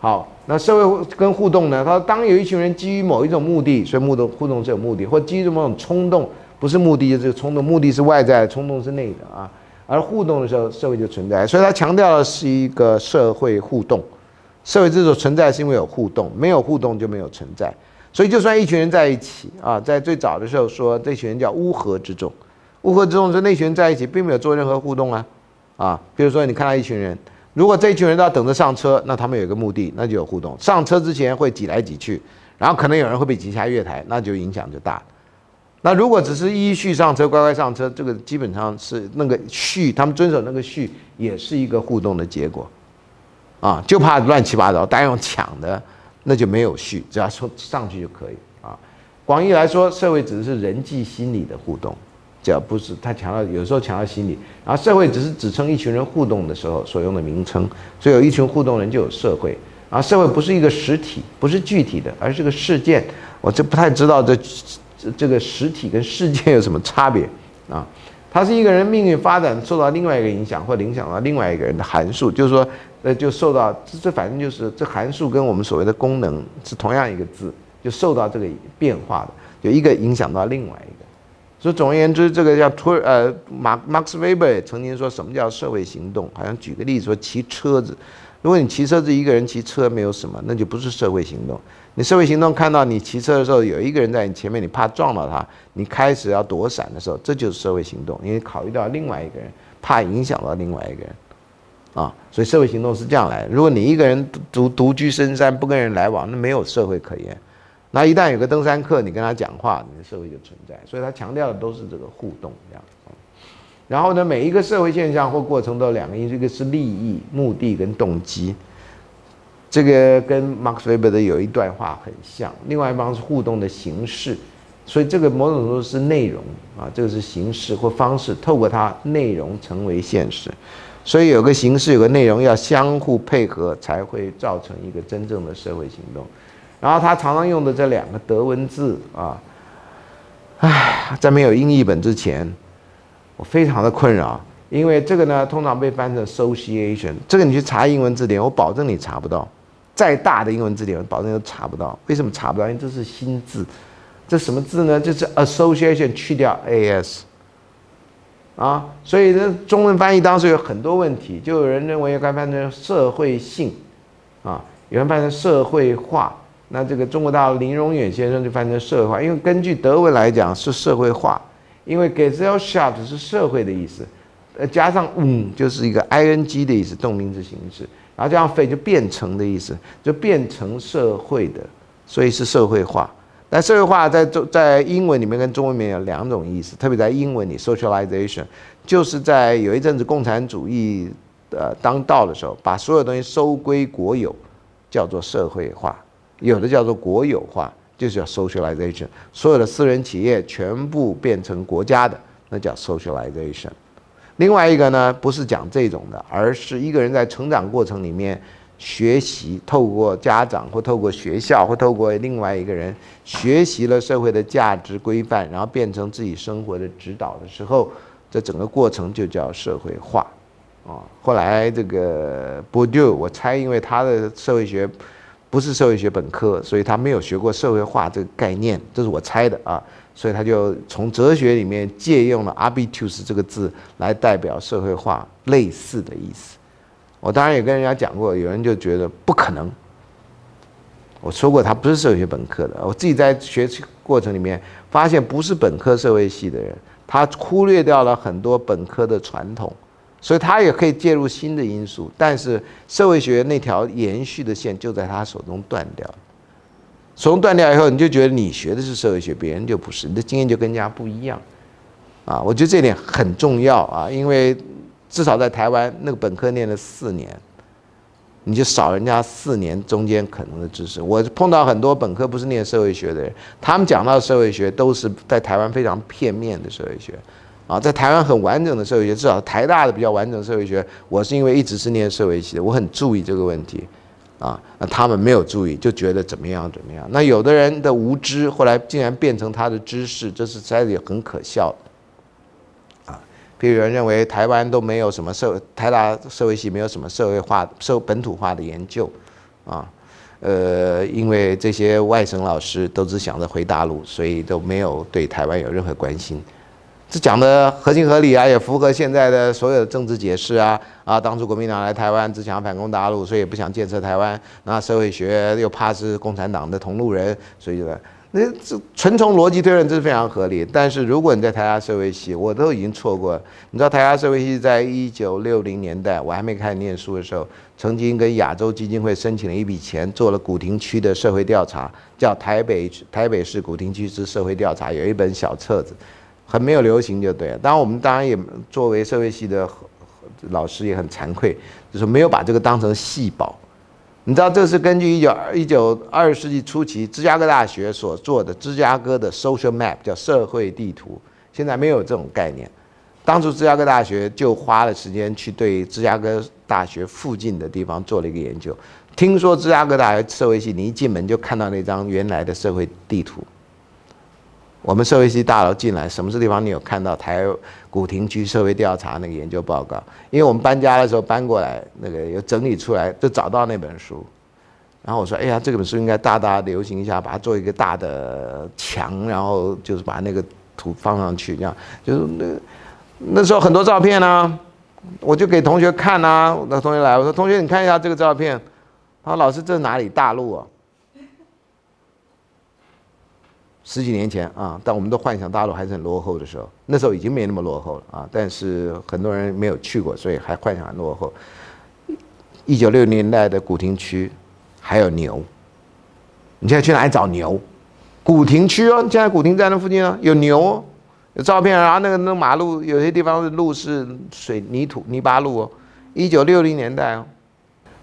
好，那社会跟互动呢？他说，当有一群人基于某一种目的，所以互动互动是有目的，或基于某种冲动，不是目的就是冲动，目的是外在，冲动是内的啊。而互动的时候，社会就存在，所以他强调的是一个社会互动。社会之所存在，是因为有互动，没有互动就没有存在。所以，就算一群人在一起啊，在最早的时候说这群人叫乌合之众，乌合之众是那群人在一起，并没有做任何互动啊啊。比如说，你看到一群人，如果这一群人都要等着上车，那他们有一个目的，那就有互动。上车之前会挤来挤去，然后可能有人会被挤下月台，那就影响就大。那如果只是依序上车，乖乖上车，这个基本上是那个序，他们遵守那个序，也是一个互动的结果，啊，就怕乱七八糟，大家用抢的，那就没有序，只要说上去就可以啊。广义来说，社会只是人际心理的互动，只要不是他强调，有时候强调心理，然后社会只是指称一群人互动的时候所用的名称，所以有一群互动人就有社会，啊，社会不是一个实体，不是具体的，而是个事件，我就不太知道这。这这个实体跟事件有什么差别啊？它是一个人命运发展受到另外一个影响，或影响到另外一个人的函数，就是说，呃，就受到这这反正就是这函数跟我们所谓的功能是同样一个字，就受到这个变化的，有一个影响到另外一个，所以总而言之，这个叫托呃马马克思韦伯曾经说什么叫社会行动？好像举个例子说骑车子，如果你骑车子一个人骑车没有什么，那就不是社会行动。你社会行动看到你骑车的时候有一个人在你前面，你怕撞到他，你开始要躲闪的时候，这就是社会行动，因为考虑到另外一个人，怕影响到另外一个人，啊，所以社会行动是这样来的。如果你一个人独独居深山，不跟人来往，那没有社会可言。那一旦有个登山客，你跟他讲话，你的社会就存在。所以他强调的都是这个互动这样。然后呢，每一个社会现象或过程都有两个因素，一个是利益、目的跟动机。这个跟 Max Weber 的有一段话很像。另外一方是互动的形式，所以这个某种程度是内容啊，这个是形式或方式，透过它内容成为现实。所以有个形式，有个内容要相互配合，才会造成一个真正的社会行动。然后他常常用的这两个德文字啊，唉，在没有英译本之前，我非常的困扰，因为这个呢通常被翻成 association，这个你去查英文字典，我保证你查不到，再大的英文字典，我保证都查不到。为什么查不到？因为这是新字，这什么字呢？就是 association 去掉 as，啊，所以呢中文翻译当时有很多问题，就有人认为该翻成社会性，啊，有人翻成社会化。那这个中国大陆林荣远先生就翻成社会化，因为根据德文来讲是社会化，因为 Gesellschaft 是社会的意思，呃加上嗯就是一个 ing 的意思，动名词形式，然后加上 f 就变成的意思，就变成社会的，所以是社会化。但社会化在中在英文里面跟中文里面有两种意思，特别在英文里 socialization 就是在有一阵子共产主义呃当道的时候，把所有东西收归国有，叫做社会化。有的叫做国有化，就是叫 socialization，所有的私人企业全部变成国家的，那叫 socialization。另外一个呢，不是讲这种的，而是一个人在成长过程里面学习，透过家长或透过学校或透过另外一个人学习了社会的价值规范，然后变成自己生活的指导的时候，这整个过程就叫社会化。啊，后来这个波丢我猜因为他的社会学。不是社会学本科，所以他没有学过社会化这个概念，这是我猜的啊。所以他就从哲学里面借用了 “habitus” 这个字来代表社会化类似的意思。我当然也跟人家讲过，有人就觉得不可能。我说过他不是社会学本科的，我自己在学习过程里面发现，不是本科社会系的人，他忽略掉了很多本科的传统。所以他也可以介入新的因素，但是社会学那条延续的线就在他手中断掉了。从断掉以后，你就觉得你学的是社会学，别人就不是，你的经验就更加不一样。啊，我觉得这点很重要啊，因为至少在台湾那个本科念了四年，你就少人家四年中间可能的知识。我碰到很多本科不是念社会学的人，他们讲到社会学都是在台湾非常片面的社会学。啊，在台湾很完整的社会学，至少台大的比较完整的社会学。我是因为一直是念社会系的，我很注意这个问题。啊，那他们没有注意，就觉得怎么样怎么样。那有的人的无知，后来竟然变成他的知识，这是实在也很可笑的。啊，比如有人认为台湾都没有什么社，台大社会系没有什么社会化、社本土化的研究。啊，呃，因为这些外省老师都只想着回大陆，所以都没有对台湾有任何关心。这讲的合情合理啊，也符合现在的所有的政治解释啊啊！当初国民党来台湾只想反攻大陆，所以也不想建设台湾。那社会学又怕是共产党的同路人，所以呢，那这纯从逻辑推论这是非常合理。但是如果你在台大社会系，我都已经错过。你知道台大社会系在一九六零年代，我还没开始念书的时候，曾经跟亚洲基金会申请了一笔钱，做了古亭区的社会调查，叫《台北台北市古亭区之社会调查》，有一本小册子。很没有流行就对了。当然，我们当然也作为社会系的老师也很惭愧，就是没有把这个当成细胞。你知道，这是根据一九一九二十世纪初期芝加哥大学所做的芝加哥的 social map，叫社会地图。现在没有这种概念。当初芝加哥大学就花了时间去对芝加哥大学附近的地方做了一个研究。听说芝加哥大学社会系，你一进门就看到那张原来的社会地图。我们社会系大楼进来，什么是地方？你有看到台古亭区社会调查那个研究报告？因为我们搬家的时候搬过来，那个有整理出来，就找到那本书。然后我说：“哎呀，这本书应该大大流行一下，把它做一个大的墙，然后就是把那个图放上去，这样就是那那时候很多照片呢，我就给同学看啊，那同学来，我说同学你看一下这个照片，他说老师这是哪里？大陆啊。十几年前啊，但我们都幻想大陆还是很落后的时候，那时候已经没那么落后了啊。但是很多人没有去过，所以还幻想很落后。一九六零年代的古亭区还有牛，你现在去哪里找牛？古亭区哦，现在古亭站那附近啊有牛哦，有照片啊。那个那马路有些地方的路是水泥土泥巴路哦。一九六零年代哦。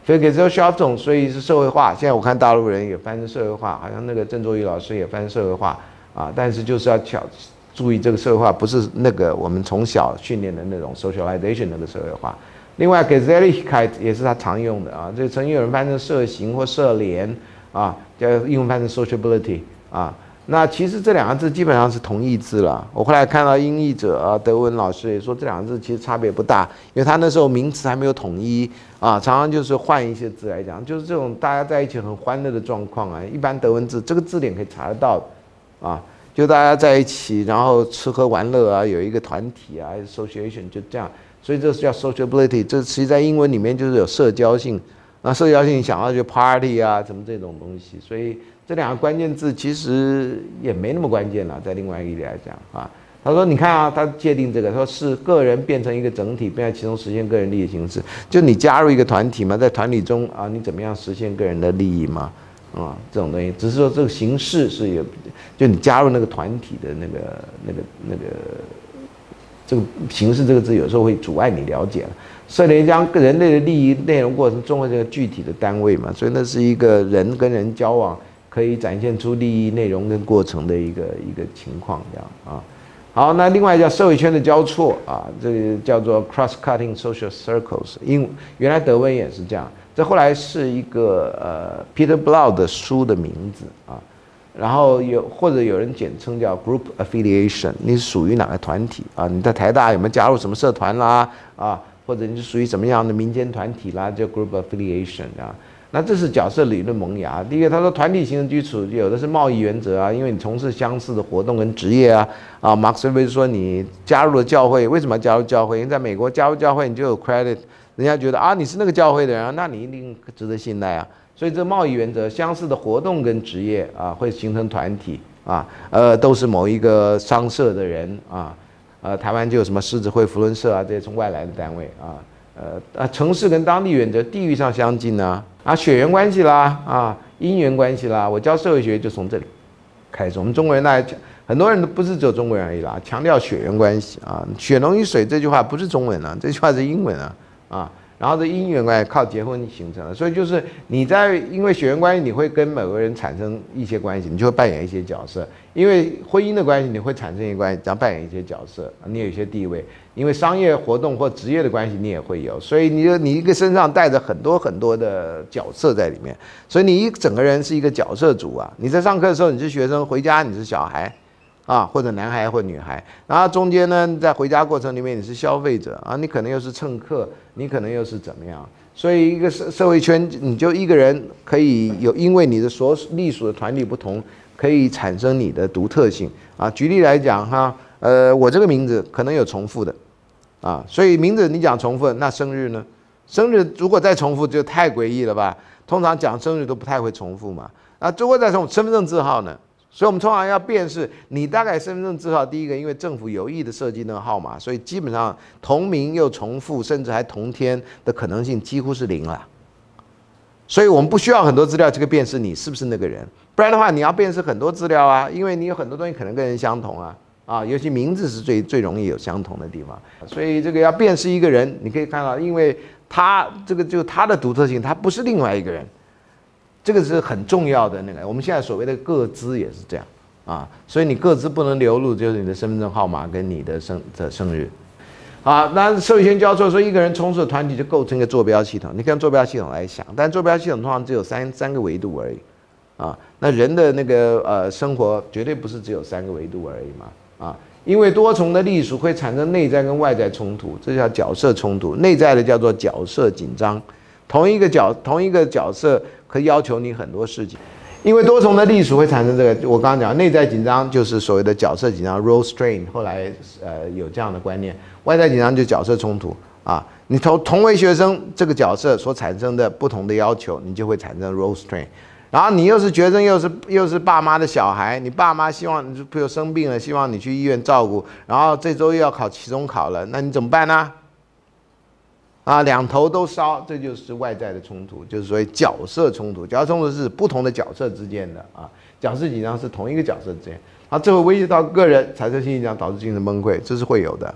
所以给这个 s h o p 总，所以是社会化。现在我看大陆人也翻成社会化，好像那个郑作宇老师也翻社会化啊。但是就是要巧注意这个社会化，不是那个我们从小训练的那种 socialization 那个社会化。另外 g e z e l i k i t 也是他常用的啊。这曾经有人翻成社行或社联啊，叫英文翻成 sociability 啊。那其实这两个字基本上是同义字了。我后来看到英译者啊，德文老师也说这两个字其实差别不大，因为他那时候名词还没有统一啊，常常就是换一些字来讲，就是这种大家在一起很欢乐的状况啊。一般德文字这个字典可以查得到啊，就大家在一起，然后吃喝玩乐啊，有一个团体啊，association 就这样，所以这是叫 sociability。这其实在英文里面就是有社交性，那社交性想到就 party 啊，什么这种东西，所以。这两个关键字其实也没那么关键了，在另外一个来讲啊，他说你看啊，他界定这个，说是个人变成一个整体，并在其中实现个人利益形式，就你加入一个团体嘛，在团体中啊，你怎么样实现个人的利益嘛，啊，这种东西，只是说这个形式是有，就你加入那个团体的那个那个那个这个形式这个字，有时候会阻碍你了解了。社联将人类的利益内容过程中的这个具体的单位嘛，所以那是一个人跟人交往。可以展现出利益内容跟过程的一个一个情况，这样啊。好，那另外叫社会圈的交错啊，这个叫做 cross-cutting social circles。英原来德文也是这样，这后来是一个呃 Peter Blau 的书的名字啊。然后有或者有人简称叫 group affiliation，你是属于哪个团体啊？你在台大有没有加入什么社团啦？啊，或者你是属于什么样的民间团体啦？叫 group affiliation 啊。那这是角色理论萌芽。第一个，他说团体形成基础有的是贸易原则啊，因为你从事相似的活动跟职业啊。啊，马克思韦说你加入了教会，为什么要加入教会？因为在美国加入教会你就有 credit，人家觉得啊你是那个教会的人，那你一定值得信赖啊。所以这贸易原则，相似的活动跟职业啊会形成团体啊，呃都是某一个商社的人啊，呃台湾就有什么狮子会、福伦社啊这些从外来的单位啊。呃啊，城市跟当地原则地域上相近呢，啊，血缘关系啦，啊，姻缘关系啦，我教社会学就从这里开始。我们中国人那很多人都不是只有中国人而已啦，强调血缘关系啊，血浓于水这句话不是中文啊，这句话是英文啊，啊。然后这姻缘关系靠结婚形成的，所以就是你在因为血缘关系，你会跟某个人产生一些关系，你就会扮演一些角色。因为婚姻的关系，你会产生一些关系，然后扮演一些角色，你有一些地位。因为商业活动或职业的关系，你也会有。所以你你一个身上带着很多很多的角色在里面，所以你一整个人是一个角色组啊。你在上课的时候你是学生，回家你是小孩。啊，或者男孩或女孩，然后中间呢，在回家过程里面你是消费者啊，你可能又是乘客，你可能又是怎么样？所以一个社社会圈，你就一个人可以有，因为你的所隶属的团体不同，可以产生你的独特性啊。举例来讲哈，呃，我这个名字可能有重复的啊，所以名字你讲重复，那生日呢？生日如果再重复就太诡异了吧？通常讲生日都不太会重复嘛。那，如果再重身份证字号呢？所以，我们通常要辨识你大概身份证字号。第一个，因为政府有意的设计那个号码，所以基本上同名又重复，甚至还同天的可能性几乎是零了。所以我们不需要很多资料，这个辨识你是不是那个人。不然的话，你要辨识很多资料啊，因为你有很多东西可能跟人相同啊啊，尤其名字是最最容易有相同的地方。所以这个要辨识一个人，你可以看到，因为他这个就他的独特性，他不是另外一个人。这个是很重要的那个，我们现在所谓的个资也是这样啊，所以你个资不能流露，就是你的身份证号码跟你的生的生日。好，那社会圈交错，说一个人从事的团体就构成一个坐标系统。你看坐标系统来想，但坐标系统通常只有三三个维度而已啊。那人的那个呃生活绝对不是只有三个维度而已嘛啊，因为多重的隶属会产生内在跟外在冲突，这叫角色冲突。内在的叫做角色紧张，同一个角同一个角色。可以要求你很多事情，因为多重的隶属会产生这个，我刚刚讲内在紧张就是所谓的角色紧张 （role strain），后来呃有这样的观念，外在紧张就角色冲突啊。你同同为学生这个角色所产生的不同的要求，你就会产生 role strain。然后你又是学生，又是又是爸妈的小孩，你爸妈希望你，比如生病了，希望你去医院照顾，然后这周又要考期中考了，那你怎么办呢？啊，两头都烧，这就是外在的冲突，就是所谓角色冲突。角色冲突是不同的角色之间的啊，角色紧张是同一个角色之间，啊，这会威胁到个人，产生心理紧张，导致精神崩溃，这是会有的。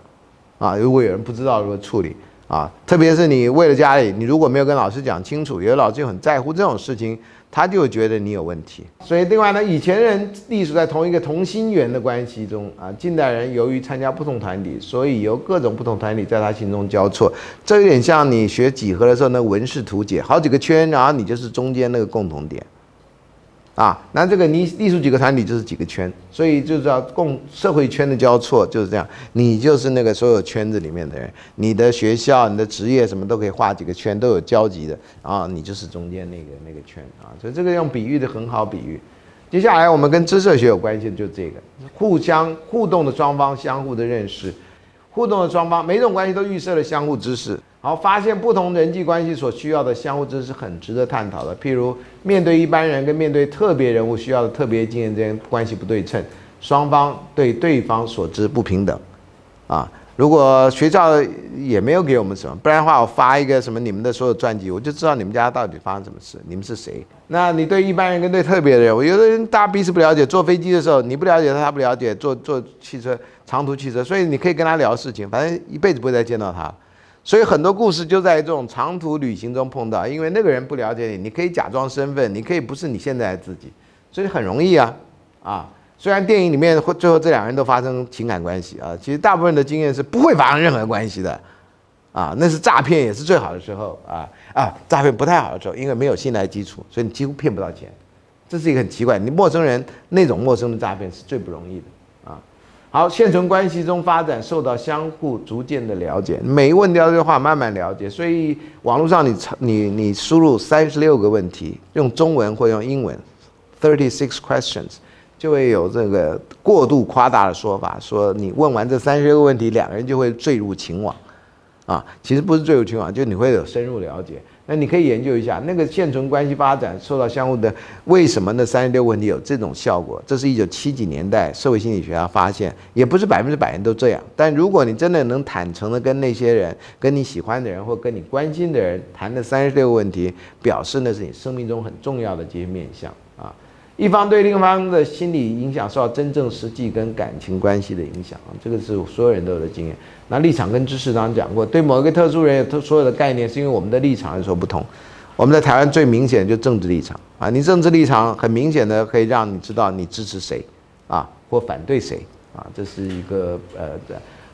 啊，如果有人不知道如何处理，啊，特别是你为了家里，你如果没有跟老师讲清楚，有的老师就很在乎这种事情。他就觉得你有问题，所以另外呢，以前人隶属在同一个同心圆的关系中啊。近代人由于参加不同团体，所以由各种不同团体在他心中交错。这有点像你学几何的时候，那文氏图解，好几个圈，然后你就是中间那个共同点。啊，那这个你隶属几个团体就是几个圈，所以就叫共社会圈的交错就是这样。你就是那个所有圈子里面的人，你的学校、你的职业什么都可以画几个圈，都有交集的。啊你就是中间那个那个圈啊，所以这个用比喻的很好比喻。接下来我们跟知识学有关系的就这个，互相互动的双方相互的认识，互动的双方每种关系都预设了相互知识。好，发现不同人际关系所需要的相互知识很值得探讨的。譬如，面对一般人跟面对特别人物需要的特别经验之间关系不对称，双方对对方所知不平等。啊，如果学校也没有给我们什么，不然的话，我发一个什么你们的所有传记，我就知道你们家到底发生什么事，你们是谁。那你对一般人跟对特别的人，我有的人大家彼此不了解，坐飞机的时候你不了解他，他不了解，坐坐汽车长途汽车，所以你可以跟他聊事情，反正一辈子不会再见到他。所以很多故事就在这种长途旅行中碰到，因为那个人不了解你，你可以假装身份，你可以不是你现在的自己，所以很容易啊啊！虽然电影里面会最后这两个人都发生情感关系啊，其实大部分的经验是不会发生任何关系的啊，那是诈骗也是最好的时候啊啊，诈骗不太好的时候，因为没有信赖基础，所以你几乎骗不到钱，这是一个很奇怪，你陌生人那种陌生的诈骗是最不容易的。好，现存关系中发展受到相互逐渐的了解，每一问掉的话慢慢了解，所以网络上你你你输入三十六个问题，用中文或用英文，thirty six questions，就会有这个过度夸大的说法，说你问完这三十六个问题，两个人就会坠入情网，啊，其实不是坠入情网，就你会有深入了解。那你可以研究一下那个现存关系发展受到相互的为什么那三十六问题有这种效果？这是一九七几年代社会心理学家发现，也不是百分之百人都这样。但如果你真的能坦诚的跟那些人、跟你喜欢的人或跟你关心的人谈那三十六问题，表示那是你生命中很重要的这些面向。一方对另一方的心理影响受到真正实际跟感情关系的影响啊，这个是所有人都有的经验。那立场跟知识，刚刚讲过，对某一个特殊人有所有的概念，是因为我们的立场有所不同。我们在台湾最明显就政治立场啊，你政治立场很明显的可以让你知道你支持谁啊，或反对谁啊，这是一个呃，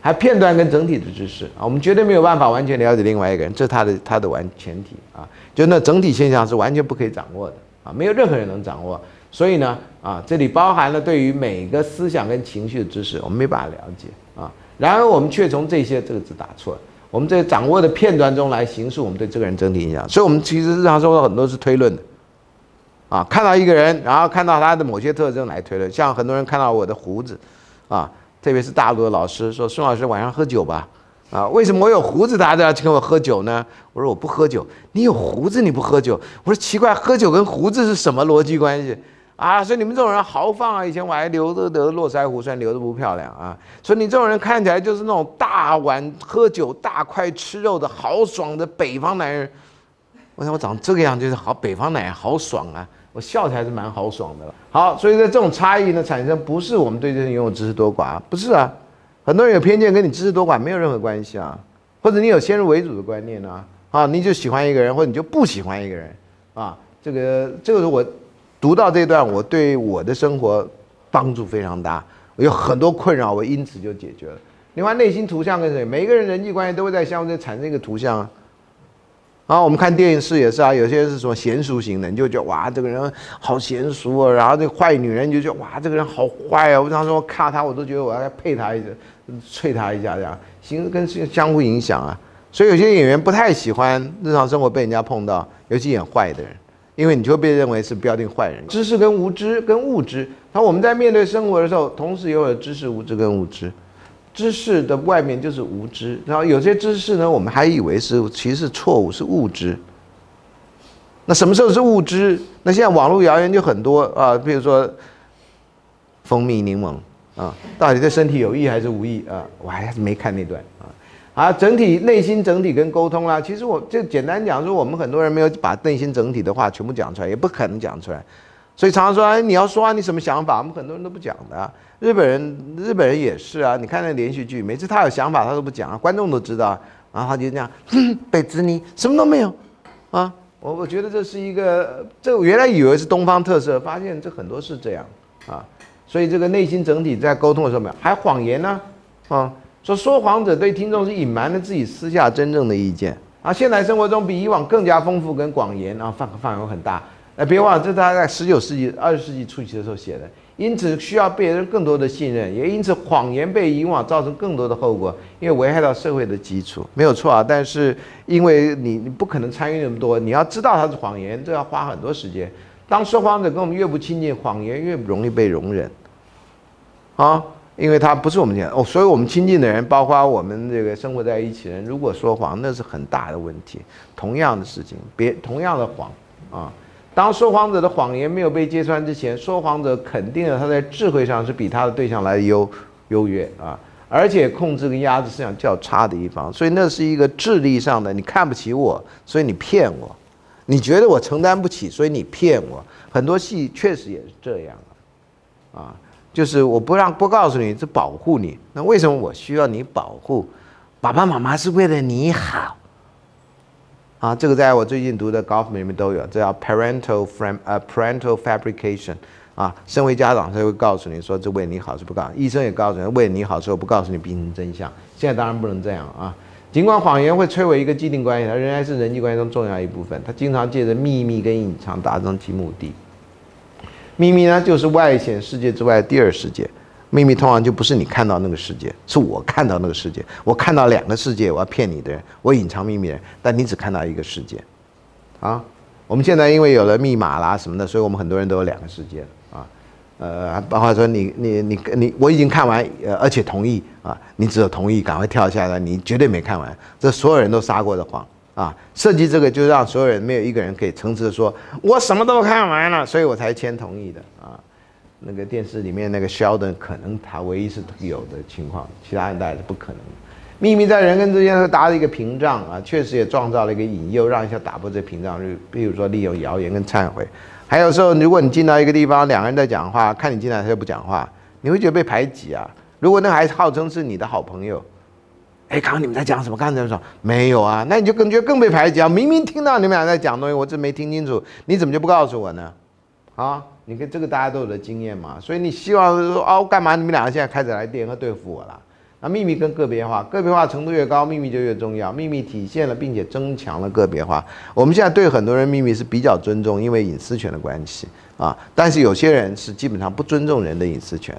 还片段跟整体的知识啊，我们绝对没有办法完全了解另外一个人，这是他的他的完前提啊，就那整体现象是完全不可以掌握的啊，没有任何人能掌握。所以呢，啊，这里包含了对于每个思想跟情绪的知识，我们没办法了解啊。然而，我们却从这些这个字打错了，我们在掌握的片段中来形塑我们对这个人整体印象。所以，我们其实日常生活很多是推论的，啊，看到一个人，然后看到他的某些特征来推论。像很多人看到我的胡子，啊，特别是大陆的老师说：“孙老师晚上喝酒吧？”啊，为什么我有胡子大家都要请我喝酒呢？我说我不喝酒，你有胡子你不喝酒？我说奇怪，喝酒跟胡子是什么逻辑关系？啊，所以你们这种人豪放啊！以前我还留着的络腮胡，虽然留的不漂亮啊。所以你这种人看起来就是那种大碗喝酒、大块吃肉的豪爽的北方男人。我想我长这个样就是好北方男人，好爽啊！我笑起来是蛮豪爽的了。好，所以在这种差异呢产生，不是我们对这些人拥有知识多寡，不是啊。很多人有偏见，跟你知识多寡没有任何关系啊。或者你有先入为主的观念啊，啊，你就喜欢一个人，或者你就不喜欢一个人啊。这个，这个是我。读到这段，我对我的生活帮助非常大，我有很多困扰，我因此就解决了。另外，内心图像跟谁，每一个人人际关系都会在相互间产生一个图像啊。然后我们看电视也是啊，有些是什么娴熟型的，你就觉得哇，这个人好娴熟啊。然后这坏女人，你就觉得哇，这个人好坏啊。我常说看到他，我都觉得我要配他一下，啐他一下这样，形跟相互影响啊。所以有些演员不太喜欢日常生活被人家碰到，尤其演坏的人。因为你就会被认为是标定坏人。知识跟无知跟物知，那我们在面对生活的时候，同时拥有知识、无知跟物知。知识的外面就是无知，然后有些知识呢，我们还以为是其实是错误，是物知。那什么时候是物知？那现在网络谣言就很多啊，比如说蜂蜜柠檬啊，到底对身体有益还是无益啊？我还是没看那段啊。啊，整体内心整体跟沟通啦，其实我就简单讲说，我们很多人没有把内心整体的话全部讲出来，也不可能讲出来。所以常常说，哎，你要说啊，你什么想法？我们很多人都不讲的。日本人，日本人也是啊。你看那连续剧，每次他有想法，他都不讲啊，观众都知道。然后他就这样，被子尼什么都没有啊。我我觉得这是一个，这原来以为是东方特色，发现这很多是这样啊。所以这个内心整体在沟通的时候没有，还谎言呢啊。说说谎者对听众是隐瞒了自己私下真正的意见啊。现代生活中比以往更加丰富跟广言啊，范范围很大。哎，别忘了，这是他在十九世纪、二十世纪初期的时候写的，因此需要别人更多的信任，也因此谎言被以往造成更多的后果，因为危害到社会的基础，没有错啊。但是因为你你不可能参与那么多，你要知道它是谎言，这要花很多时间。当说谎者跟我们越不亲近，谎言越容易被容忍啊，因为他不是我们讲哦，所以我们亲近的人，包括我们这个生活在一起的人，如果说谎，那是很大的问题。同样的事情，别同样的谎啊。当说谎者的谎言没有被揭穿之前，说谎者肯定了他在智慧上是比他的对象来的优优越啊，而且控制跟压制思想较差的一方，所以那是一个智力上的，你看不起我，所以你骗我，你觉得我承担不起，所以你骗我。很多戏确实也是这样啊，就是我不让不告诉你，是保护你。那为什么我需要你保护？爸爸妈妈是为了你好。啊，这个在我最近读的 Golf 里面都有，这叫 parental frame 呃 parental fabrication 啊，身为家长他会告诉你说这为你好是不告，医生也告诉你为你好是我不告诉你病情真相。现在当然不能这样啊，尽管谎言会摧毁一个既定关系，它仍然是人际关系中重要一部分。它经常借着秘密跟隐藏达成其目的。秘密呢，就是外显世界之外第二世界。秘密通常就不是你看到那个世界，是我看到那个世界。我看到两个世界，我要骗你的人，我隐藏秘密的人，但你只看到一个世界，啊，我们现在因为有了密码啦什么的，所以我们很多人都有两个世界啊，呃，包括说你你你你，我已经看完，呃，而且同意啊，你只有同意，赶快跳下来，你绝对没看完，这所有人都撒过的谎。啊，设计这个就让所有人没有一个人可以诚实的说，我什么都看完了，所以我才签同意的啊。那个电视里面那个 Sheldon 可能他唯一是有的情况，其他人大概是不可能的。秘密在人跟之间会搭了一个屏障啊，确实也创造了一个引诱，让一下打破这屏障。就比如说利用谣言跟忏悔，还有时候如果你进到一个地方，两个人在讲话，看你进来他就不讲话，你会觉得被排挤啊。如果那还号称是你的好朋友，哎，刚刚你们在讲什么？刚才说？没有啊，那你就更觉得更被排挤啊。明明听到你们俩在讲东西，我这没听清楚，你怎么就不告诉我呢？啊？你看这个大家都有的经验嘛，所以你希望说哦，干嘛你们两个现在开始来联合对付我了？那秘密跟个别化，个别化程度越高，秘密就越重要。秘密体现了并且增强了个别化。我们现在对很多人秘密是比较尊重，因为隐私权的关系啊。但是有些人是基本上不尊重人的隐私权。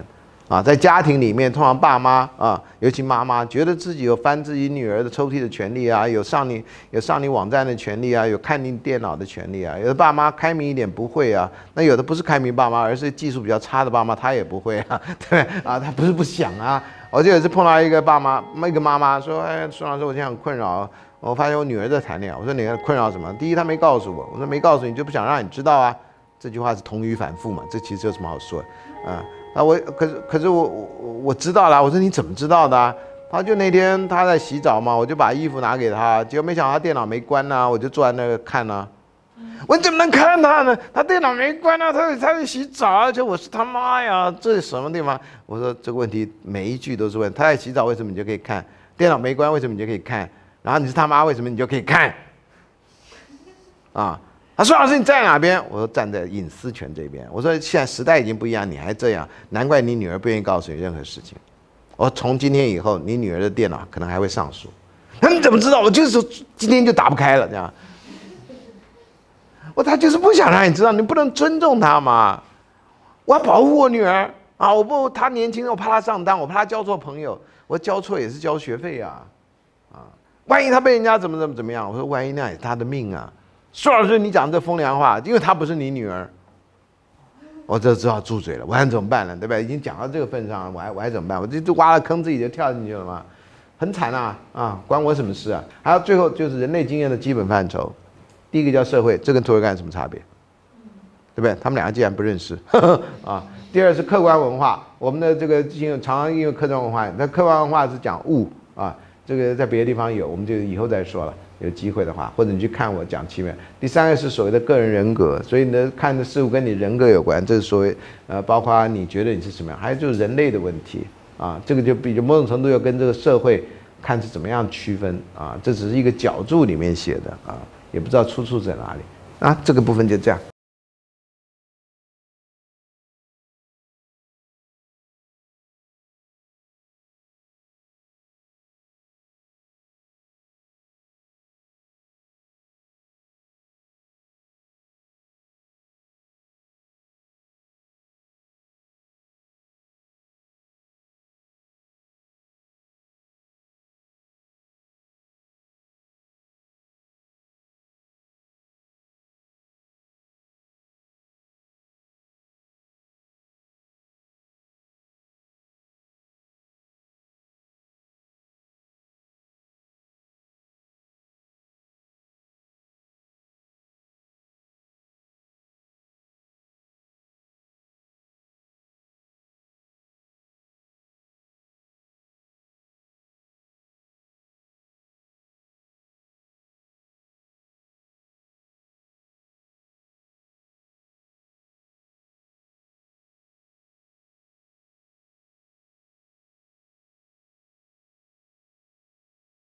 啊，在家庭里面，通常爸妈啊，尤其妈妈，觉得自己有翻自己女儿的抽屉的权利啊，有上你有上你网站的权利啊，有看你电脑的权利啊。有的爸妈开明一点不会啊，那有的不是开明爸妈，而是技术比较差的爸妈，他也不会啊，对啊，他不是不想啊。我就有次碰到一个爸妈，一个妈妈说：“哎，孙老师，我现在很困扰，我发现我女儿在谈恋爱。”我说：“你困扰什么？第一，她没告诉我。我说没告诉你，就不想让你知道啊。这句话是同语反复嘛，这其实有什么好说的啊？”啊，我可是可是我我我知道了。我说你怎么知道的？他就那天他在洗澡嘛，我就把衣服拿给他，结果没想到他电脑没关呢，我就坐在那个看呢。我怎么能看他呢？他电脑没关呢，他他在洗澡，而且我是他妈呀，这是什么地方？我说这个问题每一句都是问。他在洗澡，为什么你就可以看？电脑没关，为什么你就可以看？然后你是他妈，为什么你就可以看？啊？他说：“老师，你在哪边？”我说：“站在隐私权这边。”我说：“现在时代已经不一样，你还这样，难怪你女儿不愿意告诉你任何事情。”我说从今天以后，你女儿的电脑可能还会上锁。那你怎么知道？我就是今天就打不开了，这样。我他就是不想让你知道，你不能尊重他嘛。我要保护我女儿啊！我不，她年轻，我怕她上当，我怕她交错朋友。我交错也是交学费啊，啊！万一她被人家怎么怎么怎么样？我说：万一那也是她的命啊。苏老师，你讲这风凉话，因为她不是你女儿，我这只好住嘴了。我还怎么办呢？对吧？已经讲到这个份上了，我还我还怎么办？我这就挖了坑，自己就跳进去了吗？很惨啊！啊，关我什么事啊？还有最后就是人类经验的基本范畴，第一个叫社会，这跟图尔干什么差别？对不对？他们两个既然不认识啊。第二是客观文化，我们的这个经常常应用客观文化，那客观文化是讲物啊，这个在别的地方有，我们就以后再说了。有机会的话，或者你去看我讲七面。第三个是所谓的个人人格，所以呢，看的事物跟你人格有关，这是所谓呃，包括你觉得你是什么样，还有就是人类的问题啊，这个就比某种程度要跟这个社会看是怎么样区分啊，这只是一个角注里面写的啊，也不知道出处在哪里啊，这个部分就这样。